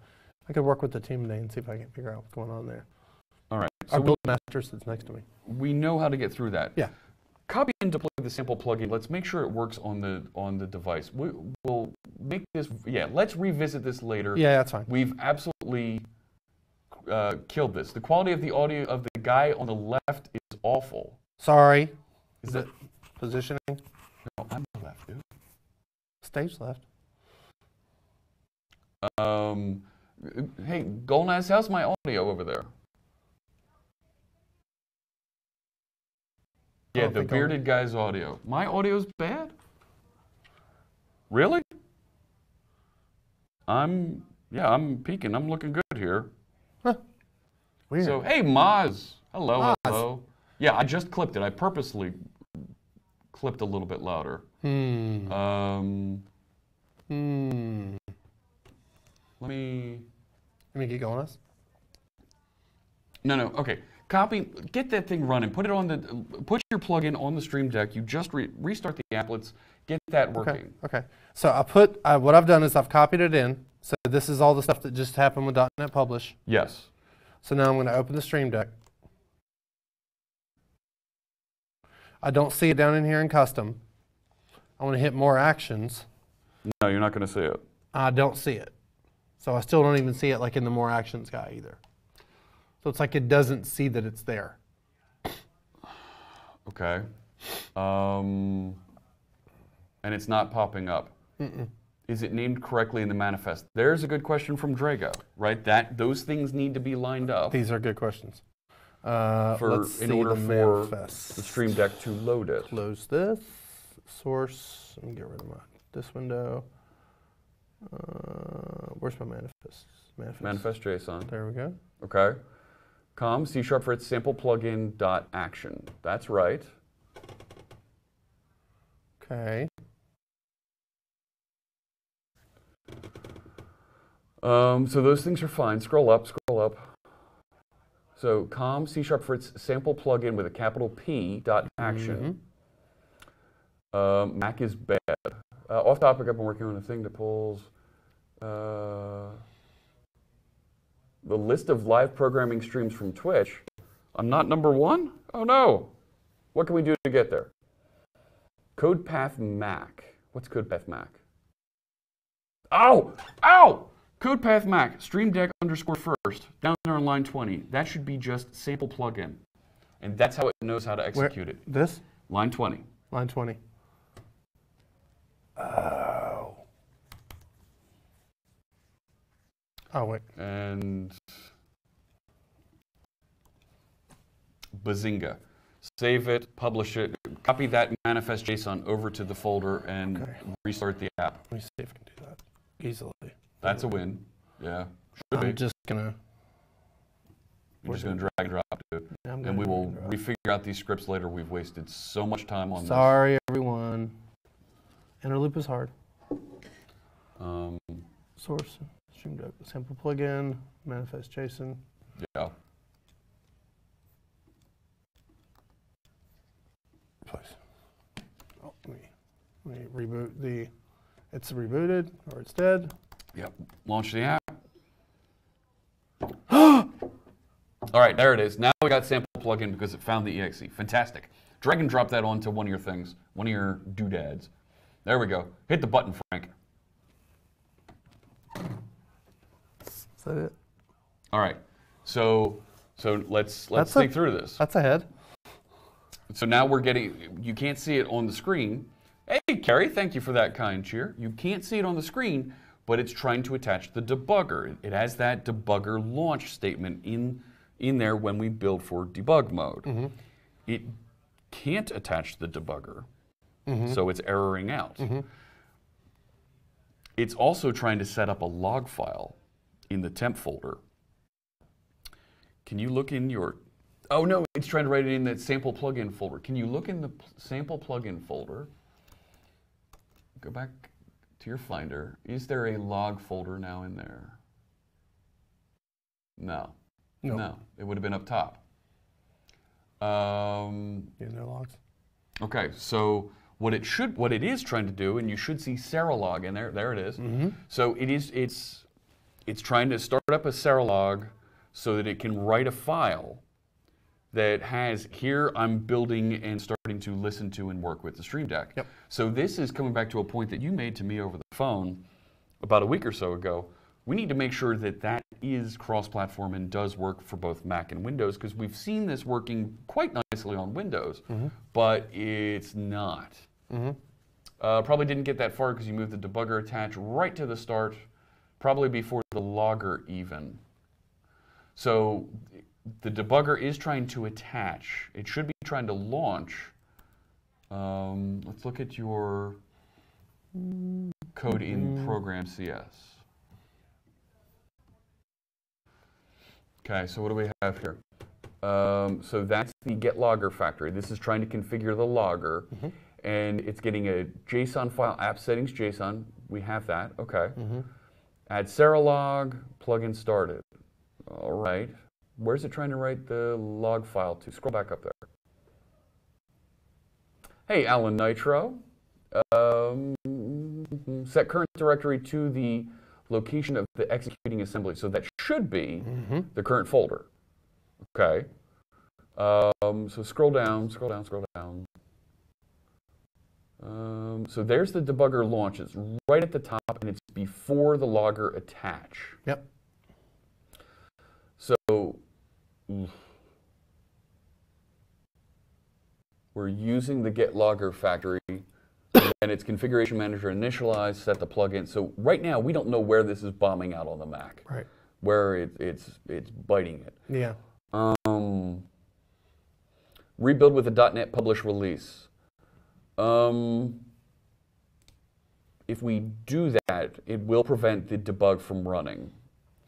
I could work with the team today and see if I can figure out what's going on there. all right. So Our build master sits next to me. we know how to get through that. Yeah. Copy and deploy the sample plugin. Let's make sure it works on the on the device. We, we'll make this. Yeah, let's revisit this later. Yeah, that's fine. We've absolutely uh, killed this. The quality of the audio of the guy on the left is awful. Sorry. Is that? it positioning? No, I'm the left, dude. Stage left. Um, hey, Golnaz, how's my audio over there? Yeah, the think I'll- bearded guy's audio. My audio's bad? Really? I'm, yeah, I'm peaking. I'm looking good here. Weird. So, hey, Moz. Hello, Maz. hello. Yeah, I just clipped it. I purposely clipped a little bit louder. hmm. Um, Hmm. let me. Let me get going. Us. No, no. Okay. Copy. Get that thing running. Put it on the. Put your plugin on the Stream Deck. You just re- restart the applets. Get that Okay. working. Okay. So I put uh, what I've done is I've copied it in. So this is all the stuff that just happened with .NET Publish. Yes. So now I'm going to open the Stream Deck. I don't see it down in here in custom. I want to hit more actions. No, you're not going to see it. I don't see it. So I still don't even see it like in the more actions guy either. So it's like it doesn't see that it's there. Okay. Um, and it's not popping up. Is it named correctly in the manifest? There's a good question from Drago, right? That those things need to be lined up These are good questions. Uh, for let's in see order the for manifest. the Stream Deck to load it. Close this. Source. Let me get rid of my this window. Uh, where's my manifest? Manifest. Manifest JSON. There we go. Okay. Com C sharp Fritz sample plugin dot action. That's right. Okay. Um, so those things are fine. Scroll up, scroll up. So com C sharp Fritz sample plugin with a capital P dot action. Um, Mac is bad. Uh, off topic, I've been working on a thing that pulls uh, the list of live programming streams from Twitch. I'm not number one? Oh no. What can we do to get there? CodePath Mac. What's CodePath Mac? Ow! Ow! CodePath Mac, Stream Deck underscore first, down there on line 20. That should be just sample plugin. And that's how it knows how to Where- execute it. This Line 20. line 20. Oh. Oh wait. And Bazinga. Save it, publish it, copy that manifest JSON over to the folder and Okay. restart the app. Let me see if I can do that easily. That's a win. Yeah. Should. I'm just gonna. We're just going to drag and drop it. And we will refigure out these scripts later. We've wasted so much time on this. Sorry, everyone. Inner loop is hard. this. Um, Source, stream deck, sample plugin, manifest JSON. yeah. Place. Oh, let me, let me reboot the. It's rebooted or it's dead. Yep. Launch the app. All right, there it is. Now we got sample plugin because it found the exe. Fantastic. Drag and drop that onto one of your things, one of your doodads. There we go. Hit the button, Frank. Is that it? All right. So, so let's let's That's a- think through this. That's ahead. So now we're getting. You can't see it on the screen. Hey, Carrie, thank you for that kind cheer. You can't see it on the screen, but it's trying to attach the debugger. It has that debugger launch statement in in there when we build for debug mode. Mm-hmm. It can't attach the debugger, mm-hmm. so it's erroring out. Mm-hmm. it's also trying to set up a log file in the temp folder. Can you look in your, oh no, it's trying to write it in the sample plugin folder. Can you look in the sample plugin folder? Go back to your Finder. Is there a log folder now in there? No. No. No, it would have been up top. Um, Yeah, no logs. Okay, so what it should, what it is trying to do, and you should see Serilog in there. There it is. So it is, it's, it's trying to start up a Serilog so that it can write a file that has here I'm building and starting to listen to and work with the Stream Deck. Yep. So this is coming back to a point that you made to me over the phone about a week or so ago. We need to make sure that that is cross-platform and does work for both Mac and Windows because we've seen this working quite nicely on Windows, but it's not. Uh, probably didn't get that far because you moved the debugger attach right to the start, probably before the logger even. So the debugger is trying to attach. It should be trying to launch. Um, let's look at your code in program CS. Okay, so what do we have here? Um, so that's the get logger factory. This is trying to configure the logger, and it's getting a JSON file, app settings JSON. We have that. Okay. Add Serilog, plugin started. All right. Where's it trying to write the log file to? Scroll back up there. Hey, Alan Nitro. Um, set current directory to the location of the executing assembly. So that should be the current folder. Okay. Um, so scroll down, scroll down, scroll down. Um, so there's the debugger launches right at the top, and it's before the logger attach. Yep. So we're using the get logger factory and its configuration manager initialize, set the plugin. So right now we don't know where this is bombing out on the Mac, Right. where it, it's it's biting it. Yeah. Um, rebuild with a .NET publish release. Um, if we do that, it will prevent the debug from running.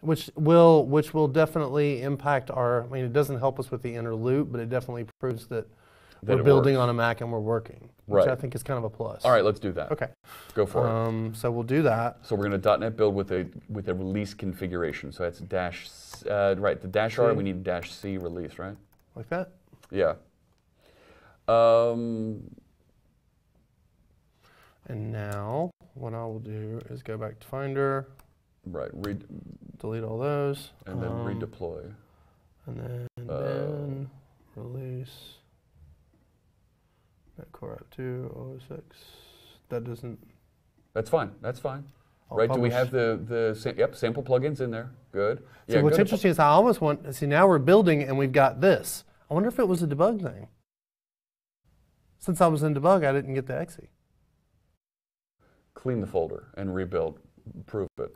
Which will which will definitely impact our. I mean, it doesn't help us with the inner loop, but it definitely proves that, That we're building works. on a Mac and we're working, which Right. I think is kind of a plus. All right, let's do that. Okay. Go for it. Um, so we'll do that. So we're going to .NET build with a with a release configuration. So that's dash uh, right the dash R. We need dash C release, right? Like that. Yeah. Um, And now what I will do is go back to Finder, right. Re- delete all those, and then um, redeploy. and then, Uh, then release Core App 2 06. That doesn't. That's fine. That's fine. I'll right? Do we have the the yep sample plugins in there? Good. See, what's interesting is I almost want. See, now we're building and we've got this. I wonder if it was a debug thing. Since I was in debug, I didn't get the exe. Clean the folder and rebuild. Prove it.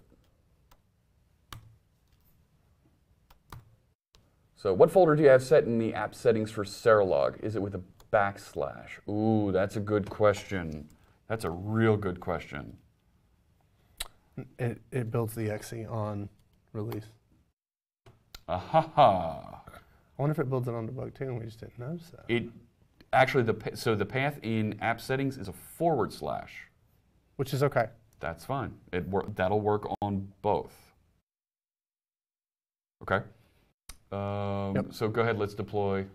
So, what folder do you have set in the app settings for Serilog? Is it with a backslash? Ooh, that's a good question. That's a real good question. It, it builds the exe on release. Ahaha. I wonder if it builds it on debug too, and we just didn't notice that. It actually the so the path in app settings is a forward slash. Which is okay. That's fine. It wor- that'll work on both. Okay. Um, Yep. So go ahead. Let's deploy.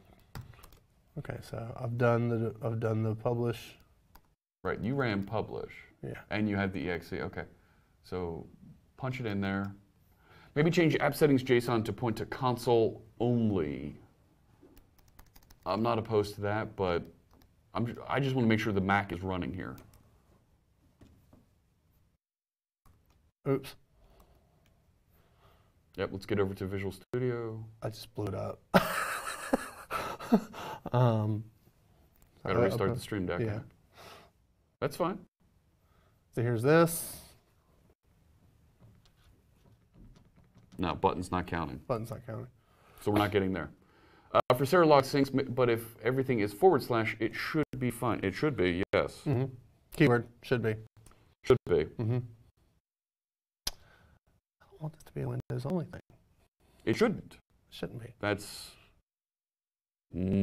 Okay, so I've done the I've done the publish. Right. You ran publish, Yeah. and you had the exe. Okay. So punch it in there. Maybe change app settings JSON to point to console only. I'm not opposed to that, but I'm, I just want to make sure the Mac is running here. Oops, Yep. Let's get over to Visual Studio. I just blew it up. um, Got to uh, restart okay. the Stream Deck. Yeah. That's fine. So here's this. No, button's not counting. Button's not counting. So we're not getting there. Uh, for Serilog syncs, m- but if everything is forward slash, it should be fine. It should be, yes. hmm Keyword should be. Should be. hmm don't want this to be a Windows only thing. It shouldn't. It Shouldn't be. That's. Mm,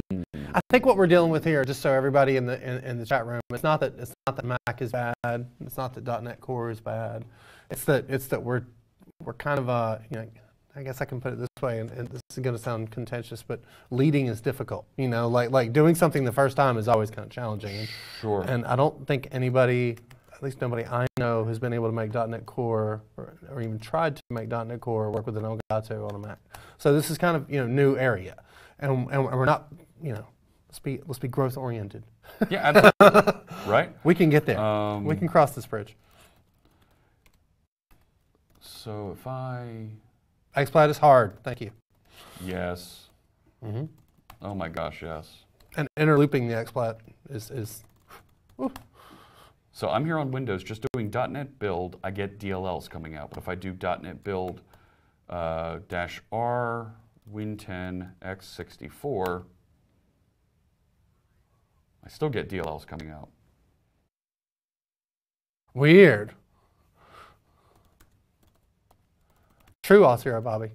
I think what we're dealing with here, just so everybody in the in, in the chat room, it's not that it's not that Mac is bad. It's not that .NET Core is bad. It's that it's that we're we're kind of uh you know I guess I can put it this way, and, and this is going to sound contentious, but leading is difficult. You know, like like doing something the first time is always kind of challenging. And, Sure. And I don't think anybody, at least nobody I know, has been able to make .NET Core or, or even tried to make .NET Core work with an Elgato on a Mac. So this is kind of you know new area, and and we're not you know let's be let's be growth oriented. yeah, right? We can get there. Um, we can cross this bridge. So if I. XPlat is hard. Thank you. Yes. Mm-hmm. Oh my gosh, yes. And interlooping the XPlat is is. whew. So I'm here on Windows just doing .NET build. I get DLLs coming out. But if I do .NET build uh, dash R Win10 x64, I still get DLLs coming out. Weird. True Author, Bobby.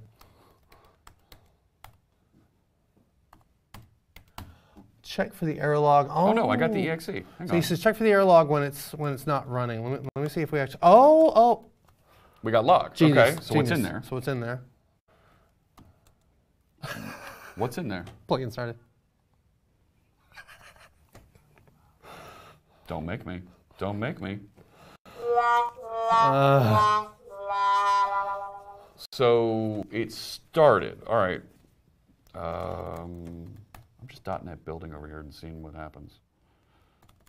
Check for the error log. Oh, Oh no, I got the exe. Hang So on. you said check for the error log when it's when it's not running. Let me, let me see if we actually. Oh, oh. We got logs. Genius, okay, so what's in there? So what's in there? What's in there? Plugin started. Don't make me. Don't make me. Uh, So it started. All right. Um, I'm just .NET building over here and seeing what happens.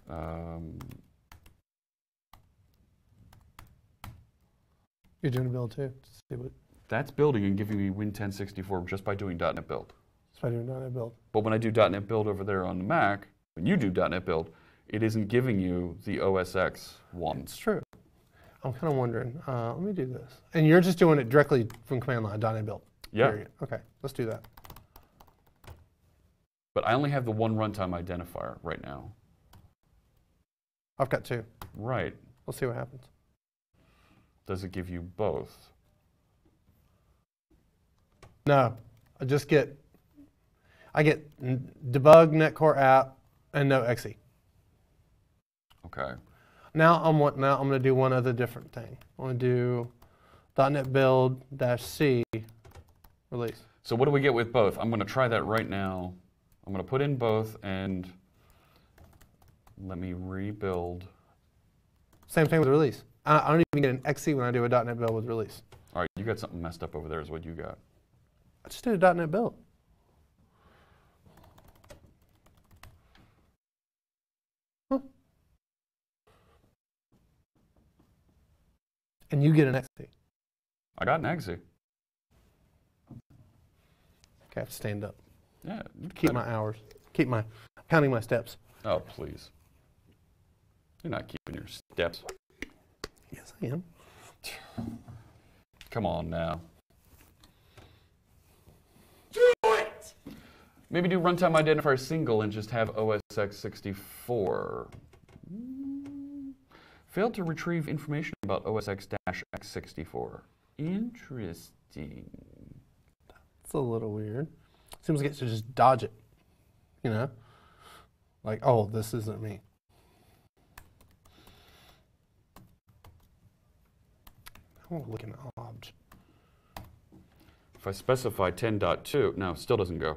Um, you're doing a build too. See what. that's building and giving me Win1064 just by doing .NET build. Just by doing a build. But when I do .NET build over there on the Mac, when you do .NET build, it isn't giving you the OS X one. It's true. I'm kind of wondering. Uh, let me do this. And you're just doing it directly from command line. .NET build. Yeah. period. Okay. Let's do that. But I only have the one runtime identifier right now. I've got two. Right. Let's see what happens. Does it give you both? No, I just get. I get debug netcore app and no exe. Okay. Now I'm what? Now I'm going to do one other different thing. I'm going to do .NET build dash C release. So what do we get with both? I'm going to try that right now. I'm going to put in both and let me rebuild. Same thing with release. I, I don't even get an exe when I do a .NET build with release. All right, you got something messed up over there is what you got. I just did a .NET build. Huh. And you get an exe. I got an exe. I have to stand up. Yeah. Keep my hours. Keep my counting my steps. Oh, please. You're not keeping your steps. Yes, I am. Come on now. Do it. Maybe do runtime identifier single and just have OSX64. Mm, Failed to retrieve information about OSX-X64. Interesting. That's a little weird. Seems like it should just dodge it. You know? Like, oh, this isn't me. I want to look in obj. If I specify 10.2, no, still doesn't go.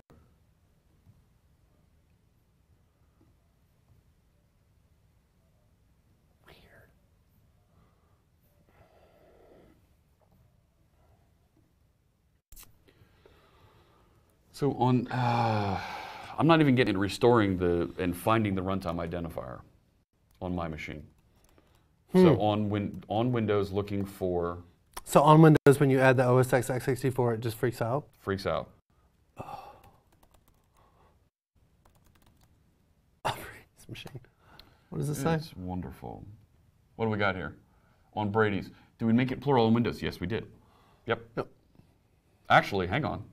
So on, uh, I'm not even getting restoring the and finding the runtime identifier on my machine. So on win, on Windows, looking for So on Windows, when you add the OS X x64, it just freaks out. freaks out. Operating machine. What does it say? It's wonderful. What do we got here? On Brady's. Do we make it plural in Windows? Yes, we did. Yep. Yep. Actually, hang on.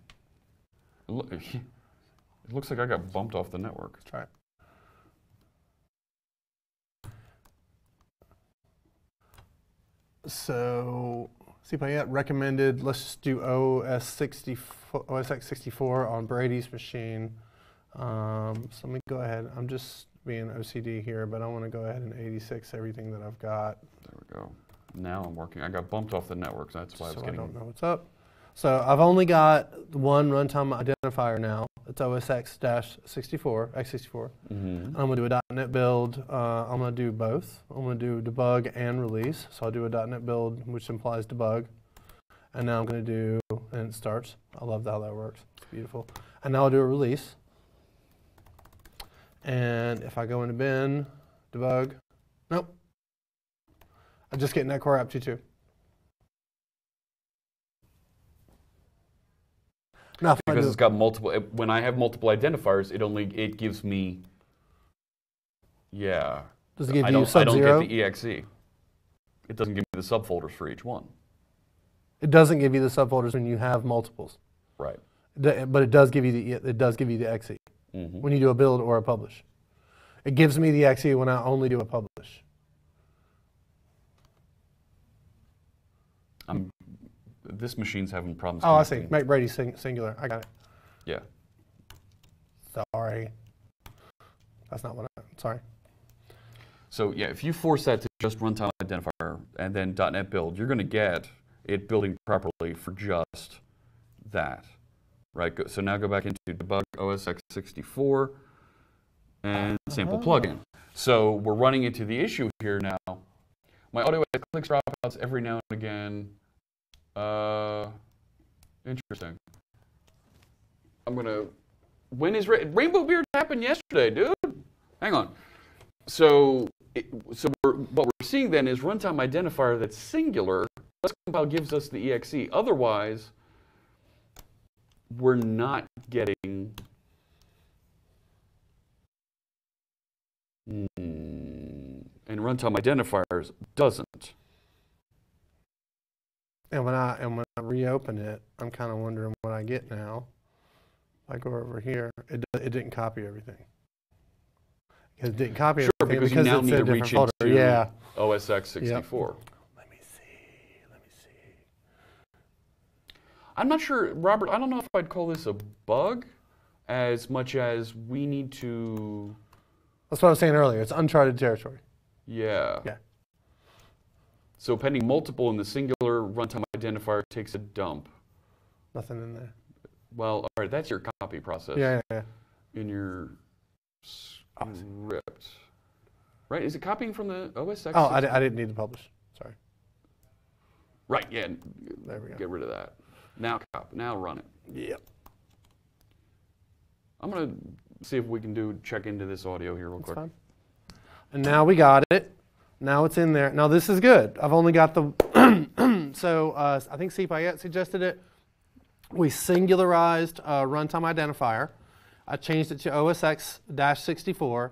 It it looks like I got bumped off the network. Let's try it. So See if I yet recommended, let's just do OS 64, OSX 64 on Brady's machine. Um, so let me go ahead. I'm just being OCD here, but I want to go ahead and 86 everything that I've got. There we go. Now I'm working. I got bumped off the network, so that's why I so was I getting. don't know what's up. So I've only got one runtime identifier now. It's OSX-64, x64. Mhm. I'm going to do a .NET build. Uh, I'm going to do both. I'm going to do debug and release. So I'll do a .NET build, which implies debug. And now I'm going to do, and it starts. I love how that works. It's beautiful. And now I'll do a release. And if I go into bin, debug, nope. I'm just get Netcore app 22. If Because it's got multiple. it- When I have multiple identifiers, it only it gives me. Yeah. Does it give I you don't, I don't get the exe. It doesn't give me the subfolders for each one. It doesn't give you the subfolders when you have multiples, Right. But it does give you the it does give you the exe Mhm. when you do a build or a publish. It gives me the exe when I only do a publish. I'm. This machine's having problems. Oh, I see. Make Brady sing, singular. I got it. Yeah. Sorry, that's not what I. Sorry. So yeah, if you force that to just runtime identifier and then .NET build, you're going to get it building properly for just that, right? So now go back into debug OSX64 and sample oh. plugin. So we're running into the issue here now. My audio clicks dropouts every now and again. Uh, interesting. I'm gonna. When is Ra- Rainbow Beard happened yesterday, dude? Hang on. So, it, so we're, what we're seeing then is runtime identifier that's singular. Let's compile gives us the exe. Otherwise, we're not getting. And runtime identifiers doesn't. And when I and when I reopen it, I'm kind of wondering what I get now. If I go over here. It it didn't copy everything. It didn't copy Sure, everything because you now need to reach folder. into Yeah. OSX64. Let me see. Let me see. I'm not sure, Robert. I don't know if I'd call this a bug, as much as we need to. That's what I was saying earlier. It's uncharted territory. Yeah. Yeah. So pending multiple in the singular runtime identifier takes a dump. Nothing in there. Well, all right, that's your copy process Yeah, yeah, yeah. in your script. Right? Is it copying from the OSX? Oh, I, I didn't need to publish. Sorry. Right, yeah. There we go. Get rid of that. Now cop. Now run it. Yep. I'm gonna see if we can do check into this audio here real That's quick. fine. And now we got it. Now it's in there. Now this is good. I've only got the. so uh, I think CPIET suggested it. We singularized uh, runtime identifier. I changed it to OSX-64.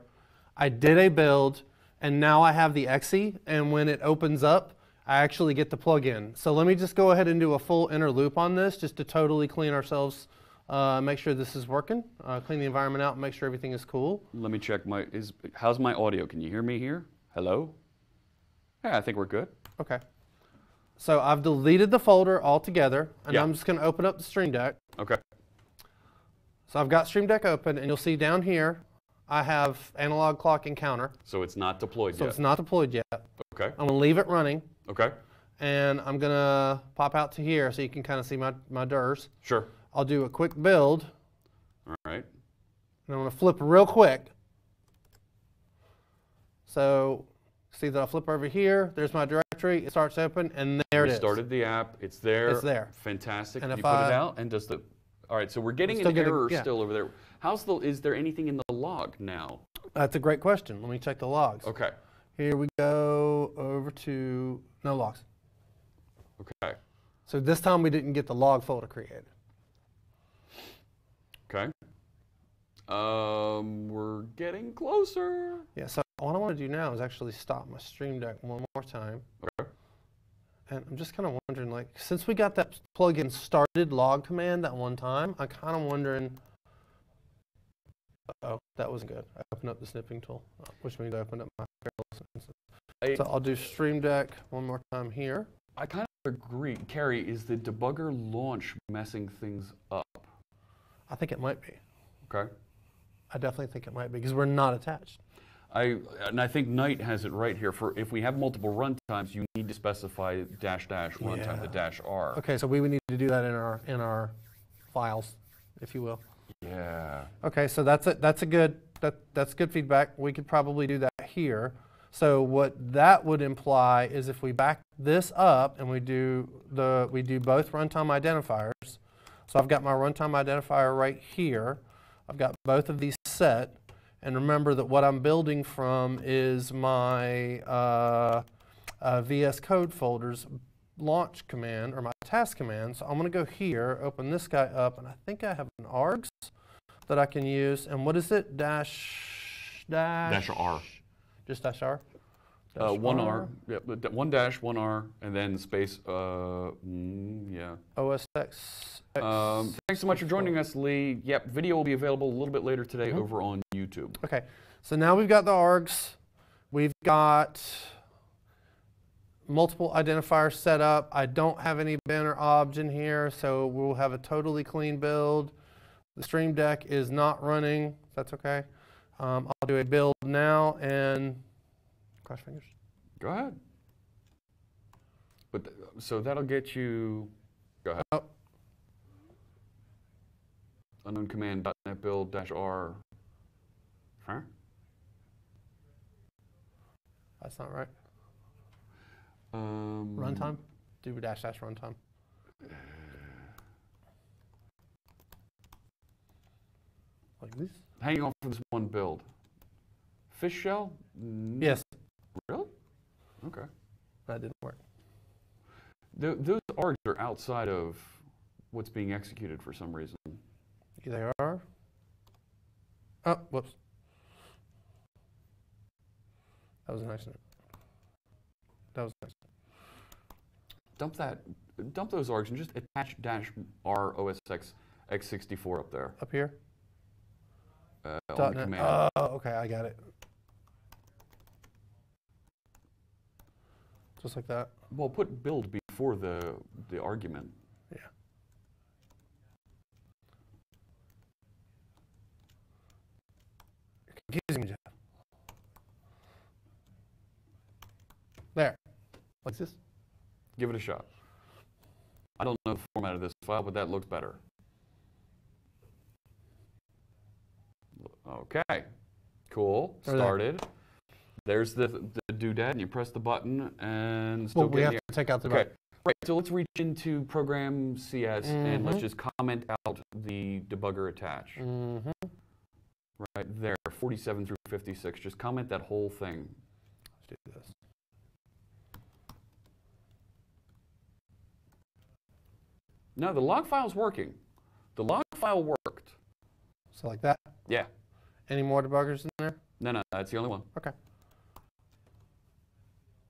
I did a build, and now I have the exe. And when it opens up, I actually get the plugin. So let me just go ahead and do a full inner loop on this, just to totally clean ourselves, uh, make sure this is working, uh, clean the environment out, make sure everything is cool. Let me check my is how's my audio? Can you hear me here? Hello? Yeah, I think we're good. Okay. So I've deleted the folder altogether, and Yeah. I'm just going to open up the Stream Deck. Okay. So I've got Stream Deck open, and you'll see down here, I have analog clock and counter. So it's not deployed So yet. So it's not deployed yet. okay. I'm going to leave it running, Okay. and I'm going to pop out to here so you can kind of see my, my DIRs. Sure. I'll do a quick build, All right. and I'm going to flip real quick. So see that I'll flip over here. There's my directory. It starts open, and there it is. Started the app. It's there. It's there. Fantastic. And you if put it I- out and does the. All right. So we're getting an getting- error yeah. still over there. How's the? Is there anything in the log now? That's a great question. Let me check the logs. Okay. Here we go over to no logs. Okay. So this time we didn't get the log folder created. Okay. Um, we're getting closer. Yeah, so what I want to do now is actually stop my Stream Deck one more time. Okay. And I'm just kind of wondering, like, since we got that plugin started log command that one time, I'm kind of wondering. Oh, that wasn't good. I opened up the snipping tool, uh, which means I opened up my. I, So I'll do Stream Deck one more time here. I kind of agree. Carrie, is the debugger launch messing things up? I think it might be. Okay. I definitely think it might be because we're not attached. I and I think Knight has it right here. For if we have multiple runtimes, you need to specify dash dash runtime, the dash R. Okay, so we would need to do that in our in our files, if you will. Yeah. Okay, so that's a, that's a good that that's good feedback. We could probably do that here. So what that would imply is if we back this up and we do the we do both runtime identifiers. So I've got my runtime identifier right here. I've got both of these set. And remember that what I'm building from is my uh, uh, VS Code folders launch command or my task command. So I'm going to go here, open this guy up, and I think I have an args that I can use. And what is it? Dash, dash, Dash R. Just dash R? Uh, one R. Yeah, one dash, one R, and then space. Uh, mm, yeah. OS X. Um, thanks so much for joining us, Lee. Yep, video will be available a little bit later today Mm-hmm. over on YouTube. Okay, so now we've got the args. We've got multiple identifiers set up. I don't have any bin or obj in here, so we'll have a totally clean build. The Stream Deck is not running. That's okay. Um, I'll do a build now and cross fingers. Go ahead. But th- so that'll get you. Go ahead. Oh, Unknown command .NET build dash R. Huh? that's not right. Um, Runtime? Do dash dash runtime. Like this? Hanging off for this one build. Fish shell? Yes, Really? Okay. that didn't work. Th- those args are outside of what's being executed for some reason. They are. Oh, whoops. That was an accident. That was accident. Dump that. Dump those args and just attach dash R OSX x64 up there Up here? uh, on the command. Oh, okay, I got it. Just like that. well, put build before the the argument. Yeah. You're confusing me, Jeff. There. Like this? Give it a shot. I don't know the format of this file, but that looks better. Okay. Cool. Started. There's the, the doodad, and you press the button, and still Well, we getting have the- to take out the Okay. button. Right. So let's reach into program CS and let's Mhm. just comment out the debugger attach. Mm-hmm. Right there, 47 through 56. Just comment that whole thing. Let's do this. No, the log file's working. The log file worked. So like that. Yeah. Any more debuggers in there? No, no, that's the only one. Okay.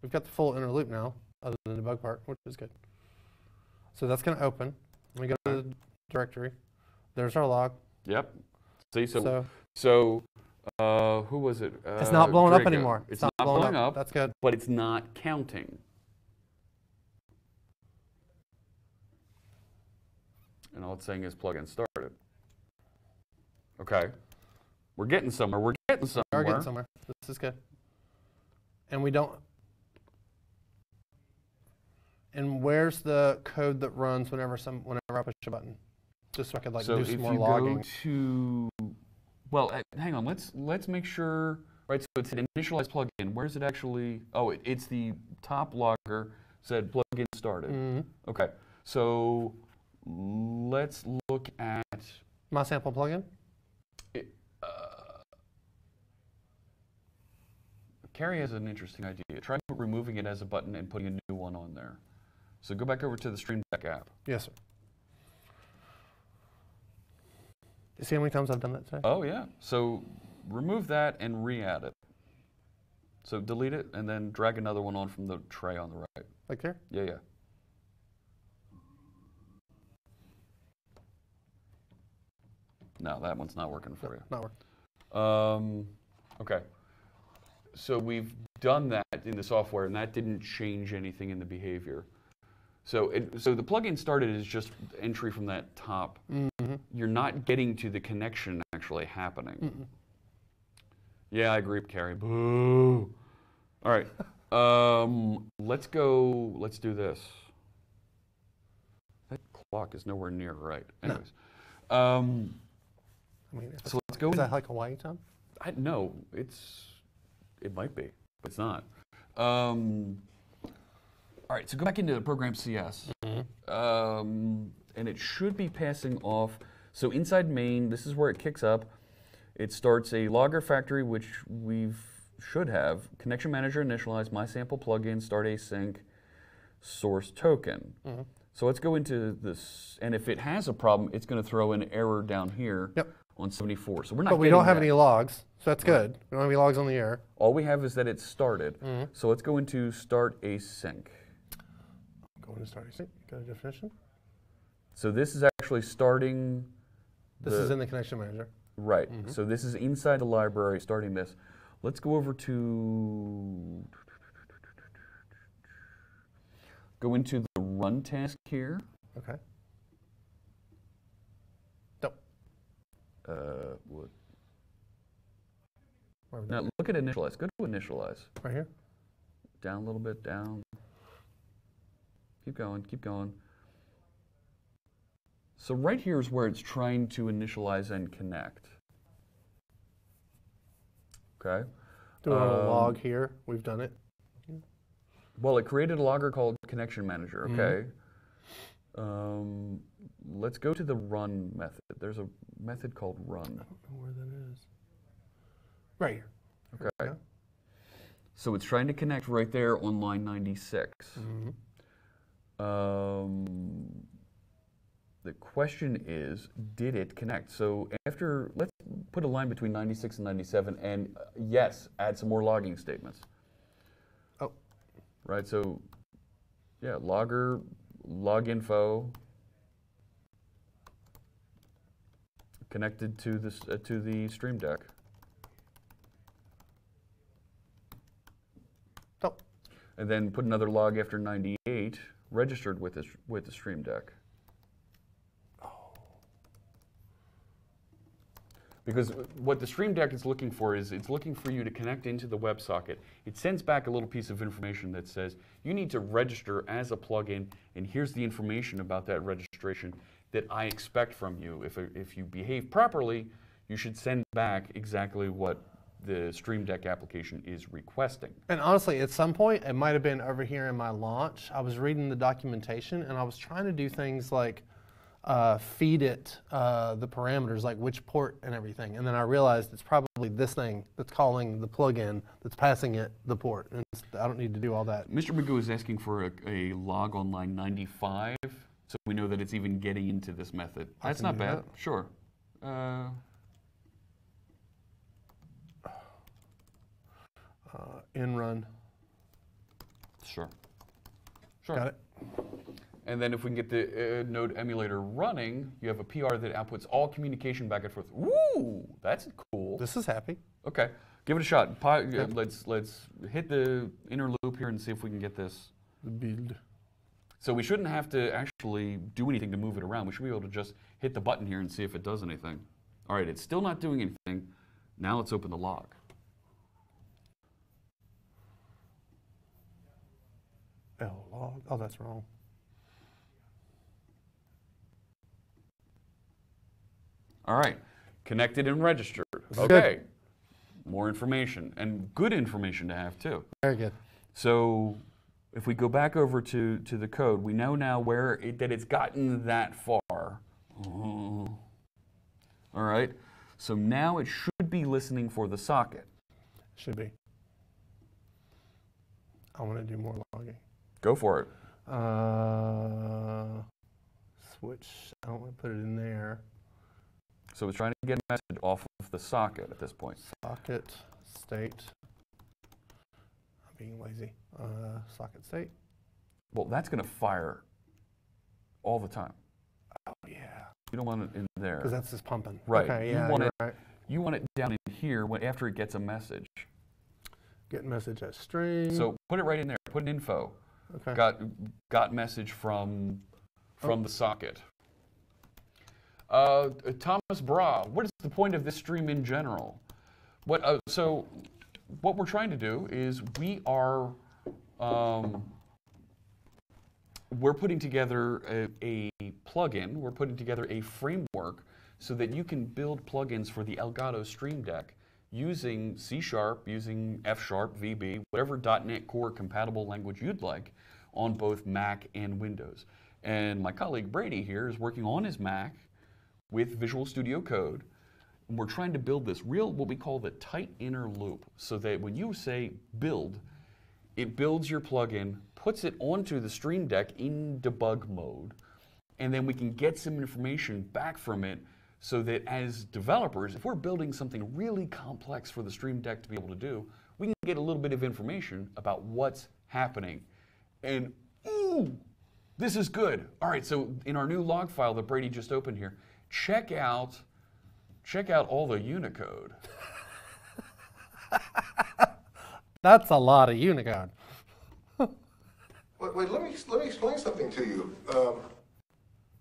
We've got the full inner loop now, other than the bug part, which is good. So that's going to open. Let me go to the directory. There's our log. Yep. See, so So, so, uh, who was it? it's Uh, not blowing up anymore. It's, not, blowing up, That's good. but it's not counting. And all it's saying is plugin started. Okay. We're getting somewhere. We're getting somewhere. We are getting somewhere. This is good. And we don't. And where's the code that runs whenever some whenever I push a button? Just so I could like so do some more logging. So if you go to, well, uh, hang on. Let's let's make sure. Right. So it's an initialized plugin. Where's it actually? Oh, it, it's the top logger said plugin started. Mhm. Okay. So let's look at. My sample plugin. Carrie has an interesting idea. Try removing it as a button and putting a new one on there. So go back over to the Stream Deck app. Yes, sir. You see how many times I've done that today? Oh yeah. So remove that and re-add it. So delete it and then drag another one on from the tray on the right. Like there? Yeah, yeah. No, that one's not working for you. Not working. Um, okay. So we've done that in the software, and that didn't change anything in the behavior. So, it, so the plugin started is just entry from that top. You're not getting to the connection actually happening. Yeah, I agree, Carrie. Boo. All right. Um, let's go. Let's do this. That clock is nowhere near right. Anyways, um, I mean, so let's go. is in- that like Hawaii time? I no, it's it might be, but it's not. Um, all right, so go back into the program CS, um, and it should be passing off. So inside main, this is where it kicks up. It starts a logger factory, which we've should have connection manager initialize my sample plugin start async source token. So let's go into this, and if it has a problem, it's going to throw an error down here Yep. on 74. So we're not. But we don't have that. any logs, so that's good. We don't have any logs on the air. All we have is that it started. Mm-hmm. So let's go into start async. Go into start async. Go to definition. So this is actually starting. This the- is in the connection manager. right. So this is inside the library starting this. Let's go over to go into the run task here. Okay. Nope. Uh, what- Where are we? now look at initialize. Go to initialize. Right here. Down a little bit. Down. Keep going. Keep going. So right here is where it's trying to initialize and connect. Okay. Doing a Um, log here. We've done it. Well, it created a logger called connection manager. Mm-hmm. Okay. Um, let's go to the run method. There's a method called run. I don't know where that is. Right here. Okay. So it's trying to connect right there on line 96. Mm-hmm. Um, the question is, did it connect? So after, let's put a line between 96 and 97, and uh, yes, add some more logging statements. Oh. Right. So, yeah, logger, log info, connected to this uh, to the stream deck. Oh. and then put another log after 98 registered with this with the stream deck because what the stream deck is looking for is it's looking for you to connect into the WebSocket. It sends back a little piece of information that says you need to register as a plugin, and here's the information about that registration that I expect from you. If, if you behave properly, you should send back exactly what the Stream Deck application is requesting. And honestly, at some point, it might have been over here in my launch. I was reading the documentation and I was trying to do things like uh, feed it uh, the parameters, like which port and everything. And then I realized it's probably this thing that's calling the plugin that's passing it the port. And I don't need to do all that. Mr. Magoo is asking for a, a log on line 95, so we know that it's even getting into this method. That's not bad. that. Sure. Uh, in run. sure. Sure. Got it. And then if we can get the uh, Node emulator running, you have a PR that outputs all communication back and forth. Ooh, that's cool. This is happy. Okay, give it a shot. Pi- uh, let's let's hit the inner loop here and see if we can get this. The build. So we shouldn't have to actually do anything to move it around. We should be able to just hit the button here and see if it does anything. All right, it's still not doing anything. Now let's open the log. L log. Oh, that's wrong. All right, connected and registered. is Okay, more information and good information to have too. Very good. So if we go back over to, to the code, we know now where it, that it's gotten that far. Oh. All right, so now it should be listening for the socket. Should be. I want to do more logging. Go for it. Uh, switch. I don't want to put it in there. So it's trying to get a message off of the socket at this point. Socket state. I'm being lazy. Uh, socket state. Well, that's going to fire all the time. Oh yeah. You don't want it in there. Because that's just pumping. Right. Okay. You Yeah. want you're it- right. You want it down in here when, after it gets a message. Get message as string. So put it right in there. Put an info. Okay. Got got message from from the socket. Uh, Thomas Bra, what is the point of this stream in general? What uh, so what we're trying to do is we are um, we're putting together a, a plugin, we're putting together a framework so that you can build plugins for the Elgato Stream Deck using C Sharp, using F Sharp, VB, whatever .NET Core compatible language you'd like on both Mac and Windows. And my colleague Brady here is working on his Mac with Visual Studio Code. And we're trying to build this real, what we call the tight inner loop, so that when you say build, it builds your plugin, puts it onto the Stream Deck in debug mode, and then we can get some information back from it so that as developers, if we're building something really complex for the Stream Deck to be able to do, we can get a little bit of information about what's happening. And ooh, this is good. All right, so in our new log file that Brady just opened here, check out check out all the Unicode. That's a lot of Unicode. Wait, wait, let me let me explain something to you. Um,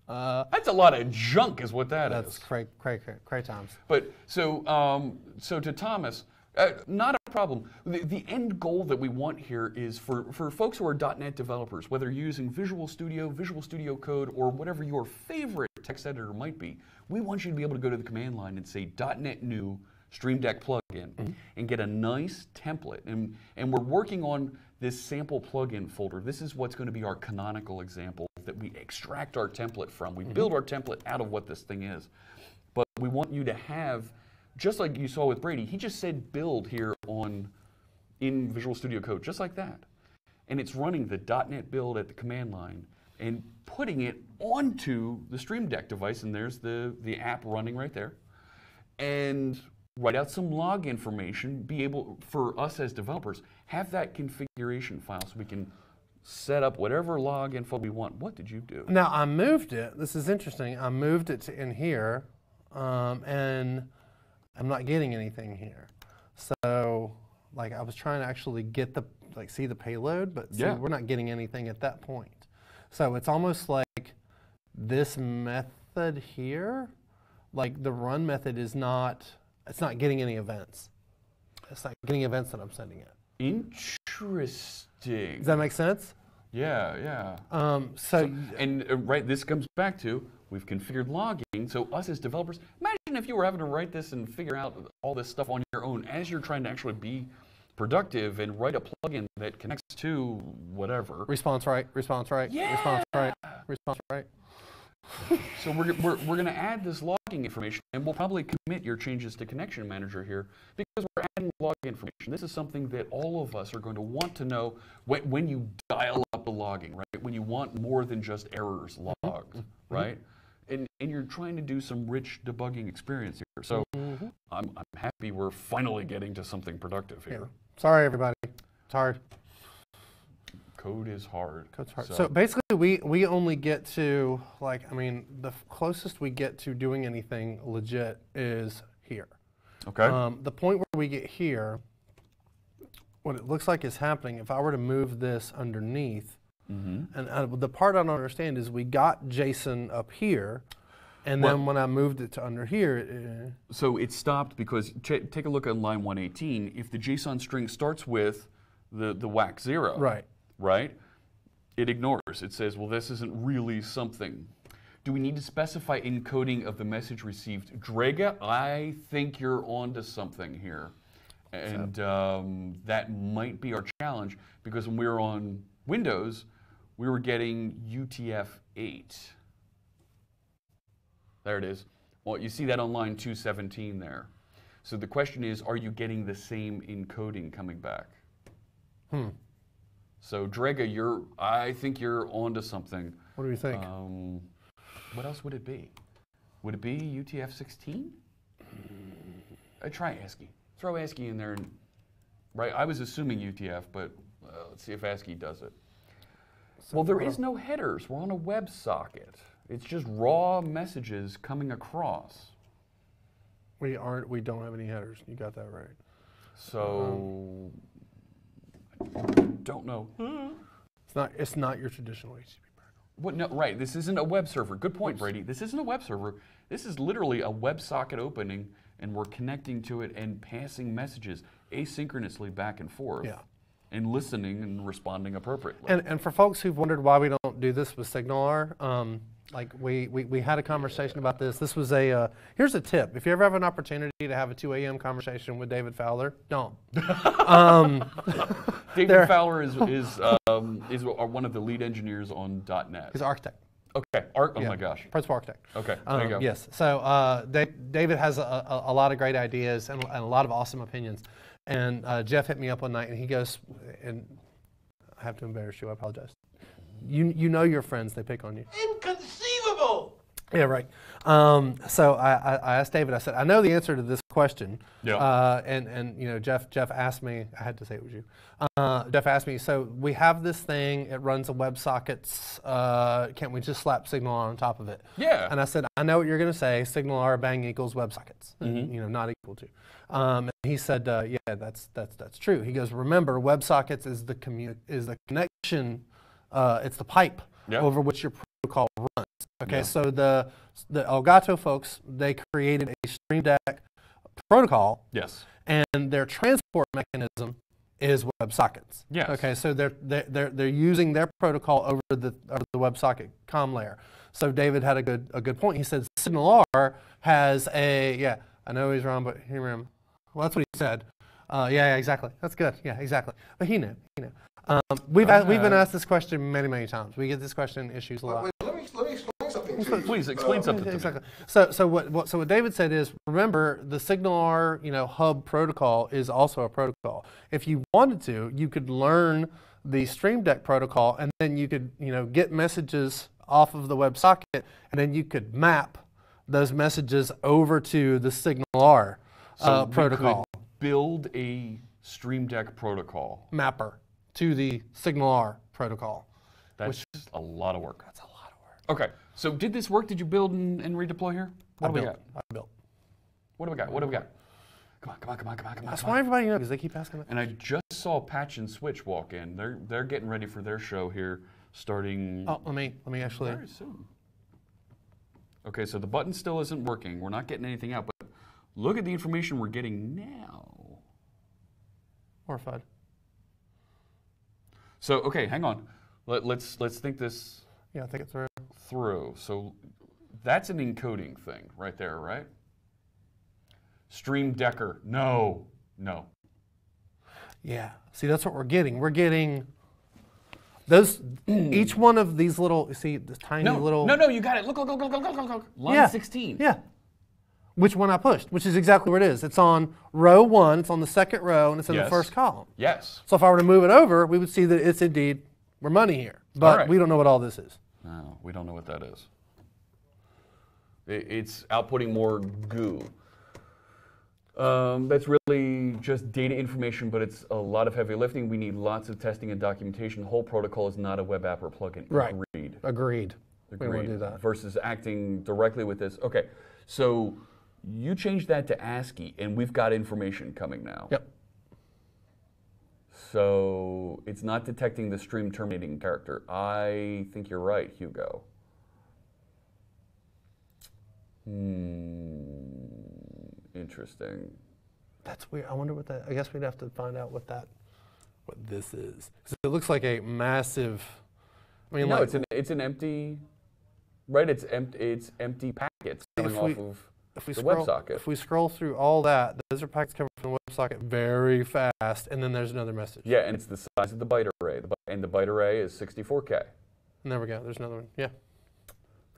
That's a lot of junk, is what that is. That's cray, cray, cray, cray times. But so, um, so to Thomas, uh, not a problem. The, the end goal that we want here is for, for folks who are .NET developers, whether you're using Visual Studio, Visual Studio Code, or whatever your favorite text editor might be, we want you to be able to go to the command line and say .NET New Stream Deck plugin and get a nice template. And, and we're working on this sample plugin folder. This is what's going to be our canonical example that we extract our template from. We mm-hmm. build our template out of what this thing is. But we want you to have, just like you saw with Brady, he just said build here on in Visual Studio Code, just like that. And it's running the .NET build at the command line and putting it onto the Stream Deck device, and there's the, the app running right there. And write out some log information, be able, for us as developers, have that configuration file so we can set up whatever log info we want. What did you do? Now I moved it. This is interesting. I moved it to in here, um, and I'm not getting anything here. So, like, I was trying to actually get the like see the payload, but see, Yeah. we're not getting anything at that point. So it's almost like this method here, like the run method is not. It's not getting any events. It's not getting events that I'm sending it. Interesting. Does that make sense? Yeah, yeah. Um, so, And uh, right, this comes back to we've configured logging. So us as developers, imagine if you were having to write this and figure out all this stuff on your own as you're trying to actually be productive and write a plugin that connects to whatever. response right, response right, response right, response right. So we're, we're, we're going to add this logging information, and we'll probably commit your changes to Connection Manager here because we're adding log information. This is something that all of us are going to want to know when, when you dial up the logging, right? When you want more than just errors mm-hmm. logged, mm-hmm. right? And, and you're trying to do some rich debugging experience here. So mm-hmm. I'm, I'm happy we're finally getting to something productive here. Sorry, everybody. It's hard. Code is hard. Code's hard. So, basically, we, we only get to, like, I mean, the closest we get to doing anything legit is here. okay. Um, the point where we get here, what it looks like is happening, if I were to move this underneath, and uh, the part I don't understand is we got JSON up here, and Well- then when I moved it to under here, it, uh, So it stopped because take a look at line 118. If the JSON string starts with the the WAC zero, Right. Right, it ignores. It says, well, this isn't really something. Do we need to specify encoding of the message received? Drega, I think you're onto something here, and um, that might be our challenge because when we were on Windows, we were getting UTF-8. There it is. Well, you see that on line 217 there. So the question is, are you getting the same encoding coming back? Hmm. So Drega, you're, I think you're onto something. what do you think? Um, what else would it be? Would it be UTF-16? Uh, try ASCII. Throw ASCII in there, and right. I was assuming UTF, but uh, let's see if ASCII does it. well, there is no headers. We're on a web socket. It's just raw messages coming across. we aren't, we don't have any headers. You got that right. So, don't know. It's not. It's not your traditional HTTP. protocol. What, no, right. This isn't a web server. Good point, Brady. This isn't a web server. This is literally a WebSocket opening, and we're connecting to it and passing messages asynchronously back and forth. Yeah. And listening and responding appropriately. And, and for folks who've wondered why we don't do this with SignalR, um, like we, we, we had a conversation about this. This was a, uh, here's a tip. If you ever have an opportunity to have a 2 a.m. conversation with David Fowler, don't. David there- Fowler is is um, is one of the lead engineers on .NET. He's an architect. Okay. Art. Oh Yeah, my gosh. Principal architect. Okay, there you Um, go. Yes. So uh, David has a, a, a lot of great ideas and, and a lot of awesome opinions. And uh, Jeff hit me up one night and he goes, and I have to embarrass you. I apologize. You you know your friends. They pick on you. Inconceivable! Yeah, right. Um, so I, I, I asked David. I said, I know the answer to this question. Yeah. Uh, and and you know, Jeff Jeff asked me. I had to say it was you. Uh, Jeff asked me. So we have this thing. It runs on WebSockets. Uh, can't we just slap Signal on top of it? Yeah. And I said, I know what you're going to say. SignalR bang equals WebSockets. Mm-hmm. You know, not equal to. Um, and he said, uh, yeah, that's that's that's true. He goes, remember, WebSockets is the commu- is the connection. Uh, it's the pipe Yeah. over which your protocol runs. Okay, so the the Elgato folks they created a Stream Deck protocol, Yes. and their transport mechanism is WebSockets. Yes. Okay, so they're they're they're, they're using their protocol over the over the WebSocket com layer. So David had a good a good point. He said Signal R has a yeah. I know he's wrong, but hear him. Well, that's what he said. Uh, yeah, yeah, exactly. That's good. Yeah, exactly. But he knew. He knew. Um, we've a- we've been asked this question many many times. We get this question in issues a lot. Wait, let me let me explain something to you. Please explain Uh, something to me. Exactly. So, so what, what, so what David said is, remember the SignalR, you know, hub protocol is also a protocol. If you wanted to, you could learn the Stream Deck protocol, and then you could, you know, get messages off of the WebSocket, and then you could map those messages over to the SignalR So uh, protocol could build a Stream Deck protocol. mapper to the SignalR protocol. That's a lot of work. That's a lot of work. Okay. So did this work? Did you build and, and redeploy here? What I do we got? I built. What do we got? What do we got? Come on, come on, come on, come on, come on. That's why everybody knows because they keep asking that. And I just saw Patch and Switch walk in. They're they're getting ready for their show here, starting Oh, let me let me actually. very soon. Okay, so the button still isn't working. We're not getting anything out, but look at the information we're getting now. Horrified. So okay, hang on. Let, let's let's think this Yeah, I think it's through. Through. So that's an encoding thing right there, right? Stream Decker. No, no. Yeah. See, that's what we're getting. We're getting those. Hmm. each one of these little. See, this tiny No, little. no, no, you got it. Look, look, look, look, look, look, look, look. Line Yeah. 16. Yeah. Which one I pushed? Which is exactly where it is. It's on row one. It's on the second row, and it's in Yes. the first column. Yes. So if I were to move it over, we would see that it's indeed we're money here. But right. we don't know what all this is. No, we don't know what that is. It's outputting more goo. Um, that's really just data information, but it's a lot of heavy lifting. We need lots of testing and documentation. The whole protocol is not a web app or plugin. Right. Agreed. Agreed. We Agreed. to do that. Versus acting directly with this. Okay, so you changed that to ASCII, and we've got information coming now. Yep. So it's not detecting the stream terminating character. I think you're right, Hugo. Hmm. Interesting. That's weird. I wonder what that. I guess we'd have to find out what that, what this is. 'Cause it looks like a massive. I mean, no, like, it's an it's an empty. Right, it's empty. It's empty packets coming If off we- of if we the scroll, WebSocket. if we scroll through all that, those are packets coming from the WebSocket very fast, and then there's another message. Yeah, and it's the size of the byte array. The, and the byte array is 64k. And there we go. There's another one. Yeah.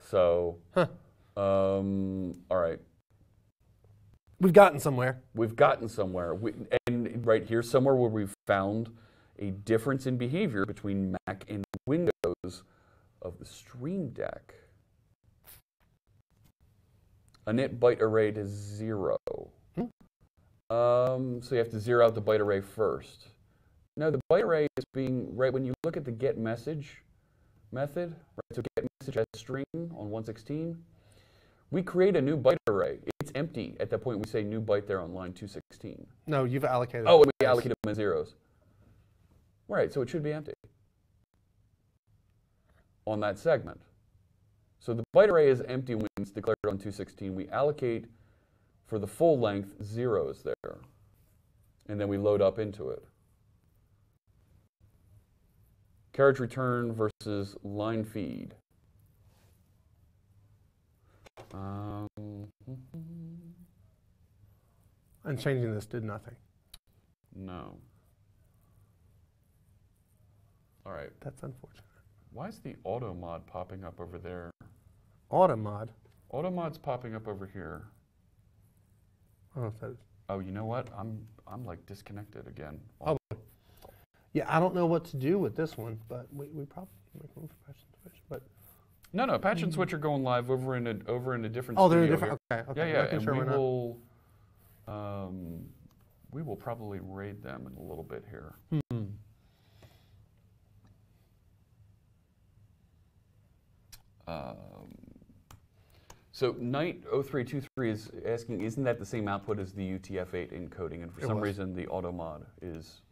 So, Huh. um, all right, We've gotten somewhere. we've gotten somewhere. We, and right here, somewhere where we've found a difference in behavior between Mac and Windows of the Stream Deck. Init byte array to zero. Um, so you have to zero out the byte array first. No, the byte array is being right when you look at the get message method. Right, so get message as string on 116. We create a new byte array. It's empty at that point. We say new byte there on line 216. No, you've allocated. Oh, and we allocate them as zeros. Right, so it should be empty. on that segment. So the byte array is empty when it's declared on 216. We allocate for the full length zeros there, and then we load up into it. Carriage return versus line feed. Um, And changing this did nothing. no. All right. That's unfortunate. Why is the auto mod popping up over there? Automod. Auto mod's popping up over here. I don't know if that is. Oh, you know what? I'm I'm like disconnected again. Oh, Yeah, I don't know what to do with this one, but we, we probably make room for patch and switch. But No, no. Patch and switch are going live over in a over in a different. oh, they're in a different. here. Okay, okay. Yeah, yeah, and sure we will. Um, we will probably raid them in a little bit here. Hmm. Um, so Knight 0323 is asking, isn't that the same output as the UTF-8 encoding? And for It some was. reason, the auto mod is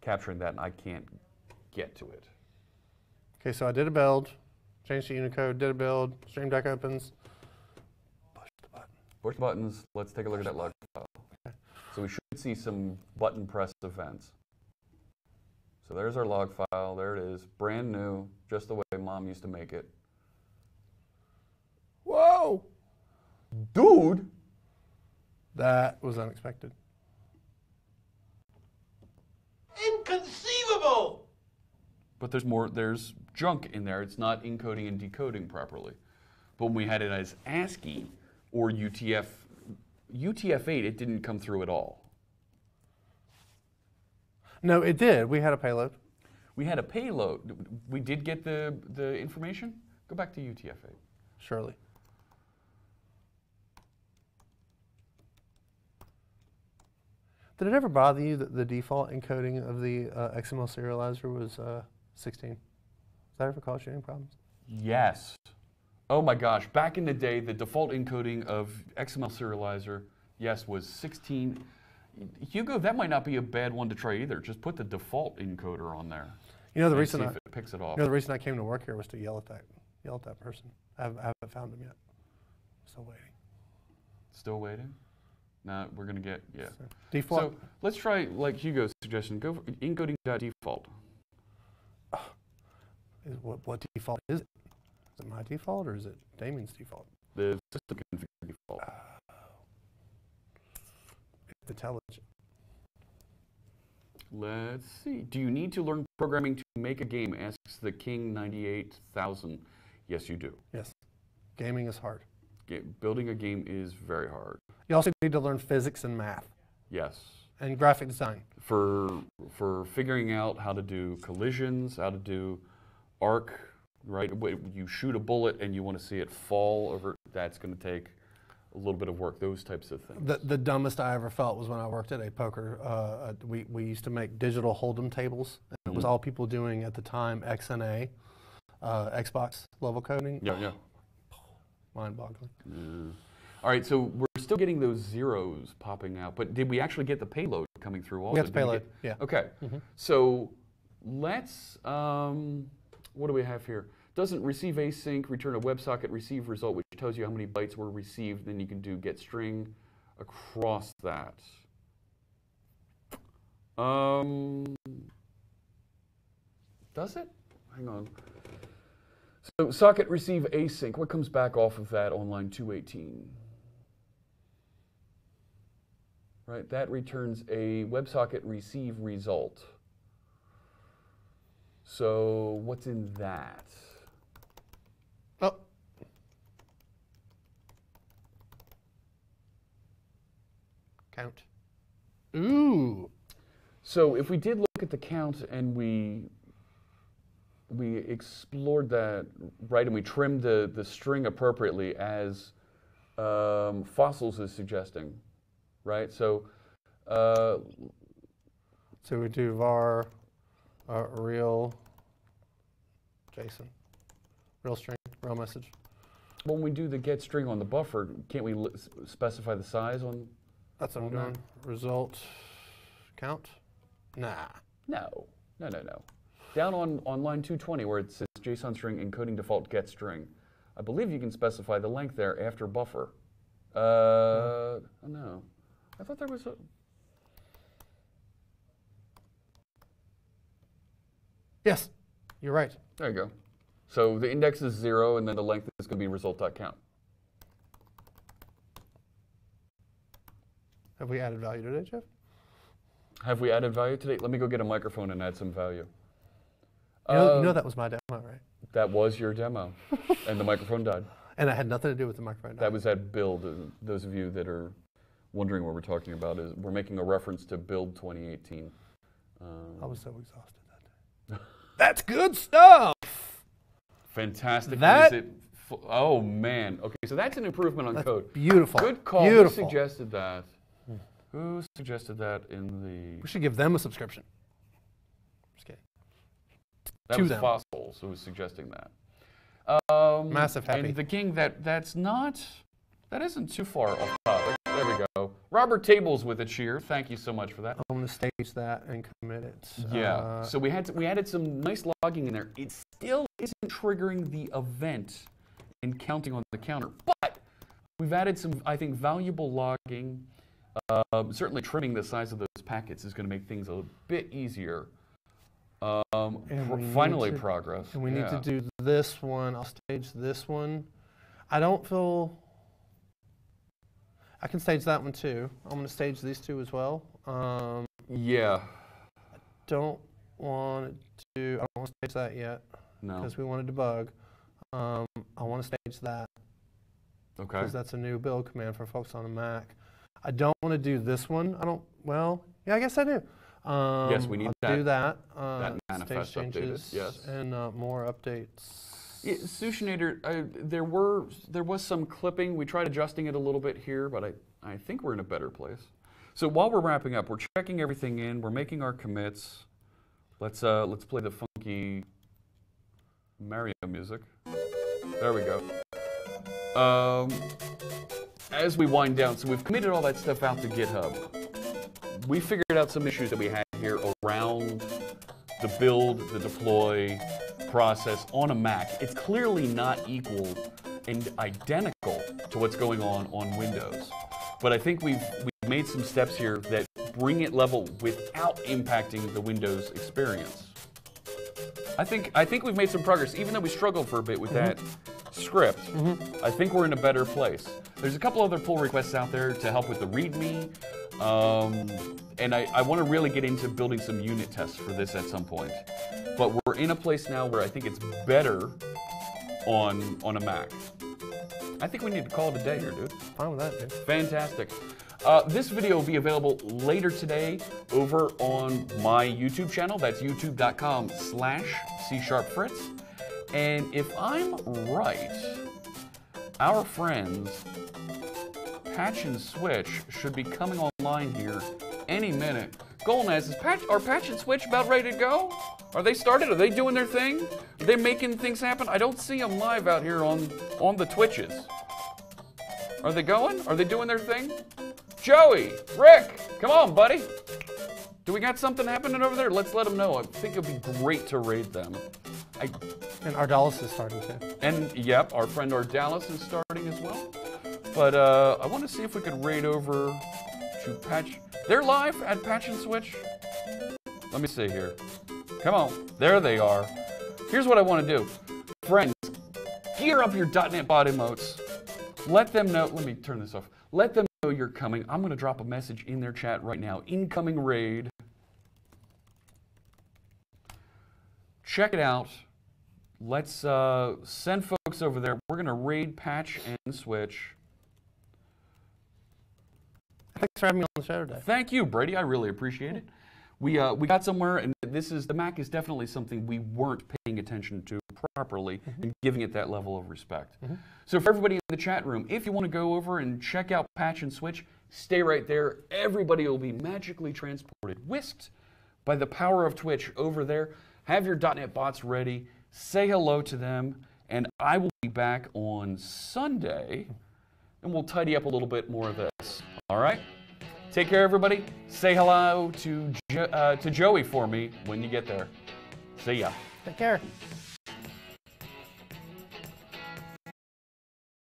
capturing that, and I can't get to it. Okay, so I did a build, changed to Unicode, did a build, Stream Deck opens. Push the button. Push the buttons. Let's take a look at that log file. So we should see some button press events. So there's our log file. There it is, brand new, just the way Mom used to make it. Whoa! Dude, That was unexpected. Inconceivable! but there's more. There's junk in there. It's not encoding and decoding properly. But when we had it as ASCII or UTF, UTF-8, it didn't come through at all. No, it did. We had a payload. We had a payload. We did get the the information. Go back to UTF-8. Surely. Did it ever bother you that the default encoding of the uh, XML serializer was uh, 16? Does that ever cause you any problems? Yes. Oh my gosh. Back in the day, the default encoding of XML serializer, yes, was 16. Hugo, that might not be a bad one to try either. Just put the default encoder on there. You know the reason I, it picks it off. you know the reason I came to work here was to yell at that yell at that person. I haven't, I haven't found him yet. Still waiting. Still waiting? No, we're gonna get yeah. Default. So let's try like Hugo's suggestion. Go for encoding.default. is what, what default is it? Is it my default or is it Damien's default? The system configure default. It's intelligent. Let's see. Do you need to learn programming to make a game? Asks the King 98000. Yes, you do. Yes. Gaming is hard. Building a game is very hard. You also need to learn physics and math Yes. and graphic design. For for figuring out how to do collisions, how to do arc, right? You shoot a bullet and you want to see it fall over. That's going to take a little bit of work. Those types of things. The, the dumbest I ever felt was when I worked at a poker. Uh, we, we used to make digital hold'em tables. And It was all people doing at the time XNA, uh, Xbox level coding. yeah, yeah. Mind boggling. Yeah. All right, so we're still getting those zeros popping out, but did we actually get the payload coming through also? got the payload, get- yeah. Okay, so let's, um, what do we have here? Doesn't receive async, return a WebSocket receive result, which tells you how many bytes were received. Then you can do get string across that. Um, does it? Hang on. So socket receive async. What comes back off of that on line 218? Right, that returns a WebSocket receive result. So what's in that? Oh. Count. Ooh. So if we did look at the count and we we explored that right and we trimmed the, the string appropriately as um, fossils is suggesting, right? So uh, So we do var uh, real JSON, real string, real message. when we do the get string on the buffer, can't we specify the size on? That's what I'm doing. Result count. Nah. No, no, no, no. Down on, on line 220 where it says JSON string encoding default get string. I believe you can specify the length there after buffer. Uh, no. I thought there was a. Yes, you're right. There you go. So the index is zero, and then the length is going to be result.count. Have we added value today, Jeff? Have we added value today? Let me go get a microphone and add some value. You know, you Um, know that was my demo, right? That was your demo, and the microphone died. And I had nothing to do with the microphone. That was at Build. Those of you that are wondering what we're talking about is we're making a reference to Build 2018. Um, I was so exhausted that day. That's good stuff. fantastic. That- Is it fu- oh man. Okay, so that's an improvement on That's code. beautiful. Good call. Beautiful. Who suggested that? Who suggested that in the? We should give them a subscription. That to was them. Fossils who was suggesting that. Um, Massive happy. And the king that that's not that isn't too far off topic. There we go. Robert Tables with a cheer. Thank you so much for that. I'm going to stage that and commit it. Yeah. Uh, so we had to, we added some nice logging in there. It still isn't triggering the event and counting on the counter, but we've added some I think valuable logging. Um, certainly, trimming the size of those packets is going to make things a bit easier. Um, finally, to- progress. and we need to do this one. I'll stage this one. I don't feel. I can stage that one too. I'm going to stage these two as well. Um, Yeah. I don't want to. I don't want to stage that yet No. because we want to debug. Um, I want to stage that Okay. because that's a new build command for folks on a Mac. I don't want to do this one. I don't. Well, yeah, I guess I do. Um, Yes, we need I'll do that- that. Uh, that manifest updated, changes yes. and uh, more updates. Yeah, Sushinator, uh, there were there was some clipping. We tried adjusting it a little bit here, but I, I think we're in a better place. So while we're wrapping up, we're checking everything in. We're making our commits. Let's uh, let's play the funky Mario music. There we go. Um, as we wind down, so we've committed all that stuff out to GitHub. We figured out some issues that we had here around the build, the deploy process on a Mac. It's clearly not equal and identical to what's going on on Windows. But I think we've, we've made some steps here that bring it level without impacting the Windows experience. I think I think we've made some progress, even though we struggled for a bit with mm-hmm. that script. Mm-hmm. I think we're in a better place. There's a couple other pull requests out there to help with the README, um, and I, I want to really get into building some unit tests for this at some point. But we're in a place now where I think it's better on on a Mac. I think we need to call it a day here, dude. Fine with that, dude. Fantastic. Uh, this video will be available later today over on my YouTube channel. That's youtube.com slash C-sharp-fritz. And if I'm right, our friends Patch and Switch should be coming online here any minute. Golnaz, is Patch, are Patch and Switch about ready to go? Are they started? Are they doing their thing? Are they making things happen? I don't see them live out here on, on the Twitches. Are they going? Are they doing their thing? Joey, Rick, come on, buddy. Do we got something happening over there? Let's let them know. I think it'd be great to raid them. I, And Ardalis is starting too. and yep, our friend Ardalis is starting as well. But uh, I want to see if we could raid over to Patch. They're live at Patch and Switch. Let me see here. Come on, there they are. Here's what I want to do, friends. Gear up your .NET bot emotes. Let them know. Let me turn this off. Let them know you're coming. I'm going to drop a message in their chat right now. Incoming raid. Check it out. Let's uh, send folks over there. We're going to raid Patch and Switch. Thanks for having me on the show today. Thank you, Brady. I really appreciate it. We, uh, we got somewhere, and this is the Mac is definitely something we weren't paying attention to properly and giving it that level of respect. So for everybody in the chat room, if you want to go over and check out Patch and Switch, stay right there. Everybody will be magically transported, whisked by the power of Twitch over there. Have your .NET bots ready. Say hello to them, and I will be back on Sunday, and we'll tidy up a little bit more of this. All right. Take care, everybody. Say hello to jo- uh, to Joey for me when you get there. See ya. Take care.